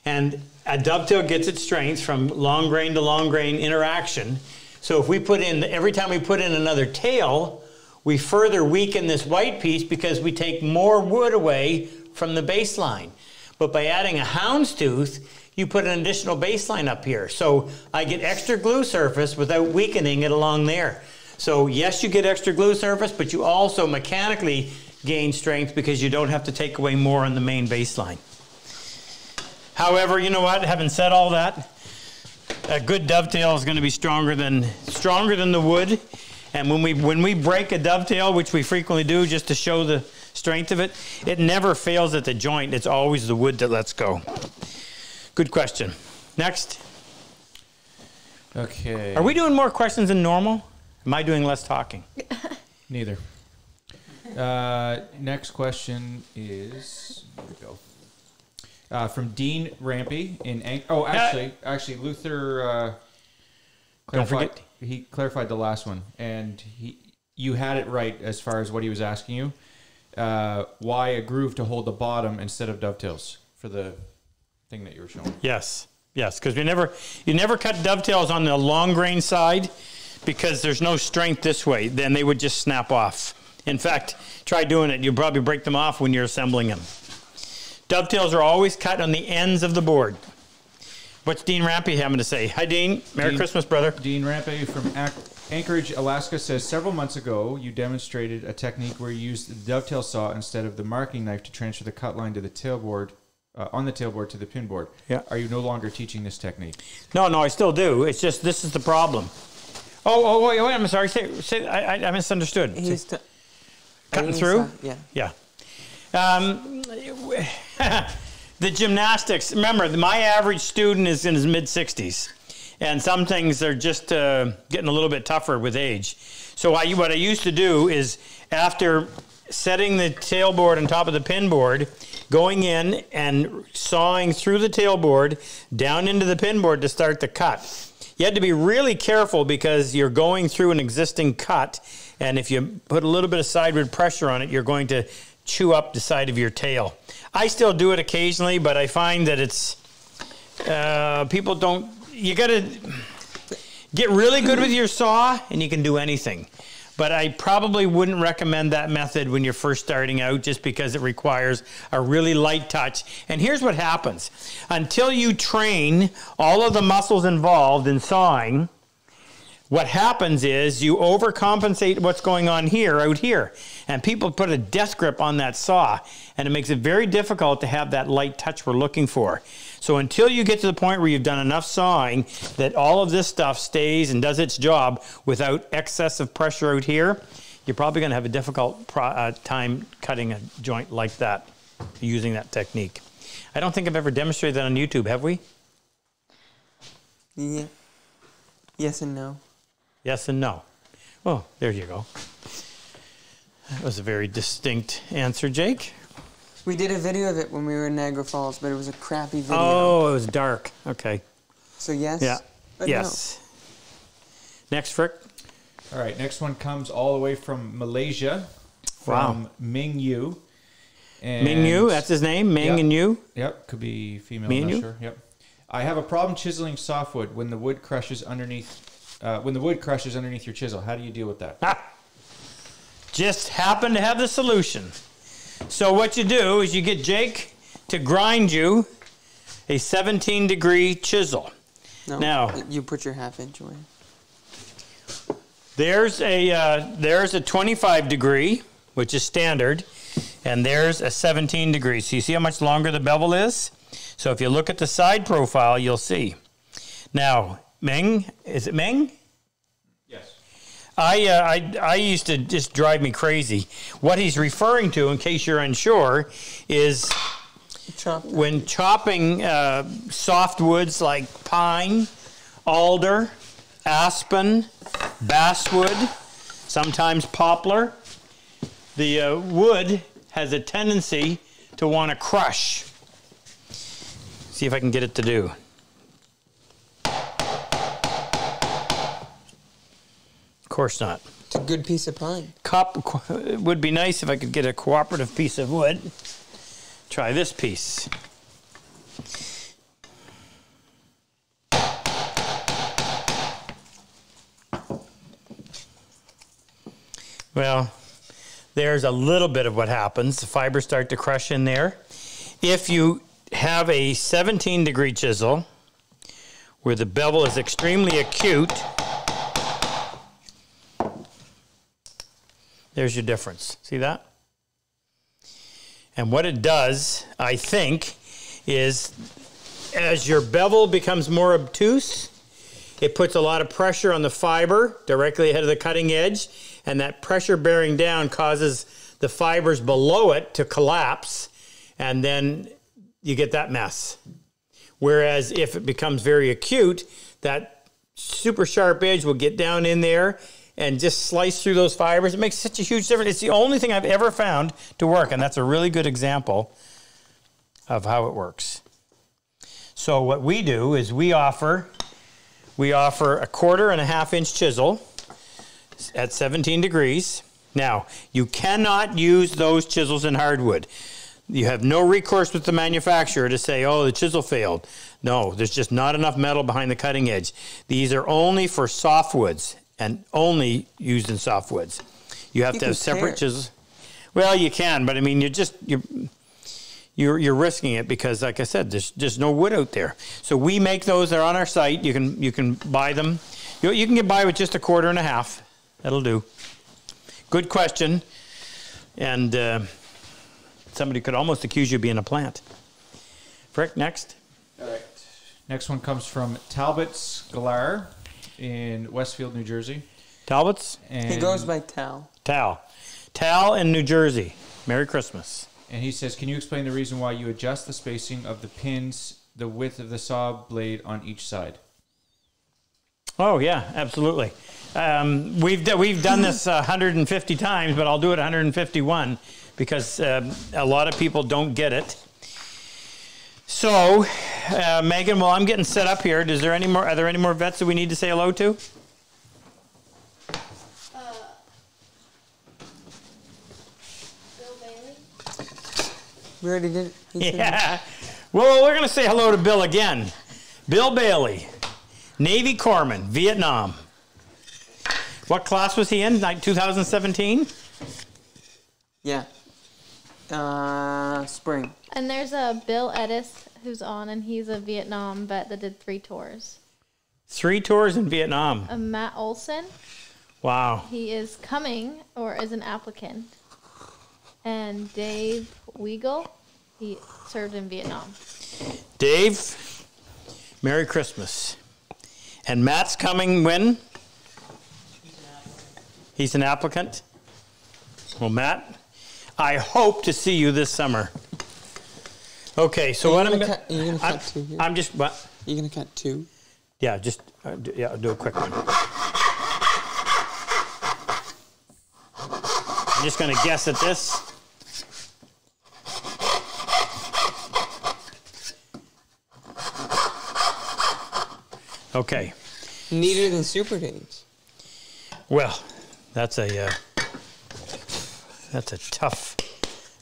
And a dovetail gets its strength from long grain to long grain interaction. So if we put in, every time we put in another tail, we further weaken this white piece because we take more wood away from the baseline. But by adding a houndstooth, you put an additional baseline up here. So I get extra glue surface without weakening it along there. So yes, you get extra glue surface, but you also mechanically gain strength because you don't have to take away more on the main baseline. However, you know what? Having said all that, a good dovetail is going to be stronger than stronger than the wood. And when we when we break a dovetail, which we frequently do, just to show the strength of it, it never fails at the joint. It's always the wood that lets go. Good question. Next, Okay. are we doing more questions than normal? Am I doing less talking? <laughs> Neither. Uh, next question is here we go. Uh, from Dean Rampy in Anch- oh actually actually Luther uh, Don't forget- he clarified the last one and he you had it right as far as what he was asking you. Uh, why a groove to hold the bottom instead of dovetails for the thing that you were showing? Yes, yes, because we never you never cut dovetails on the long grain side because there's no strength this way. Then they would just snap off. In fact, try doing it. You'll probably break them off when you're assembling them. Dovetails are always cut on the ends of the board. What's Dean Rampy having to say? Hi, Dean. Merry Dean- Christmas, brother. Dean Rampey from Anchorage, Alaska says several months ago you demonstrated a technique where you used the dovetail saw instead of the marking knife to transfer the cut line to the tailboard uh, on the tailboard to the pin board. Yeah. Are you no longer teaching this technique? No, no, I still do. It's just this is the problem. Oh, oh, wait, wait. I'm sorry. Say, say, I, I- I misunderstood. He's Cutting through? yeah. Yeah. Um, <laughs> the gymnastics. Remember, my average student is in his mid 60s, and some things are just uh, getting a little bit tougher with age. So I, what I used to do is after setting the tailboard on top of the pin board, going in and sawing through the tailboard down into the pin board to start the cut. You had to be really careful because you're going through an existing cut, and if you put a little bit of sideward pressure on it, you're going to chew up the side of your tail. I still do it occasionally, but I find that it's uh, people don't. You got to get really good with your saw, and you can do anything. But I probably wouldn't recommend that method when you're first starting out just because it requires a really light touch. And here's what happens until you train all of the muscles involved in sawing, what happens is you overcompensate what's going on here out here. And people put a death grip on that saw, and it makes it very difficult to have that light touch we're looking for. So until you get to the point where you've done enough sawing that all of this stuff stays and does its job without excessive pressure out here, you're probably going to have a difficult pro- uh, time cutting a joint like that using that technique. I don't think I've ever demonstrated that on YouTube, have we? Yeah. Yes and no. Yes and no. Oh, there you go. That was a very distinct answer, Jake. We did a video of it when we were in Niagara Falls, but it was a crappy video. Oh, it was dark. Okay. So yes. Yeah. but no. yes. Next, Frick. All right, next one comes all the way from Malaysia, from Wow. Ming Yu. And Ming Yu, that's his name. Ming Yep. and Yu. Yep, could be female. Me I'm and not you? sure. Yep. I have a problem chiseling softwood when the wood crushes underneath. Uh, when the wood crushes underneath your chisel, how do you deal with that? Ah. Just happen to have the solution. So what you do is you get Jake to grind you a 17 degree chisel. No. Now- you put your half inch away. There's a uh, there's a 25 degree, which is standard, and there's a 17 degree. So you see how much longer the bevel is. So if you look at the side profile, you'll see. Now, Meng, is it Meng? I, uh, I, I used to just drive me crazy. What he's referring to, in case you're unsure, is Chop. when chopping uh, softwoods like pine, alder, aspen, basswood, sometimes poplar, the uh, wood has a tendency to want to crush. See if I can get it to do. Course not. It's a good piece of pine. Cop it would be nice if I could get a cooperative piece of wood. Try this piece. Well, there's a little bit of what happens. The fibers start to crush in there. If you have a 17 degree chisel where the bevel is extremely acute, There's your difference. See that? And what it does, I think, is as your bevel becomes more obtuse, it puts a lot of pressure on the fiber directly ahead of the cutting edge, and that pressure bearing down causes the fibers below it to collapse, and then you get that mess. Whereas if it becomes very acute, that super sharp edge will get down in there and just slice through those fibers. It makes such a huge difference. It's the only thing I've ever found to work, and that's a really good example of how it works. So what we do is we offer we offer a quarter and a half inch chisel at 17 degrees. Now, you cannot use those chisels in hardwood. You have no recourse with the manufacturer to say, oh, the chisel failed. No, there's just not enough metal behind the cutting edge. These are only for softwoods and only used in softwoods. You have You to have separate tear chisels. Well, you can, but I mean, you're just you're you're you're risking it because, like I said, there's just no wood out there. So we make those. They're on our site. You can you can buy them. You, you can get by with just a quarter and a half. That'll do. Good question. And uh, somebody could almost accuse you of being a plant. Frick, next. All right. Next one comes from Talbot Scalar in Westfield, New Jersey. Talbot's And, He goes by Tal. Tal. Tal in New Jersey. Merry Christmas. and he says, "Can you explain the reason why you adjust the spacing of the pins, the width of the saw blade on each side?" Oh yeah, absolutely. Um, we've we've done this uh, 150 times, but I'll do it 151 because um, a lot of people don't get it. So, uh, Megan, while I'm getting set up here, is there any more? Are there any more vets that we need to say hello to? Bill Bailey. We already did it. Yeah. Well, we're going to say hello to Bill again. Bill Bailey, Navy Corpsman, Vietnam. What class was he in? Like 2017? Yeah. Uh, spring. And there's a Bill Edis who's on, and he's a Vietnam vet that did three tours. Three tours in Vietnam. Uh, Matt Olson, Wow. he is coming or is an applicant. And Dave Weigel, he served in Vietnam. Dave, Merry Christmas. And Matt's coming when? He's an applicant. Well, Matt, I hope to see you this summer. Okay, so what I'm cut- are you gonna I'm, cut two here? I'm just what? You gonna cut two? Yeah, just uh, d- yeah, I'll do a quick one. I'm just gonna guess at this. Okay. Neater than Super Dave's. Well, that's a uh, that's a tough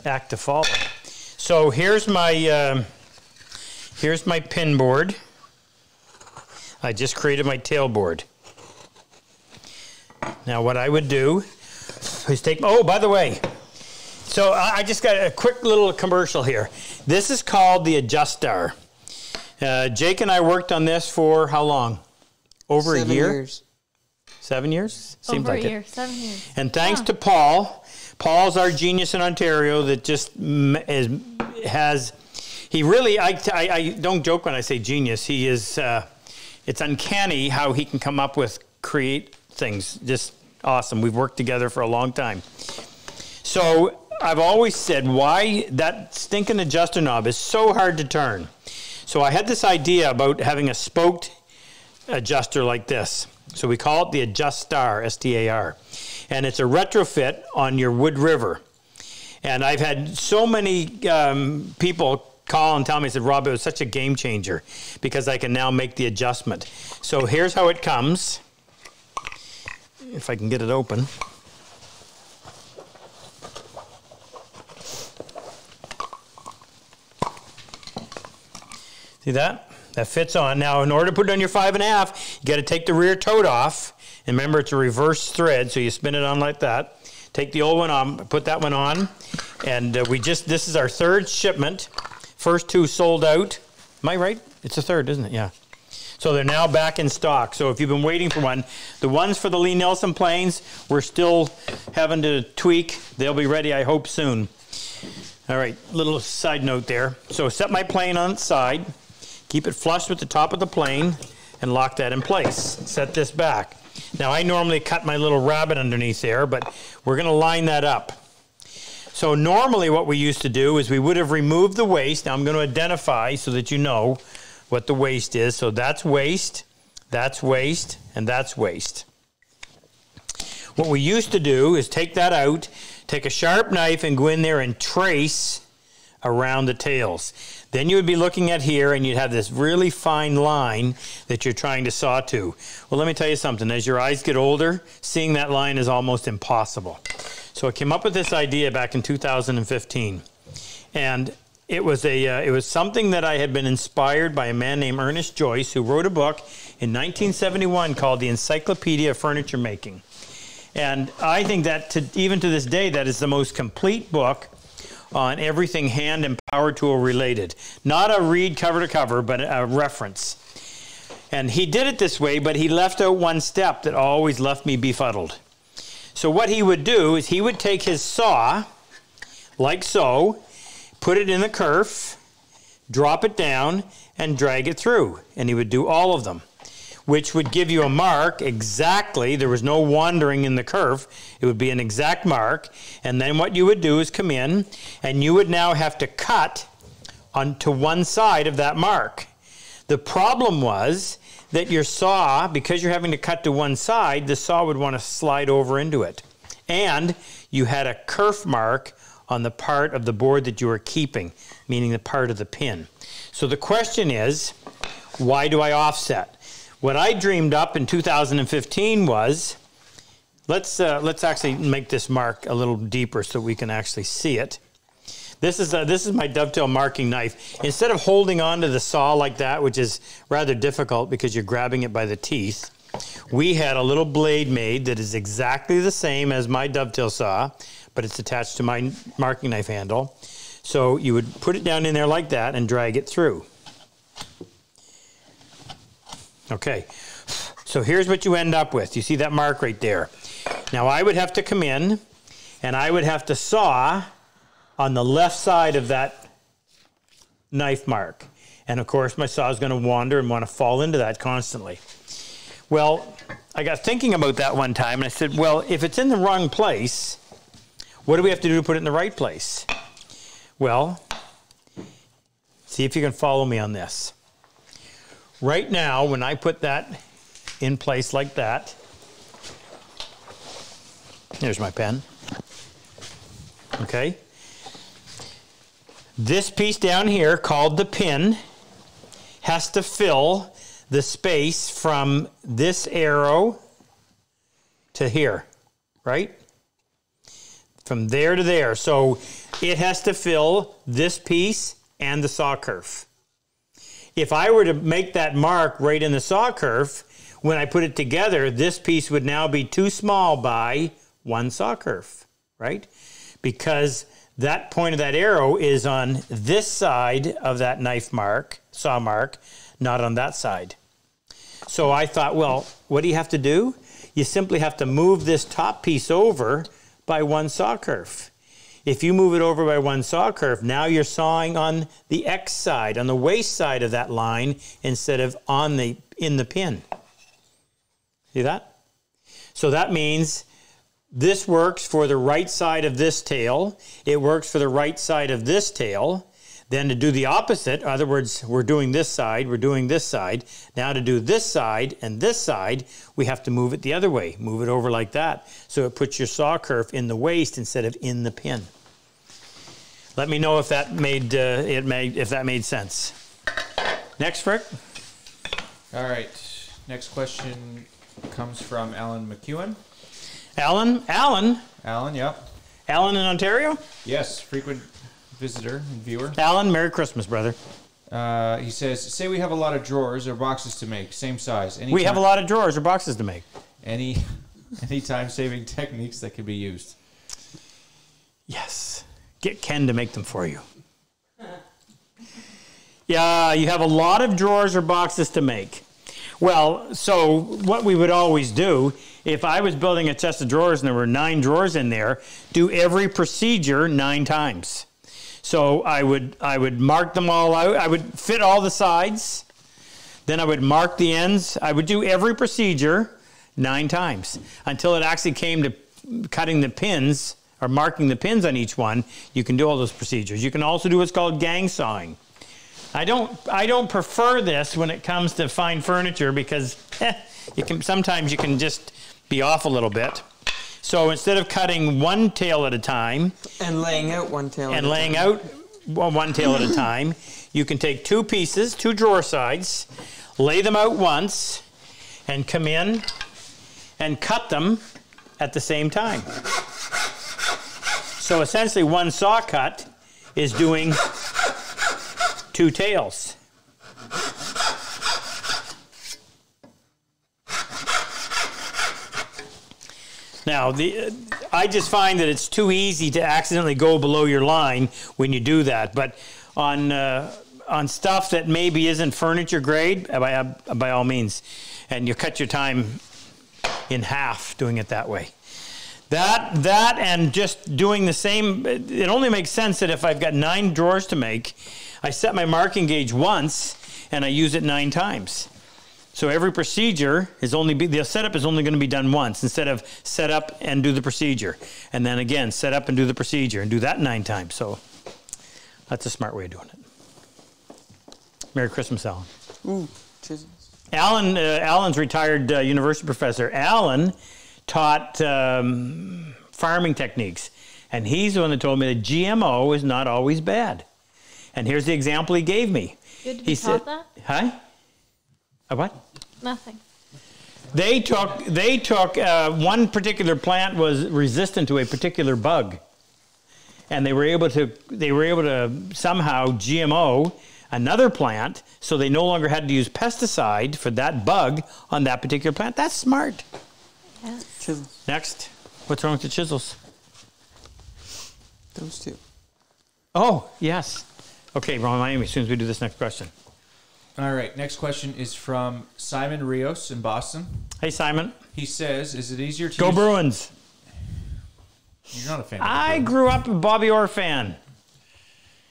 act to follow. So here's my um here's my pin board. I just created my tail board. Now what I would do is take. Oh, by the way, so I I just got a quick little commercial here. This is called the Adjustar. Uh, Jake and I worked on this for how long? Over Seven a year. years. Seven years? Seems Over like a it. year, seven years. And thanks to Paul, Paul's our genius in Ontario that just is, has, he really, I, I, I don't joke when I say genius. He is, uh, it's uncanny how he can come up with, create things. Just awesome. We've worked together for a long time. So I've always said why that stinking adjuster knob is so hard to turn. So I had this idea about having a spoked adjuster like this. So we call it the Adjustar, S T A R. And it's a retrofit on your Wood River. And I've had so many um, people call and tell me, said, Rob, it was such a game changer because I can now make the adjustment. So here's how it comes. If I can get it open. See that? That fits on. Now, in order to put it on your five and a half, you got to take the rear tote off. And remember, it's a reverse thread, so you spin it on like that. Take the old one on, put that one on, and uh, we just this is our third shipment. First two sold out. Am I right? It's a third, isn't it? Yeah. So they're now back in stock. So if you've been waiting for one, the ones for the Lie-Nielsen planes, we're still having to tweak. They'll be ready, I hope, soon. All right, little side note there. So set my plane on its side, keep it flush with the top of the plane, and lock that in place. Set this back. Now I normally cut my little rabbet underneath there, but we're going to line that up. So normally what we used to do is we would have removed the waste. Now I'm going to identify so that you know what the waste is. So that's waste, that's waste, and that's waste. What we used to do is take that out, take a sharp knife and go in there and trace around the tails. Then you would be looking at here and you'd have this really fine line that you're trying to saw to. Well, let me tell you something. As your eyes get older, seeing that line is almost impossible. So I came up with this idea back in 2015. And it was a uh, it was something that I had been inspired by a man named Ernest Joyce who wrote a book in 1971 called The Encyclopedia of Furniture Making. And I think that to, even to this day, that is the most complete book on everything hand and power tool related. Not a read cover to cover, but a reference. And he did it this way, but he left out one step that always left me befuddled. So what he would do is he would take his saw, like so, put it in the kerf, drop it down, and drag it through. And he would do all of them which would give you a mark exactly. There was no wandering in the kerf. It would be an exact mark. And then what you would do is come in and you would now have to cut onto one side of that mark. The problem was that your saw, because you're having to cut to one side, the saw would want to slide over into it. And you had a kerf mark on the part of the board that you were keeping, meaning the part of the pin. So the question is, why do I offset? What I dreamed up in 2015 was, let's uh, let's actually make this mark a little deeper so we can actually see it. This is, a, this is my dovetail marking knife. Instead of holding on to the saw like that, which is rather difficult because you're grabbing it by the teeth, we had a little blade made that is exactly the same as my dovetail saw, but it's attached to my marking knife handle. So you would put it down in there like that and drag it through. Okay, so here's what you end up with. You see that mark right there. Now I would have to come in and I would have to saw on the left side of that knife mark. And of course, my saw is going to wander and want to fall into that constantly. Well, I got thinking about that one time and I said, well, if it's in the wrong place, what do we have to do to put it in the right place? Well, see if you can follow me on this. Right now, when I put that in place like that, there's my pen. Okay. This piece down here, called the pin, has to fill the space from this arrow to here, right? From there to there. So it has to fill this piece and the saw kerf. If I were to make that mark right in the saw kerf, when I put it together, this piece would now be too small by one saw kerf, right? Because that point of that arrow is on this side of that knife mark, saw mark, not on that side. So I thought, well, what do you have to do? You simply have to move this top piece over by one saw kerf. If you move it over by one saw kerf, now you're sawing on the X side, on the waste side of that line, instead of on the in the pin. See that? So that means this works for the right side of this tail. It works for the right side of this tail. Then to do the opposite, in other words, we're doing this side, we're doing this side. Now to do this side and this side, we have to move it the other way. Move it over like that. So it puts your saw kerf in the waste instead of in the pin. Let me know if that made uh, it made if that made sense. Next, Frick. All right. Next question comes from Alan McEwen. Alan, Alan, Alan, yep. Alan in Ontario. Yes, frequent visitor and viewer. Alan, Merry Christmas, brother. Uh, he says, "Say we have a lot of drawers or boxes to make, same size. Any We have a lot of drawers or boxes to make. any <laughs> any time saving techniques that can be used." Yes. Get Ken to make them for you. Yeah, you have a lot of drawers or boxes to make. Well, so what we would always do, if I was building a chest of drawers and there were nine drawers in there, do every procedure nine times. So I would I would mark them all out. I would fit all the sides. Then I would mark the ends. I would do every procedure nine times until it actually came to cutting the pins or marking the pins on each one. You can do all those procedures. You can also do what's called gang sawing. I don't I don't prefer this when it comes to fine furniture because eh, you can sometimes you can just be off a little bit. So instead of cutting one tail at a time And laying out one tail. and a laying time. out one one tail at a <laughs> time, you can take two pieces, two drawer sides, lay them out once, and come in and cut them at the same time. So essentially, one saw cut is doing two tails. Now, the, I just find that it's too easy to accidentally go below your line when you do that. But on uh, on stuff that maybe isn't furniture grade, uh, by, uh, by all means, and you cut your time in half doing it that way. That that and just doing the same. It only makes sense that if I've got nine drawers to make, I set my marking gauge once and I use it nine times. So every procedure is only be, the setup is only going to be done once instead of set up and do the procedure, and then again set up and do the procedure and do that nine times. So that's a smart way of doing it. Merry Christmas, Alan. Ooh, chisels. Alan, uh, Alan's retired uh, university professor. Alan taught um, farming techniques, and he's the one that told me that GMO is not always bad. And here's the example he gave me. Good to He said, that? huh? A what? Nothing. They took they took uh, one particular plant was resistant to a particular bug, and they were able to they were able to somehow GMO another plant, so they no longer had to use pesticide for that bug on that particular plant. That's smart. Yeah. Chisels. Next, what's wrong with the chisels? Those two. Oh yes. Okay, remind me as soon as we do this next question. All right. Next question is from Simon Rios in Boston. Hey Simon, He says, "Is it easier to go use- Bruins! You're not a fan. of I Bruins. grew up a Bobby Orr fan.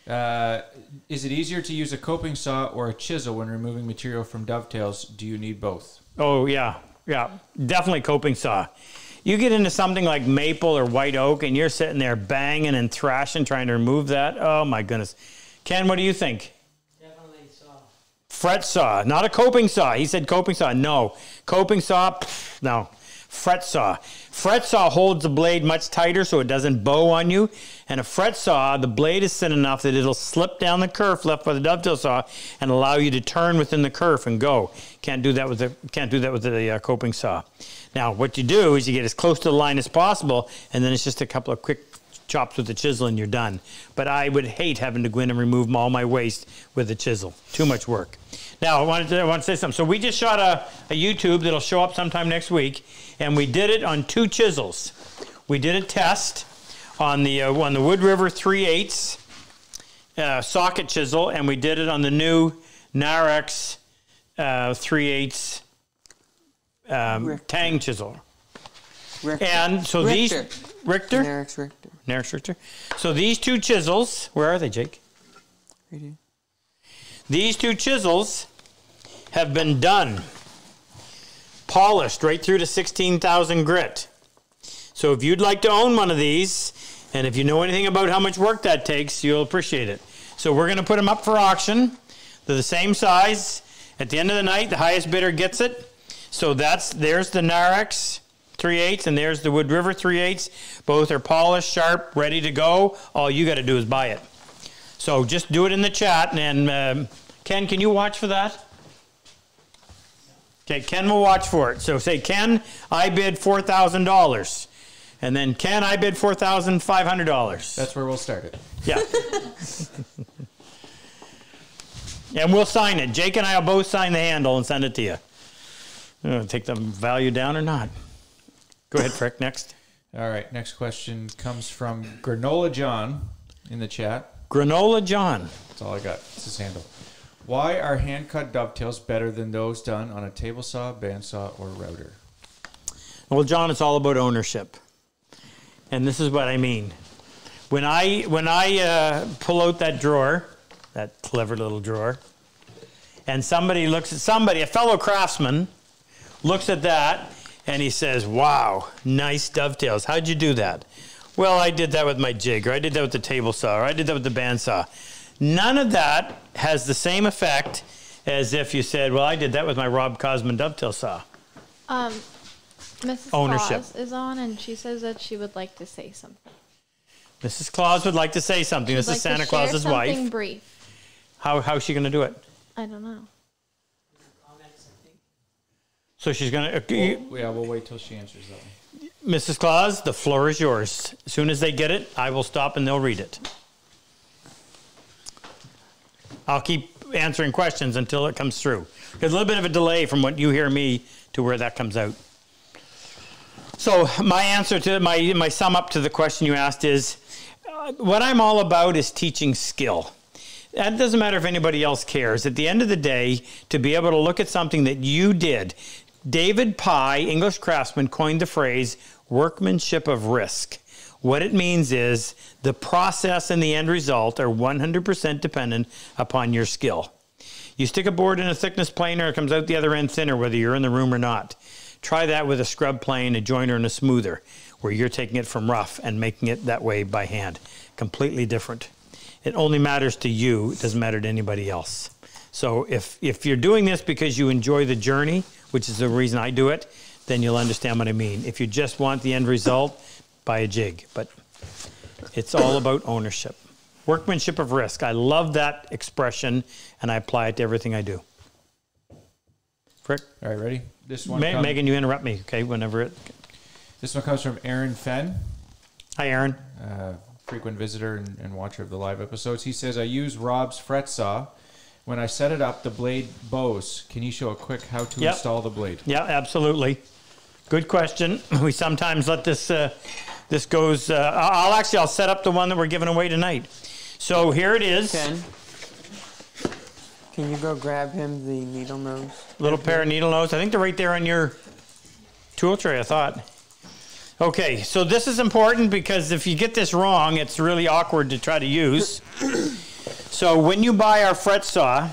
Uh, is it easier to use a coping saw or a chisel when removing material from dovetails? Do you need both? Oh yeah, yeah, definitely coping saw. You get into something like maple or white oak, and you're sitting there banging and thrashing, trying to remove that. Oh my goodness, Ken, what do you think? Definitely saw. Fret saw, not a coping saw. He said coping saw. No, coping saw. pff, no, fret saw. Fret saw holds the blade much tighter so it doesn't bow on you. And a fret saw, the blade is thin enough that it'll slip down the kerf left by the dovetail saw and allow you to turn within the kerf and go. Can't do that with the can't do that with the uh, coping saw. Now, what you do is you get as close to the line as possible, and then it's just a couple of quick chops with the chisel and you're done. But I would hate having to go in and remove all my waste with the chisel. Too much work. Now, I wanted to, I want to say something. So we just shot a, a YouTube that'll show up sometime next week, and we did it on two chisels. We did a test on the uh, on the Wood River 3 8 uh, socket chisel, and we did it on the new Narex uh, 3 8 um, Tang chisel. Richter. And so Richter. these Richter, Eric's Richter. Narex Richter. So these two chisels, where are they, Jake? Right here. These two chisels have been done, polished right through to 16,000 grit. So if you'd like to own one of these, and if you know anything about how much work that takes, you'll appreciate it. So we're going to put them up for auction. They're the same size. At the end of the night, the highest bidder gets it. So that's there's the Narex 3 8 and there's the Wood River 3 8 Both are polished, sharp, ready to go. All you got to do is buy it. So just do it in the chat. And um, Ken, can you watch for that? Okay, Ken will watch for it. So say, Ken, I bid four thousand dollars, and then Ken, I bid four thousand five hundred dollars. That's where we'll start it. Yeah. and we'll sign it. Jake and I will both sign the handle and send it to you. Take the value down or not? Go ahead, Frick. Next. All right. Next question comes from Granola John in the chat. Granola John. That's all I got. It's his handle. Why are hand cut dovetails better than those done on a table saw, bandsaw, or router? Well, John, it's all about ownership, and this is what I mean. When I when I uh, pull out that drawer, that clever little drawer, and somebody looks at somebody, a fellow craftsman, looks at that, and he says, "Wow, nice dovetails. How'd you do that?" Well, I did that with my jig, or I did that with the table saw, or I did that with the bandsaw. None of that has the same effect as if you said, "Well, I did that with my Rob Cosman dovetail saw." Um, Mrs. Ownership. Claus is on, and she says that she would like to say something. Mrs. Claus would like to say something. This She'd is like to Santa share Claus's something wife. brief. How how's she going to do it? I don't know. So she's going to. Yeah, we'll wait till she answers that one. Mrs. Claus, the floor is yours. As soon as they get it, I will stop and they'll read it. I'll keep answering questions until it comes through. There's a little bit of a delay from what you hear me to where that comes out. So my answer to my my sum up to the question you asked is, uh, what I'm all about is teaching skill. That doesn't matter if anybody else cares. At the end of the day, to be able to look at something that you did, David Pye, English craftsman, coined the phrase workmanship of risk. What it means is the process and the end result are 100% dependent upon your skill. You stick a board in a thickness planer, it comes out the other end thinner, whether you're in the room or not. Try that with a scrub plane, a joiner, and a smoother, where you're taking it from rough and making it that way by hand. Completely different. It only matters to you, it doesn't matter to anybody else. So if, if you're doing this because you enjoy the journey, which is the reason I do it, then you'll understand what I mean. If you just want the end result, buy a jig. But it's all about ownership. Workmanship of risk. I love that expression, and I apply it to everything I do. Frick, All right, ready? This one. Ma- come- Megan, you interrupt me, okay? Whenever it. This one comes from Aaron Fenn. Hi, Aaron. uh, frequent visitor and, and watcher of the live episodes. He says, I use Rob's fret saw. When I set it up, the blade bows. Can you show a quick how to Yep. install the blade? Yeah, absolutely. Good question. <laughs> We sometimes let this uh, this goes. Uh, I'll actually I'll set up the one that we're giving away tonight. So here it is. Ken, can you go grab him the needle nose? Little pair of needle nose. I think they're right there on your tool tray. I thought. Okay, so this is important because if you get this wrong, it's really awkward to try to use. <coughs> so when you buy our fret saw,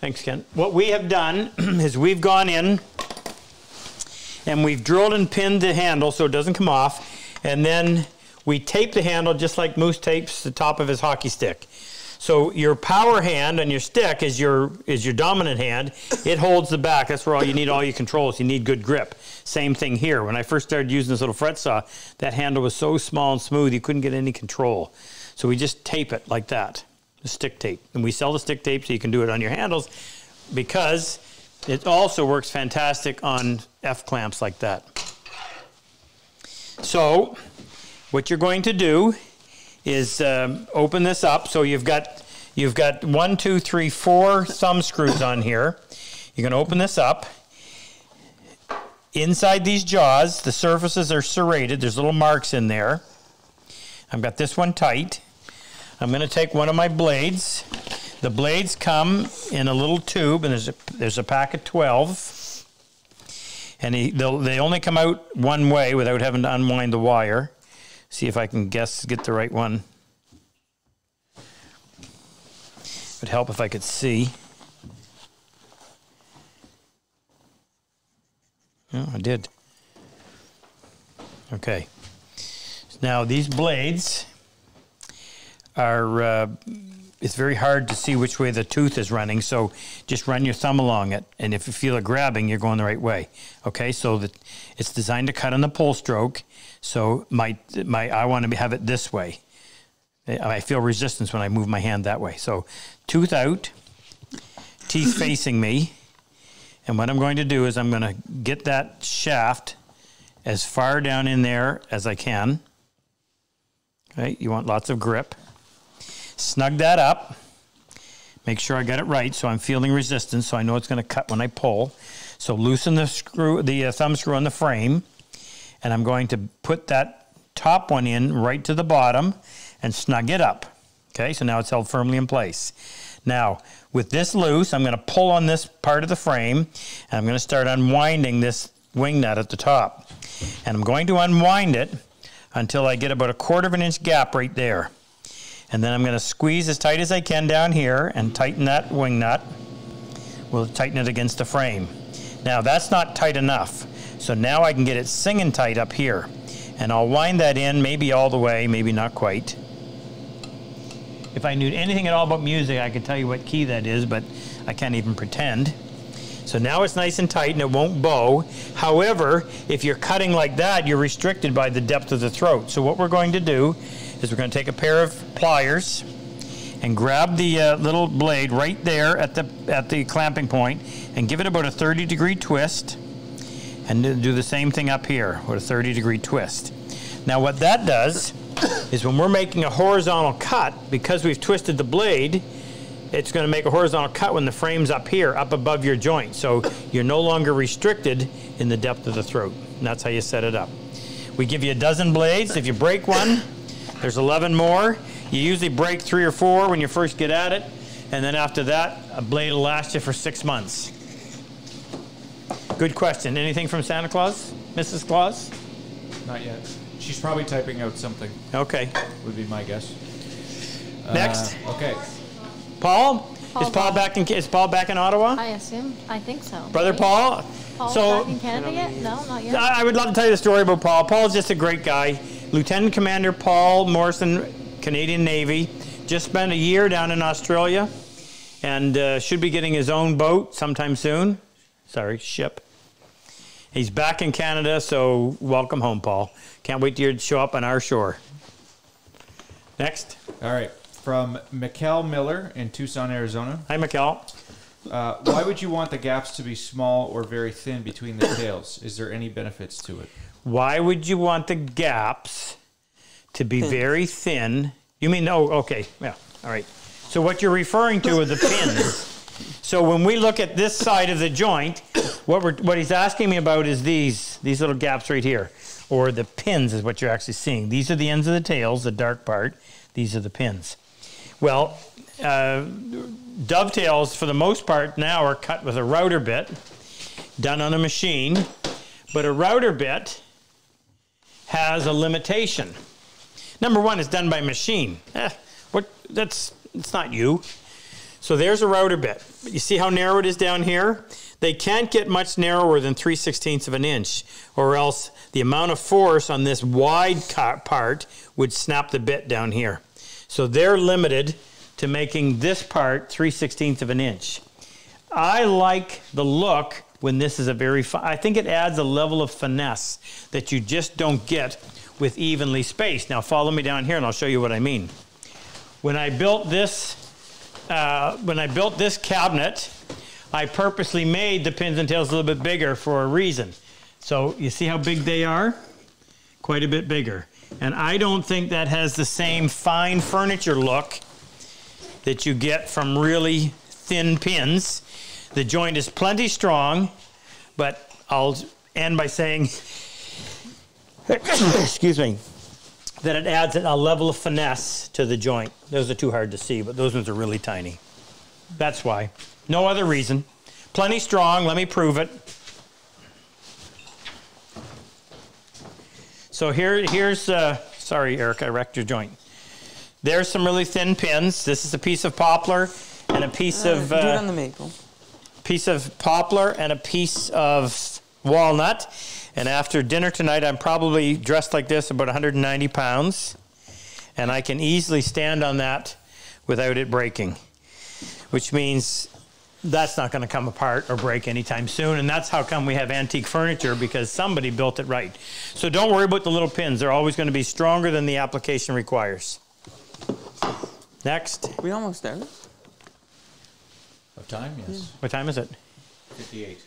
thanks Ken. What we have done <clears throat> is we've gone in and we've drilled and pinned the handle so it doesn't come off, and then we tape the handle just like Moose tapes the top of his hockey stick. So your power hand on your stick is your is your dominant hand. It holds the back. That's where all you need all your controls. You need good grip. Same thing here. When I first started using this little fret saw, that handle was so small and smooth you couldn't get any control. So we just tape it like that, the stick tape, and we sell the stick tape so you can do it on your handles because it also works fantastic on F clamps like that. So what you're going to do is um, open this up. So you've got you've got one, two, three, four thumb screws on here. You're going to open this up. Inside these jaws, the surfaces are serrated. There's little marks in there. I've got this one tight. I'm going to take one of my blades. The blades come in a little tube, and there's a, there's a pack of 12. And he, they'll- only come out one way without having to unwind the wire. See if I can guess, get the right one. Would help if I could see. Oh, I did. Okay. Now these blades are. Uh, it's very hard to see which way the tooth is running, so just run your thumb along it, and if you feel it grabbing, you're going the right way. Okay, so that it's designed to cut on the pull stroke. So my my I want to have it this way. I feel resistance when I move my hand that way. So tooth out, teeth <coughs> facing me, and what I'm going to do is I'm going to get that shaft as far down in there as I can. Okay, you want lots of grip. Snug that up. Make sure I got it right so I'm feeling resistance so I know it's going to cut when I pull. So loosen the screw, the uh, thumb screw on the frame, and I'm going to put that top one in right to the bottom and snug it up. Okay, so now it's held firmly in place. Now, with this loose, I'm going to pull on this part of the frame, and I'm going to start unwinding this wing nut at the top. And I'm going to unwind it until I get about a quarter of an inch gap right there. And then I'm going to squeeze as tight as I can down here and tighten that wing nut. We'll tighten it against the frame. Now that's not tight enough. So now I can get it singing tight up here. And I'll wind that in maybe all the way, maybe not quite. If I knew anything at all about music, I could tell you what key that is, but I can't even pretend. So now it's nice and tight and it won't bow. However, if you're cutting like that, you're restricted by the depth of the throat. So what we're going to do is we're going to take a pair of pliers and grab the uh, little blade right there at the at the clamping point and give it about a 30 degree twist and do the same thing up here with a 30 degree twist. Now what that does is when we're making a horizontal cut, because we've twisted the blade, it's going to make a horizontal cut when the frame's up here, up above your joint. So you're no longer restricted in the depth of the throat. And that's how you set it up. We give you a dozen blades. If you break one, there's 11 more. You usually break three or four when you first get at it. And then after that, a blade will last you for six months. Good question. Anything from Santa Claus? Mrs. Claus? Not yet. She's probably typing out something, Okay. would be my guess. Next. Uh, okay. Paul? Paul is Paul Bob. back in is Paul back in Ottawa? I assume. I think so. Brother right? Paul? Paul's so back in Canada yet? No, not yet. I I would love to tell you the story about Paul. Paul's just a great guy. Lieutenant Commander Paul Morrison, Canadian Navy, just spent a year down in Australia and uh, should be getting his own boat sometime soon. Sorry, ship. He's back in Canada, so welcome home, Paul. Can't wait to hear- show up on our shore. Next. All right. From Mikkel Miller in Tucson, Arizona. Hi, Mikkel. Uh, why would you want the gaps to be small or very thin between the tails? Is there any benefits to it? Why would you want the gaps to be very thin? You mean, oh, okay, yeah, all right. So what you're referring to are the pins. So when we look at this side of the joint, what we're what he's asking me about is these these little gaps right here, or the pins is what you're actually seeing. These are the ends of the tails, the dark part. These are the pins. Well, uh, dovetails for the most part now are cut with a router bit, done on a machine, but a router bit has a limitation. Number one, it's done by machine. Eh, what? That's it's not you. So there's a router bit. You see how narrow it is down here? They can't get much narrower than 3 16ths of an inch, or else the amount of force on this wide part would snap the bit down here. So they're limited to making this part 3 16ths of an inch. I like the look when this is a very I think it adds a level of finesse that you just don't get with evenly spaced. Now follow me down here and I'll show you what I mean. When I built this uh, when I built this cabinet, I purposely made the pins and tails a little bit bigger for a reason. So you see how big they are? Quite a bit bigger. And I don't think that has the same fine furniture look that you get from really thin pins. The joint is plenty strong, but I'll end by saying, <coughs> excuse me, that it adds a level of finesse to the joint. Those are too hard to see, but those ones are really tiny. That's why. No other reason. Plenty strong. Let me prove it. So here, here's. Uh, sorry, Eric, I wrecked your joint. There's some really thin pins. This is a piece of poplar and a piece Uh, of do it uh, on the maple. Piece of poplar and a piece of walnut. And after dinner tonight, I'm probably dressed like this, about 190 pounds, and I can easily stand on that without it breaking, which means that's not going to come apart or break anytime soon. And that's how come we have antique furniture because somebody built it right. So don't worry about the little pins; they're always going to be stronger than the application requires. Next, We almost there. Of time, yes. what time is it? 58.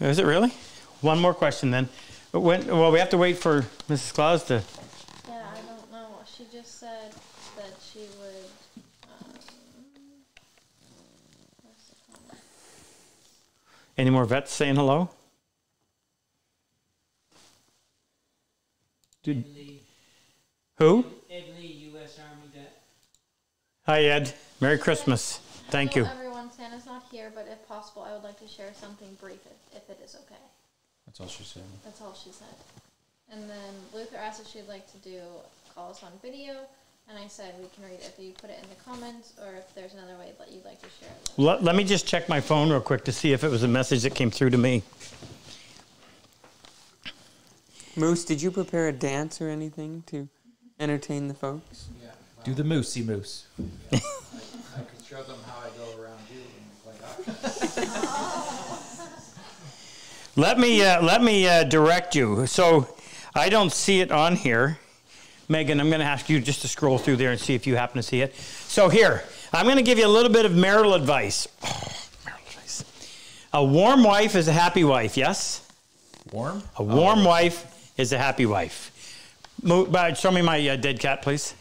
Is it really? One more question then. When, well, we have to wait for Mrs. Claus to. Yeah, I don't know. She just said that she would. Um, where's the comment? Any more vets saying hello? Did, Ed Lee, who? Ed Lee, U.S. Army vet. Hi, Ed. Merry Christmas. Thank you. Everyone. Santa's not here, but if possible, I would like to share something brief, if, if it is okay. That's all she said. That's all she said. And then Luther asked if she'd like to do call us on video, and I said we can read it if you put it in the comments, or if there's another way that you'd like to share it. Let, let me just check my phone real quick to see if it was a message that came through to me. Moose, did you prepare a dance or anything to entertain the folks? Yeah. Do the moosey moose. I could show them how I go around you and play hockey. Let me uh, let me uh, direct you. So I don't see it on here. Megan, I'm going to ask you just to scroll through there and see if you happen to see it. So here, I'm going to give you a little bit of marital advice. <sighs> marital advice. A warm wife is a happy wife. Yes. Warm? A warm wife is a happy wife. Uh, show me my uh, dead cat, please.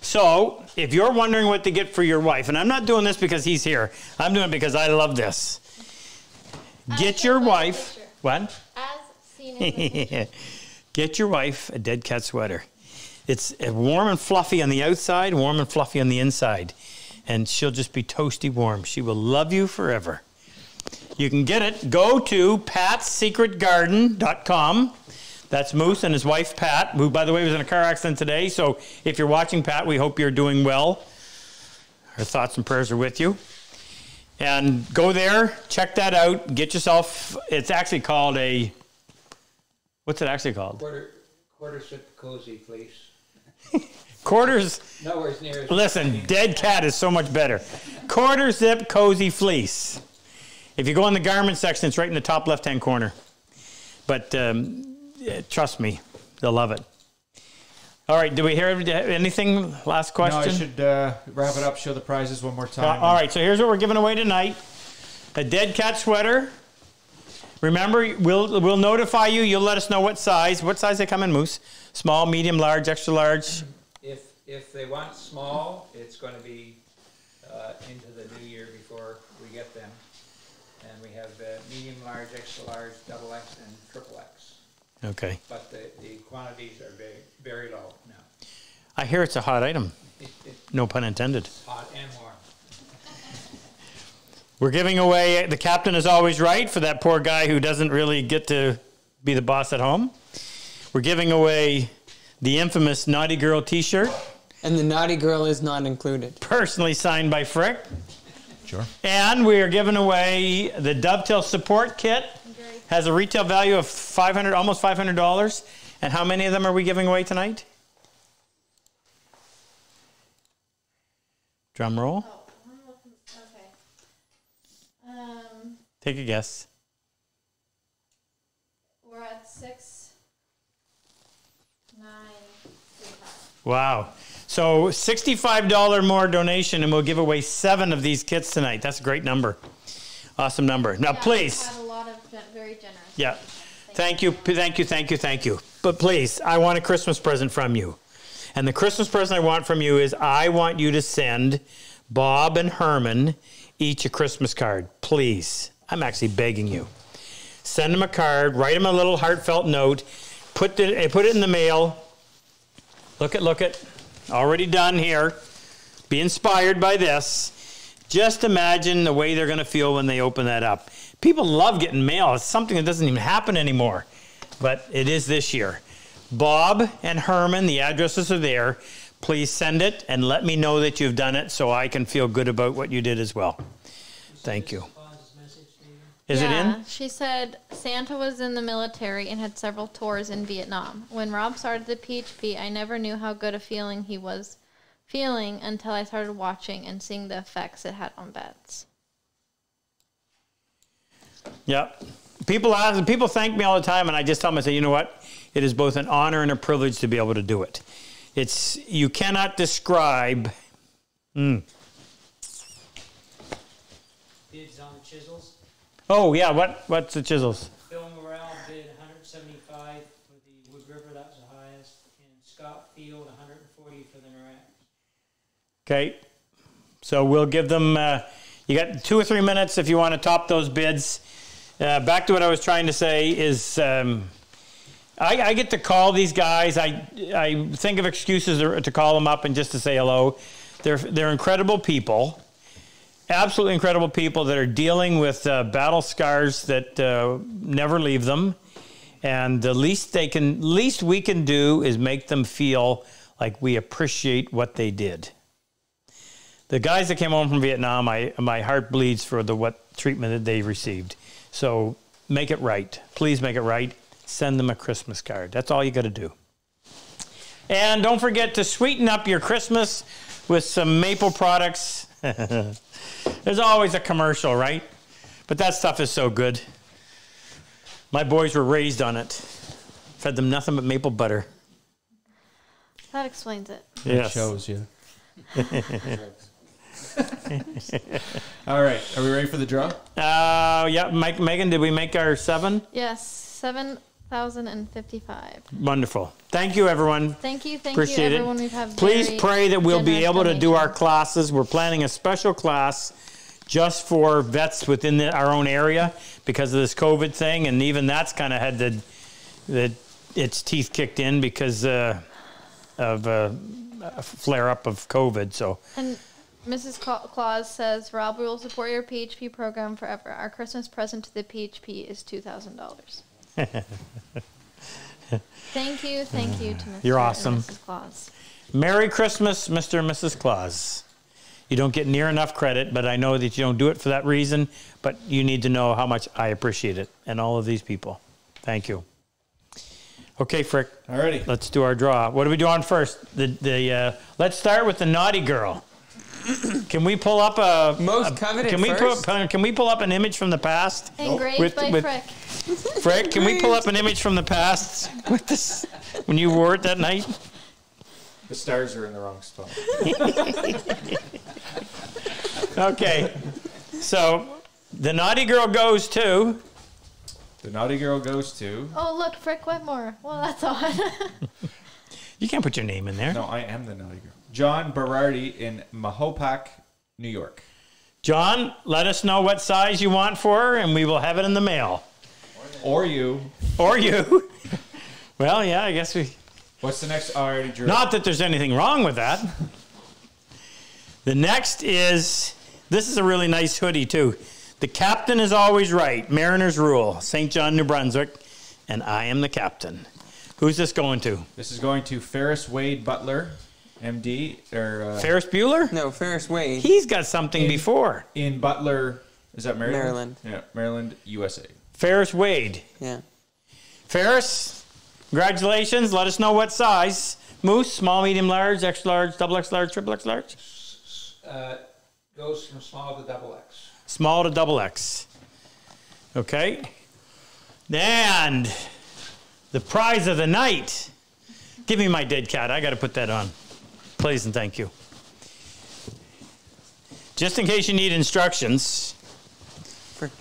So, if you're wondering what to get for your wife, and I'm not doing this because he's here, I'm doing it because I love this. Get your wife. What? As seen in the picture. <laughs> Get your wife a dead cat sweater. It's uh, warm and fluffy on the outside, warm and fluffy on the inside. And she'll just be toasty warm. She will love you forever. You can get it. Go to patsecretgarden.com. That's Moose and his wife, Pat, who, by the way, was in a car accident today. So if you're watching, Pat, we hope you're doing well. Our thoughts and prayers are with you. And go there, check that out, get yourself, it's actually called a, what's it actually called? Quarter, quarter zip cozy fleece. <laughs> Quarters, Nowhere near as listen, dead cat is so much better. Quarter zip cozy fleece. If you go in the garment section, it's right in the top left hand corner. But um, trust me, they'll love it. All right. Do we hear anything? Last question. No, I should uh, wrap it up. Show the prizes one more Uh, time. all right, so here's what we're giving away tonight: a dead cat sweater. Remember, we'll we'll notify you. You'll let us know what size. What size they come in, Moose? Small, medium, large, extra large. If, if they want small, it's gonna be, uh, into the new year before we get them. And we have, uh, medium, large, extra large, double X, and triple X. Okay. But the, the quantities are very, very low now. I hear it's a hot item. No pun intended. Hot and warm. We're giving away. The captain is always right for that poor guy who doesn't really get to be the boss at home. We're giving away the infamous Naughty Girl T-shirt, And the naughty girl is not included. personally signed by Frick. Sure. And we are giving away the Dovetail Support Kit. Has a retail value of 500, almost $500. And how many of them are we giving away tonight? Drum roll. Oh, looking. Okay. Um, Take a guess. we're at six, nine, three, five. Wow. So $65 more donation, and we'll give away seven of these kits tonight. That's a great number. Awesome number. Now, Yeah, please. Had a lot of gen- very generous. Yeah. Thank you, p- thank you, thank you, thank you. But please, I want a Christmas present from you. And the Christmas present I want from you is I want you to send Bob and Herman each a Christmas card. Please. I'm actually begging you. Send them a card, write them a little heartfelt note, put, the, eh, put it in the mail. Look at, look at, already done here. Be inspired by this. Just imagine the way they're going to feel when they open that up. People love getting mail. It's something that doesn't even happen anymore, but it is this year. Bob and Herman, the addresses are there. Please send it and let me know that you've done it so I can feel good about what you did as well. Thank you. Is it yeah, in? She said Santa was in the military and had several tours in Vietnam. When Rob started the PHP, I never knew how good a feeling he was feeling until I started watching and seeing the effects it had on vets. Yeah. People ask, people thank me all the time, and I just tell them, I say, you know what? It is both an honor and a privilege to be able to do it. It's you cannot describe. Mm. bids on the chisels. Oh yeah, what what's the chisels? Bill Morrell bid 175 for the Wood River, that was the highest, and Scott Field 140 for the Narex. Okay, so we'll give them. Uh, you got two or three minutes if you want to top those bids. Uh, back to what I was trying to say is. Um, I, I get to call these guys. I, I think of excuses to, to call them up and just to say hello. They're, they're incredible people, absolutely incredible people that are dealing with uh, battle scars that uh, never leave them. And the least they can, least we can do is make them feel like we appreciate what they did. The guys that came home from Vietnam, I, my heart bleeds for the what treatment that they received. So make it right. Please make it right send them a Christmas card. That's all you got to do. And don't forget to sweeten up your Christmas with some maple products. <laughs> There's always a commercial, right? But that stuff is so good. My boys were raised on it. Fed them nothing but maple butter. That explains it. Yes. shows you. <laughs> All right, are we ready for the draw? Uh, yeah, Mike, Megan, did we make our seven? Yes, 7,055. Wonderful. Thank you, everyone. Thank you, thank Appreciate you, it. everyone. We've had Please pray that we'll be able to do our classes. We're planning a special class just for vets within the, our own area because of this COVID thing, and even that's kind of had the, the its teeth kicked in because uh, of uh, a flare up of COVID. So And Mrs. Claus says, Rob, we will support your PHP program forever. Our Christmas present to the PHP is $2,000. Thank you, thank you to Mr. You're and awesome. Mrs. Claus. Merry Christmas, Mr. and Mrs. Claus. You don't get near enough credit, but I know that you don't do it for that reason. But you need to know how much I appreciate it and all of these people. Thank you. Okay, Frick. Alrighty. Let's do our draw. What are we doing first? The the uh, let's start with the naughty girl. <clears throat> Can we pull up a Most a- coveted Can we first? pull, can we pull up an image from the past? Engraved With- by with- Frick. Frick, can we pull up an image from the past with this when you wore it that night? The stars are in the wrong spot. <laughs> Okay. So the naughty girl goes to. The naughty girl goes to. Oh, look, Frick Whitmore. Well, that's odd. <laughs> You can't put your name in there. No, I am the naughty girl. John Berardi in Mahopac, New York. John, let us know what size you want for her, and we will have it in the mail. Or you. Or you. <laughs> well, yeah, I guess we. What's the next? I already drew. Not that there's anything wrong with that. The next is this is a really nice hoodie too. The captain is always right. Mariners rule. St. John, New Brunswick, and I am the captain. Who's this going to? This is going to Ferris Wade Butler, MD, or uh, Ferris Bueller? No, Ferris Wade. He's got something In- before. in Butler. Is that Maryland? Maryland. Yeah, Maryland, USA. Ferris Wade. Yeah. Ferris, congratulations. Let us know what size. Moose, small, medium, large, extra large, double X large, triple X large. Uh, goes from small to double X. Small to double X. Okay. And the prize of the night. Give me my dead cat. I got to put that on. Please and thank you. Just in case you need instructions, Frick.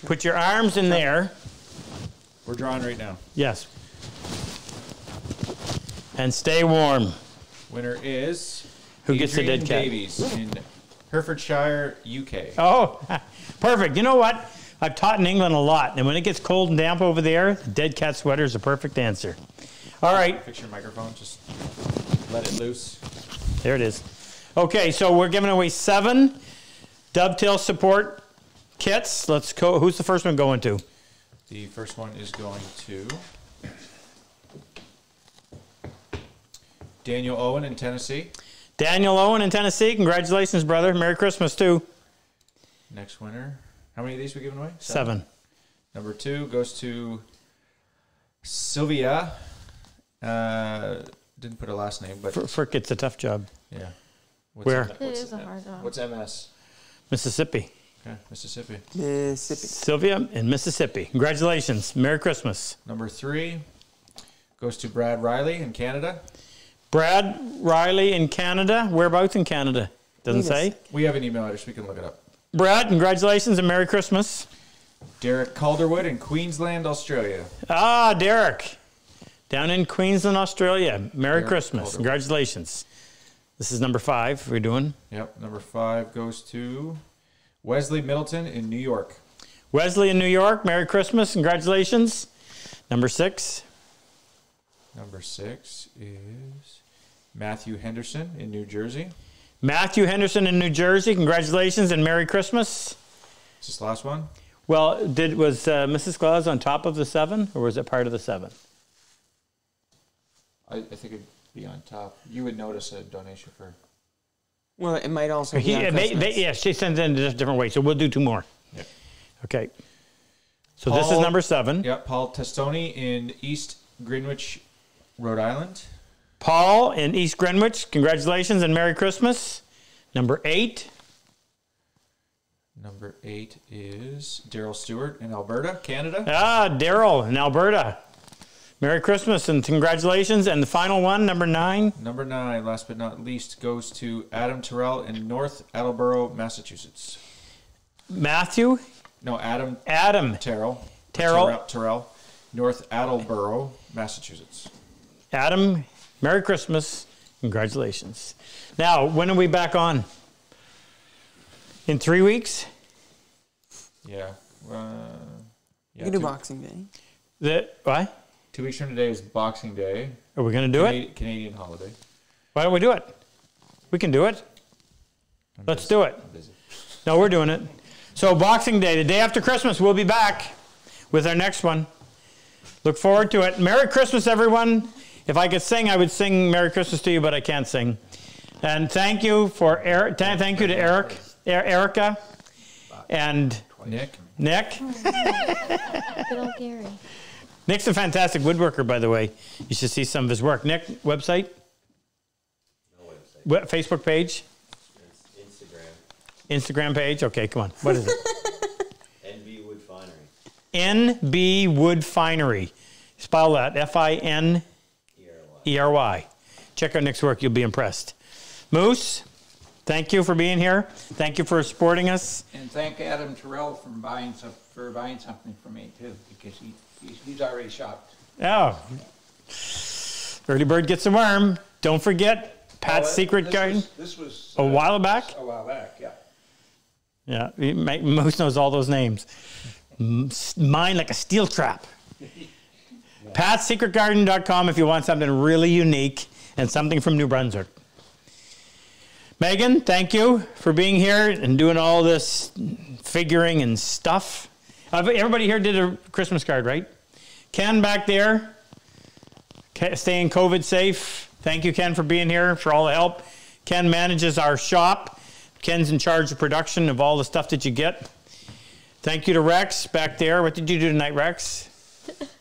Put your arms in there. We're drawing right now. Yes. And stay warm. Winner is Who gets the Adrian dead cat? Davies in Herefordshire, UK. Oh, <laughs> perfect. You know what? I've taught in England a lot, and when it gets cold and damp over there, the dead cat sweater is a perfect answer. All right, Fix your microphone. Just let it loose. there it is. Okay, so we're giving away seven dovetail support kits. Let's go. Who's the first one going to? The first one is going to Daniel Owen in Tennessee. Daniel Owen in Tennessee. Congratulations, brother. Merry Christmas, too. Next winner. How many of these we giving away? Seven. Number two goes to Sylvia. Uh, didn't put her last name, but Fr- Frick, it's a tough job. yeah. What's Where? M- It what's is a M- hard job. What's MS? Mississippi. Okay, Mississippi. Mississippi. Sylvia in Mississippi. Congratulations. Merry Christmas. Number three goes to Brad Riley in Canada. Brad Riley in Canada. Whereabouts in Canada? Doesn't Wait say. We have an email address. We can look it up. Brad, congratulations and Merry Christmas. Derek Calderwood in Queensland, Australia. Ah, Derek, down in Queensland, Australia. Merry Derek Christmas. Calderwood. Congratulations. This is number five we're doing. Yep. Number five goes to Wesley Middleton in New York. Wesley in New York. Merry Christmas. Congratulations. Number six. Number six is Matthew Henderson in New Jersey. Matthew Henderson in New Jersey. Congratulations and Merry Christmas. Is this the last one? Well, did was uh, Mrs. Claus on top of the seven, or was it part of the seven? I, I think it'd be on top. You would notice a donation for. Well, it might also He, be on they, they, yeah, she sends in a different way, so we'll do two more. Yep. Okay. So this is number seven. Yep. Paul Testoni in East Greenwich, Rhode Island. Paul in East Greenwich, congratulations and Merry Christmas. Number eight, Number eight is Daryl Stewart in Alberta, Canada. ah, Daryl in Alberta. Merry Christmas and congratulations. And the final one, number nine, Number nine, last but not least, goes to Adam Terrell in North Attleboro, Massachusetts. Matthew, No, Adam Adam, Terrell. Terrell. Terrell, Terrell, North Attleboro, Massachusetts. Adam, Merry Christmas, congratulations. Now, when are we back on? In three weeks? Yeah. Uh, yeah You can do two, Boxing Day. The, what? Two weeks from today is Boxing Day, Are we going to do it? Canadian, Canadian holiday. Why don't we do it? We can do it. I'm Let's busy. do it. No, we're doing it. So Boxing Day, the day after Christmas, we'll be back with our next one. Look forward to it. Merry Christmas, everyone. If I could sing, I would sing Merry Christmas to you, but I can't sing. And thank you for Eric. th- Thank you to Eric, Erica, and Nick, Nick. Oh, <laughs> good old Gary. Nick's a fantastic woodworker, by the way. You should see some of his work. Nick, website, No website. What- Facebook page, It's Instagram. Instagram page. Okay, come on. What is it? <laughs> NB Wood Finery. NB Wood Finery. Spell that F I N ERY. E R Y. check out Nick's work. You'll be impressed. Moose, thank you for being here. Thank you for supporting us. And thank Adam Terrell for buying some, for buying something for me too, because he, he's, he's already shopped. Oh, early bird gets a worm. Don't forget Pat's Oh, Secret this Garden. was- This was. A uh, while back? A while back, yeah. Yeah, he Moose knows all those names. Mine like a steel trap. <laughs> PatSecretGarden.com if you want something really unique and something from New Brunswick. Megan, thank you for being here and doing all this figuring and stuff. Uh, Everybody here did a Christmas card, right? Ken back there, staying COVID safe. Thank you, Ken, for being here, for all the help. Ken manages our shop. Ken's in charge of production of all the stuff that you get. Thank you to Rex back there. What did you do tonight, Rex?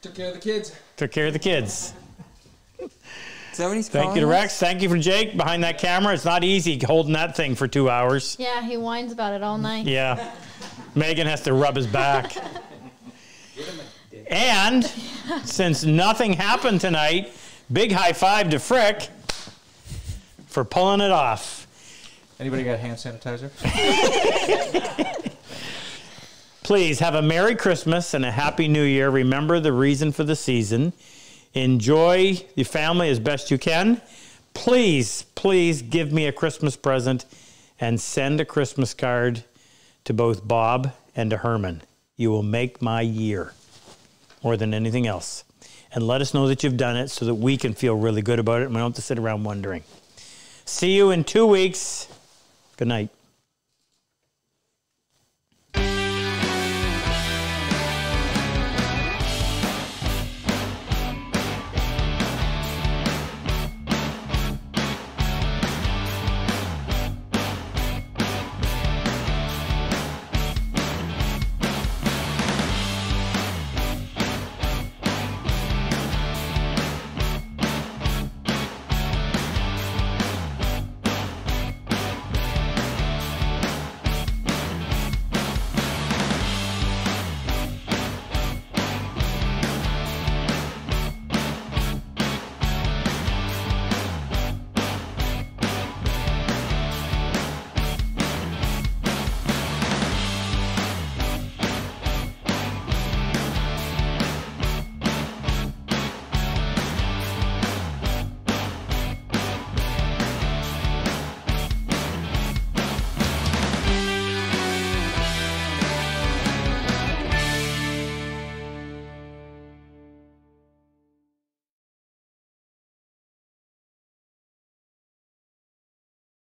Took care of the kids. Took care of the kids. Is that what he's Thank you to calling us? Rex. Thank you for Jake behind that camera. It's not easy holding that thing for two hours. Yeah, he whines about it all night. Yeah. Megan has to rub his back. And since nothing happened tonight, big high five to Frick for pulling it off. Anybody got hand sanitizer? <laughs> Please have a Merry Christmas and a Happy New Year. Remember the reason for the season. Enjoy your family as best you can. Please, please give me a Christmas present and send a Christmas card to both Bob and to Herman. You will make my year more than anything else. And let us know that you've done it so that we can feel really good about it and we don't have to sit around wondering. See you in two weeks. Good night.